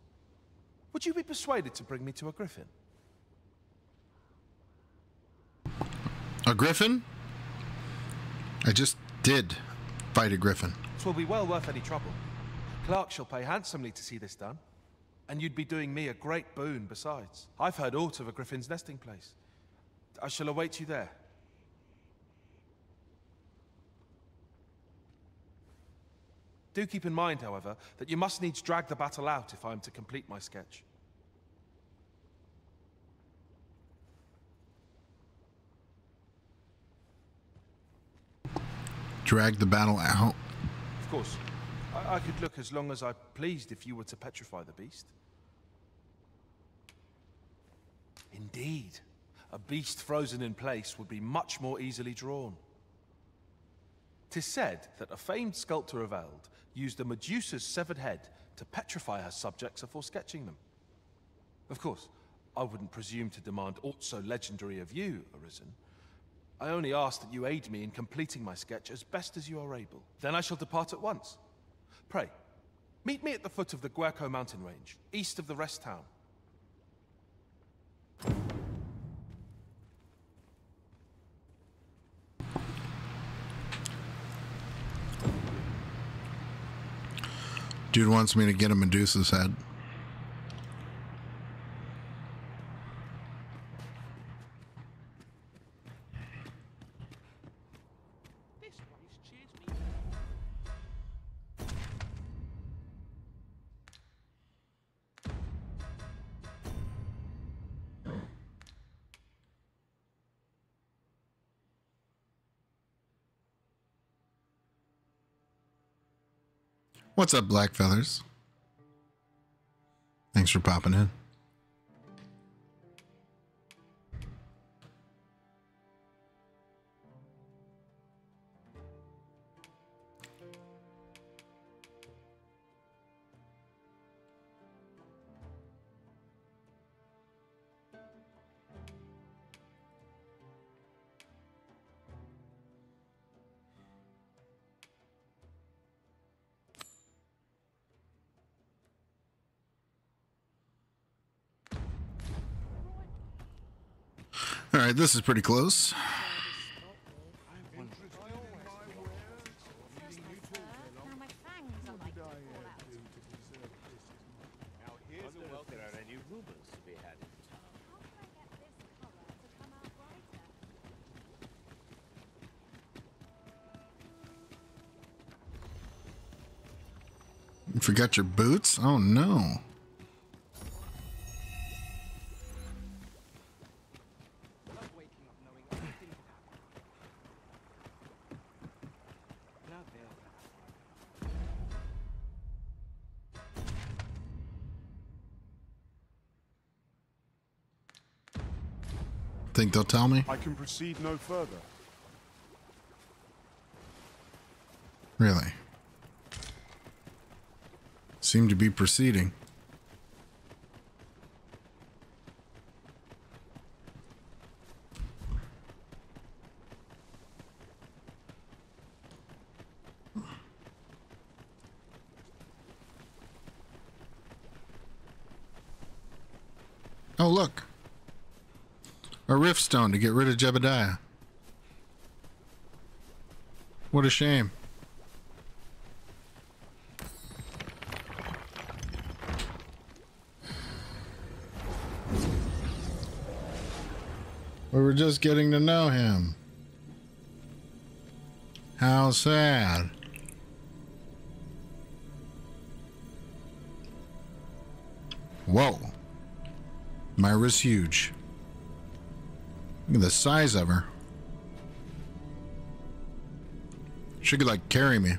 Would you be persuaded to bring me to a griffin? A griffin? I just did fight a griffin. Twill be well worth any trouble. Clark shall pay handsomely to see this done. And you'd be doing me a great boon besides. I've heard aught of a griffin's nesting place. I shall await you there. Do keep in mind, however, that you must needs drag the battle out if I am to complete my sketch. Drag the battle out. Of course, I, I could look as long as I pleased if you were to petrify the beast. Indeed, a beast frozen in place would be much more easily drawn. Tis said that a famed sculptor of Eld used a Medusa's severed head to petrify her subjects before sketching them. Of course, I wouldn't presume to demand aught so legendary of you, Arisen. I only ask that you aid me in completing my sketch as best as you are able. Then I shall depart at once. Pray, meet me at the foot of the Guerco mountain range, east of the rest town. Dude wants me to get a Medusa's head. What's up, Black? Thanks for popping in. This is pretty close. You forgot your boots? Oh no. Think they'll tell me? I can proceed no further. Really? Seem to be proceeding. Oh, look. A rift stone to get rid of Jebediah. What a shame. We were just getting to know him. How sad. Whoa. Myra's huge. Look at the size of her. She could like carry me.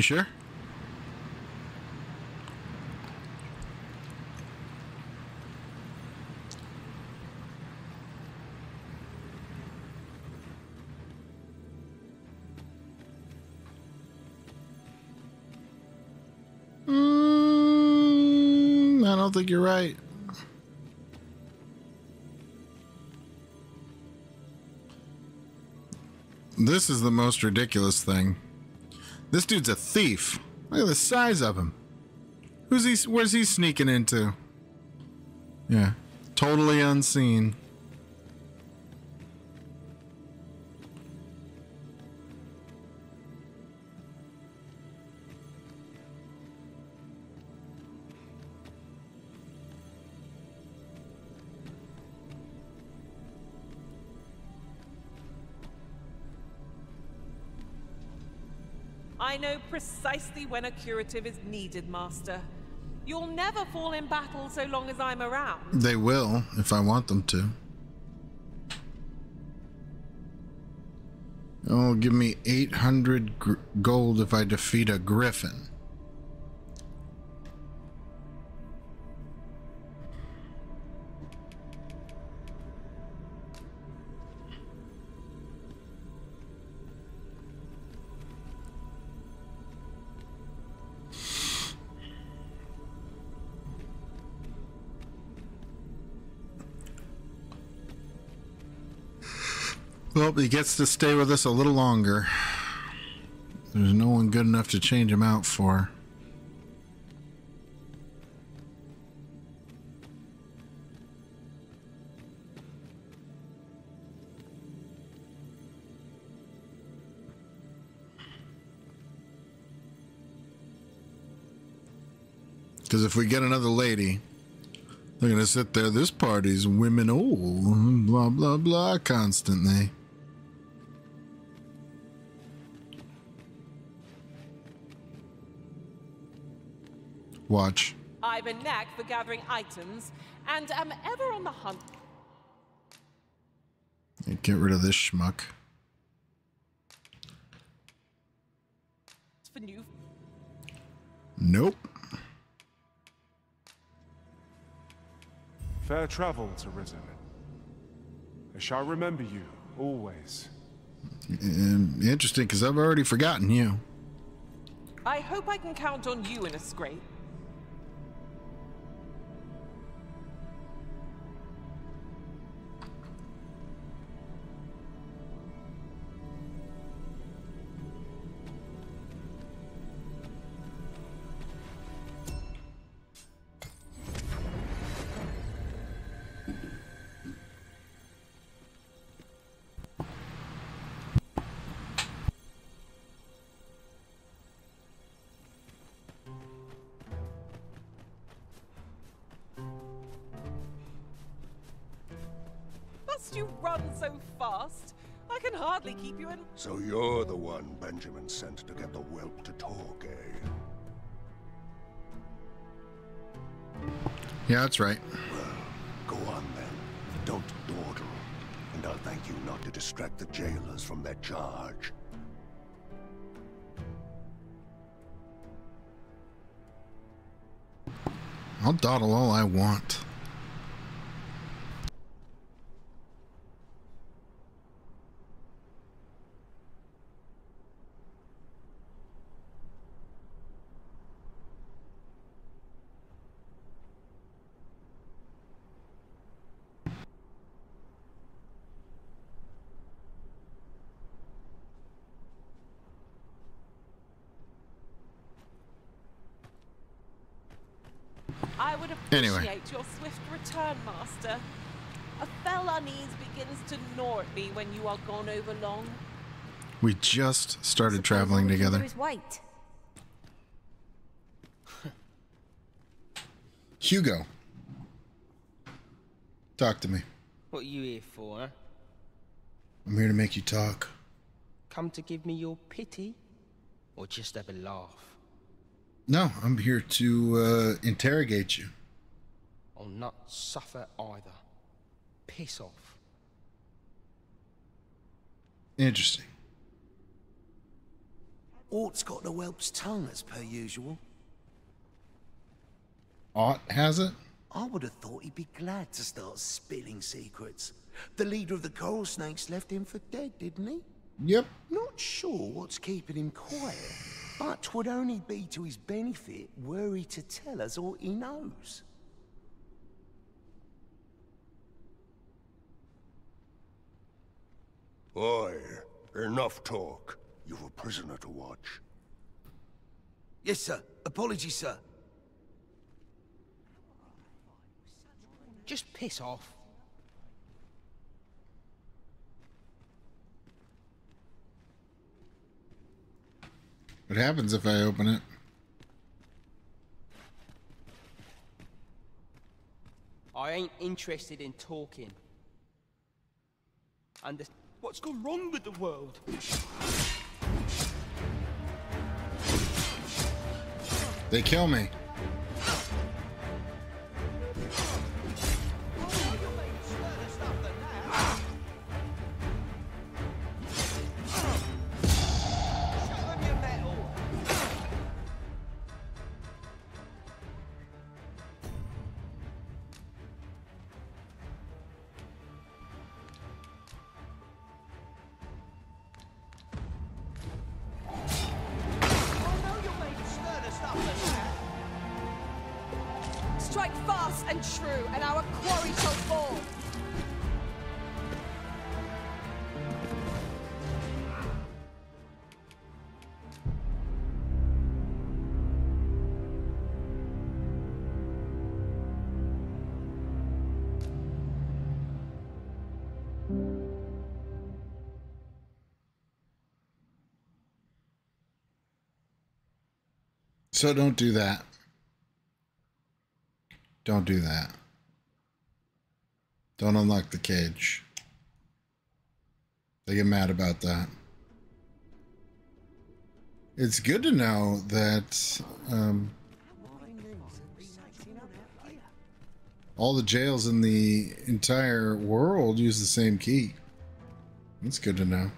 You sure? Mm, I don't think you're right. This is the most ridiculous thing. This dude's a thief. Look at the size of him. Who's he? Where's he sneaking into? Yeah, totally unseen. Precisely when a curative is needed, Master. You'll never fall in battle so long as I'm around. They will, if I want them to. Oh, give me 800 gr- gold if I defeat a griffin. He gets to stay with us a little longer. There's no one good enough to change him out for. Because if we get another lady, they're going to sit there. This party's women old, blah, blah, blah, constantly. Watch. I've a knack for gathering items and am ever on the hunt Get rid of this schmuck. for new. Nope. Fair travel to Risen. I shall remember you, always. Um, interesting, because I've already forgotten you. I hope I can count on you in a scrape. Can hardly keep you in. So you're the one Benjamin sent to get the whelp to talk, eh? Yeah, that's right. Go on then. Don't dawdle. And I'll thank you not to distract the jailers from their charge. I'll dawdle all I want. I would appreciate Anyway. your swift return, Master. A fell unease begins to gnaw at me when you are gone over long. We just started traveling All we can do together. is wait. Hugo. Talk to me. What are you here for. I'm here to make you talk. Come to give me your pity? Or just have a laugh? No, I'm here to uh, interrogate you. I'll not suffer either. Piss off. Interesting. Ort's got the whelp's tongue as per usual. Ought has it? I would have thought he'd be glad to start spilling secrets. The leader of the coral snakes left him for dead, didn't he? Yep. Not sure what's keeping him quiet, but 'twould only be to his benefit were he to tell us all he knows. Oi, enough talk. You've a prisoner to watch. Yes, sir. Apologies, sir. Just piss off. What happens if I open it? I ain't interested in talking. And what's gone wrong with the world? They kill me. So don't do that. Don't do that. Don't unlock the cage. They get mad about that. It's good to know that um, all the jails in the entire world use the same key. That's good to know.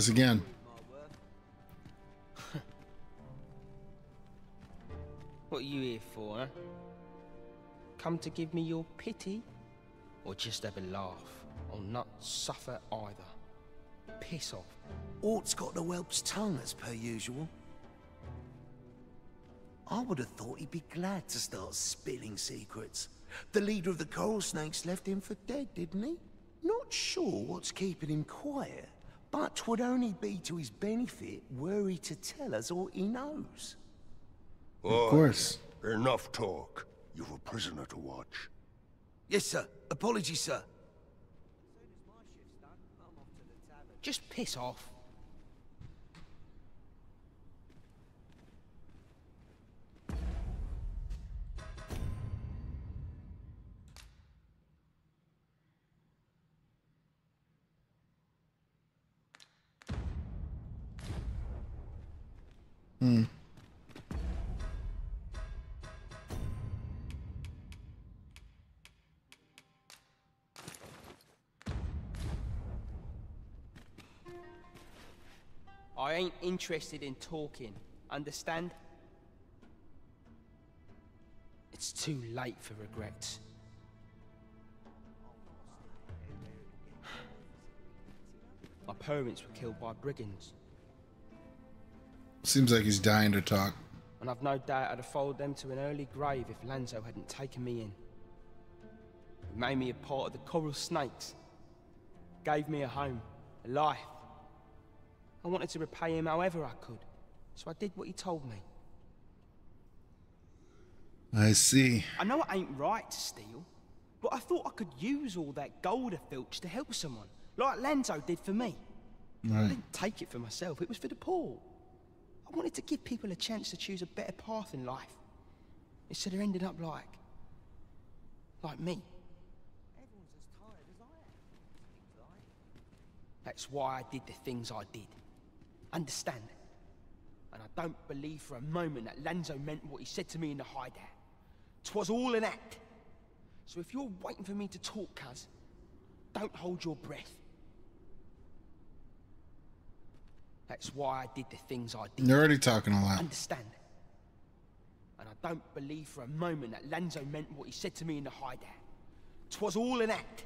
This again. What are you here for, huh? Come to give me your pity? Or just have a laugh? I'll not suffer either. Piss off. Ort's got the whelp's tongue as per usual. I would have thought he'd be glad to start spilling secrets. The leader of the coral snakes left him for dead, didn't he? Not sure what's keeping him quiet, but 'twould only be to his benefit were he to tell us all he knows. Of course. Enough talk. You've a prisoner to watch. Yes, sir. Apologies, sir. Just piss off. Interested in talking. Understand? It's too late for regrets. My parents were killed by brigands, Seems like he's dying to talk. and I've no doubt I'd have followed them to an early grave if Lanzo hadn't taken me in. He made me a part of the Coral Snakes, gave me a home, a life. I wanted to repay him however I could, so I did what he told me. I see. I know it ain't right to steal, but I thought I could use all that gold I filched to help someone, like Lanzo did for me. I didn't take it for myself, it was for the poor. I wanted to give people a chance to choose a better path in life, instead of ending up like... like me. That's why I did the things I did. Understand? And I don't believe for a moment that Lanzo meant what he said to me in the hideout. 'Twas all an act. So if you're waiting for me to talk, cuz, don't hold your breath. That's why I did the things I did. You're already talking a lot. Understand? And I don't believe for a moment that Lanzo meant what he said to me in the hideout. 'Twas all an act.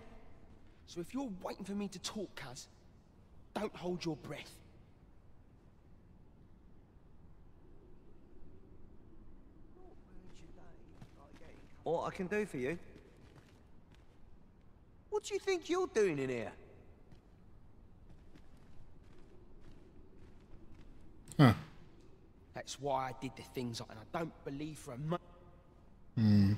So if you're waiting for me to talk, cuz, don't hold your breath. What I can do for you? What do you think you're doing in here? Huh. That's why I did the things I... And I don't believe for a moment... Hmm.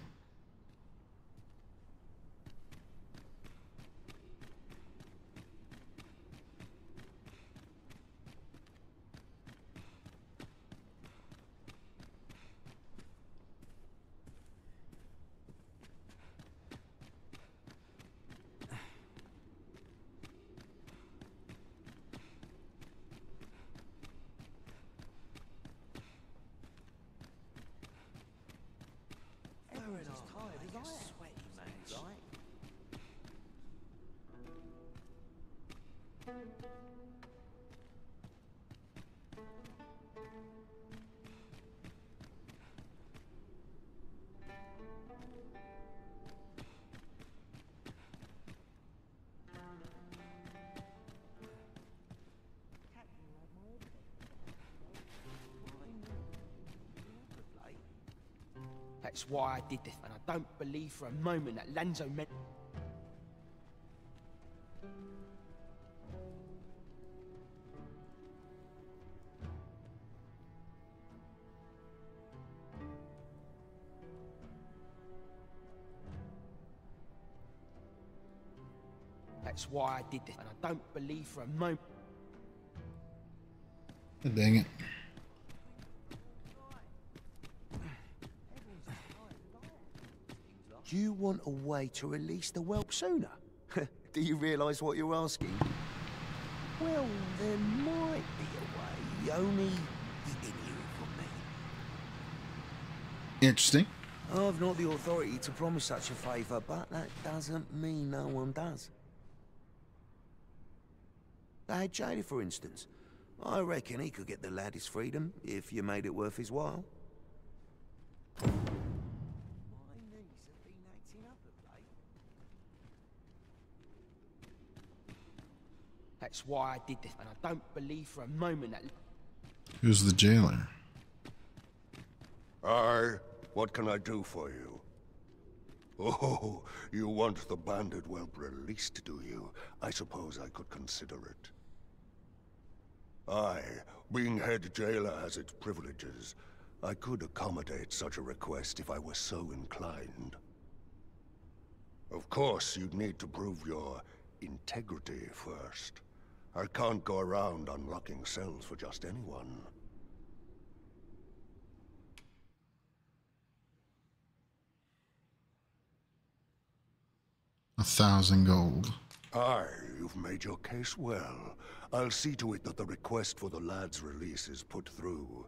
Tired as I am. Sweaty, mate. That's why I did this. And I don't believe for a moment that Lanzo meant... That's why I did this. And I don't believe for a moment... Dang it. You want a way to release the whelp sooner? Do you realise what you're asking? Well, there might be a way, only you didn't hear it from me. Interesting. I've not the authority to promise such a favour, but that doesn't mean no one does. Lad Jada, for instance. I reckon he could get the lad his freedom if you made it worth his while. That's why I did this, and I don't believe for a moment that. Who's the jailer? I... what can I do for you? Oh, you want the bandit whelp released, do you? I suppose I could consider it. I, being head jailer has its privileges. I could accommodate such a request if I were so inclined. Of course, you'd need to prove your integrity first. I can't go around unlocking cells for just anyone. A thousand gold. Aye, you've made your case well. I'll see to it that the request for the lad's release is put through.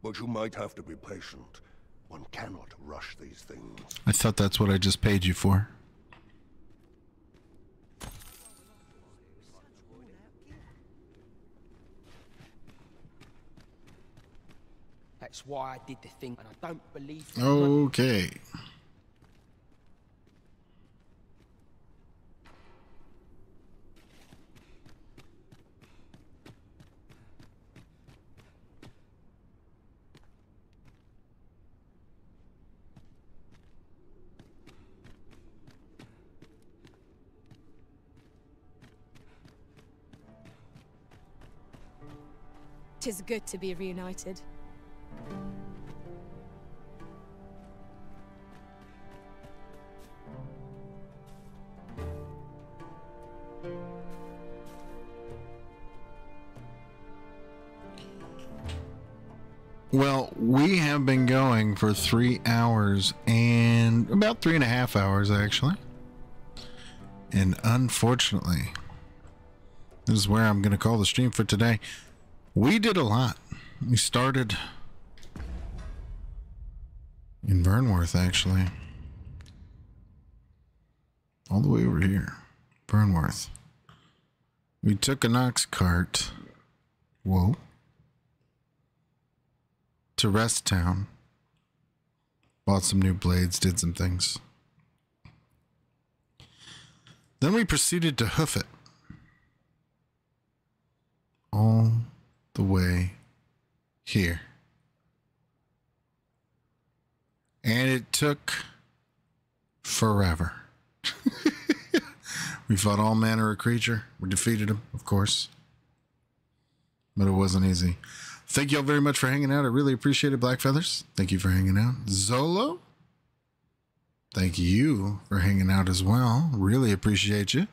But you might have to be patient. One cannot rush these things. I thought that's what I just paid you for. That's why I did the thing, and I don't believe. for Okay. Tis good to be reunited. For three hours and about three and a half hours, actually. And unfortunately, this is where I'm going to call the stream for today. We did a lot. We started in Vernworth, actually. All the way over here. Vernworth. We took a Nox cart. Whoa to Rest Town. Bought some new blades, did some things. Then we proceeded to hoof it. All the way here. And it took forever. we fought all manner of creature. We defeated him, of course. But it wasn't easy. Thank you all very much for hanging out. I really appreciate it, Black Feathers. Thank you for hanging out. Zolo, thank you for hanging out as well. Really appreciate you.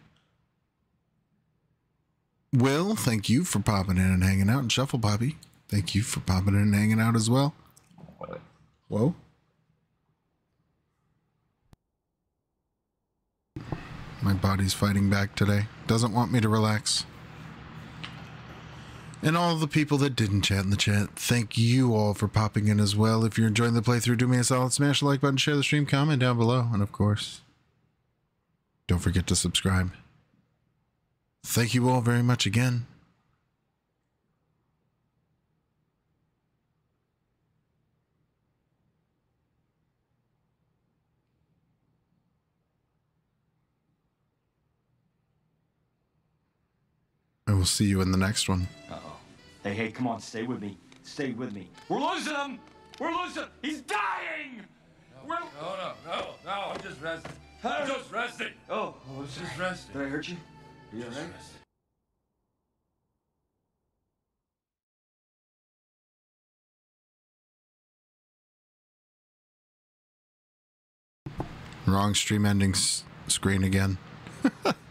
Will, thank you for popping in and hanging out. And Shuffle Poppy, thank you for popping in and hanging out as well. Whoa. My body's fighting back today. Doesn't want me to relax. And all the people that didn't chat in the chat, thank you all for popping in as well. If you're enjoying the playthrough, do me a solid, smash the like button, share the stream, comment down below, and of course, don't forget to subscribe. Thank you all very much again. I will see you in the next one. Uh-oh. Hey, hey, come on, stay with me. Stay with me. We're losing him! We're losing He's dying! We're... No, no, no, no, I'm just resting. I'm just resting. Oh, I was just resting. Did I hurt you? Are you Just alright? resting. Wrong stream ending s- screen again.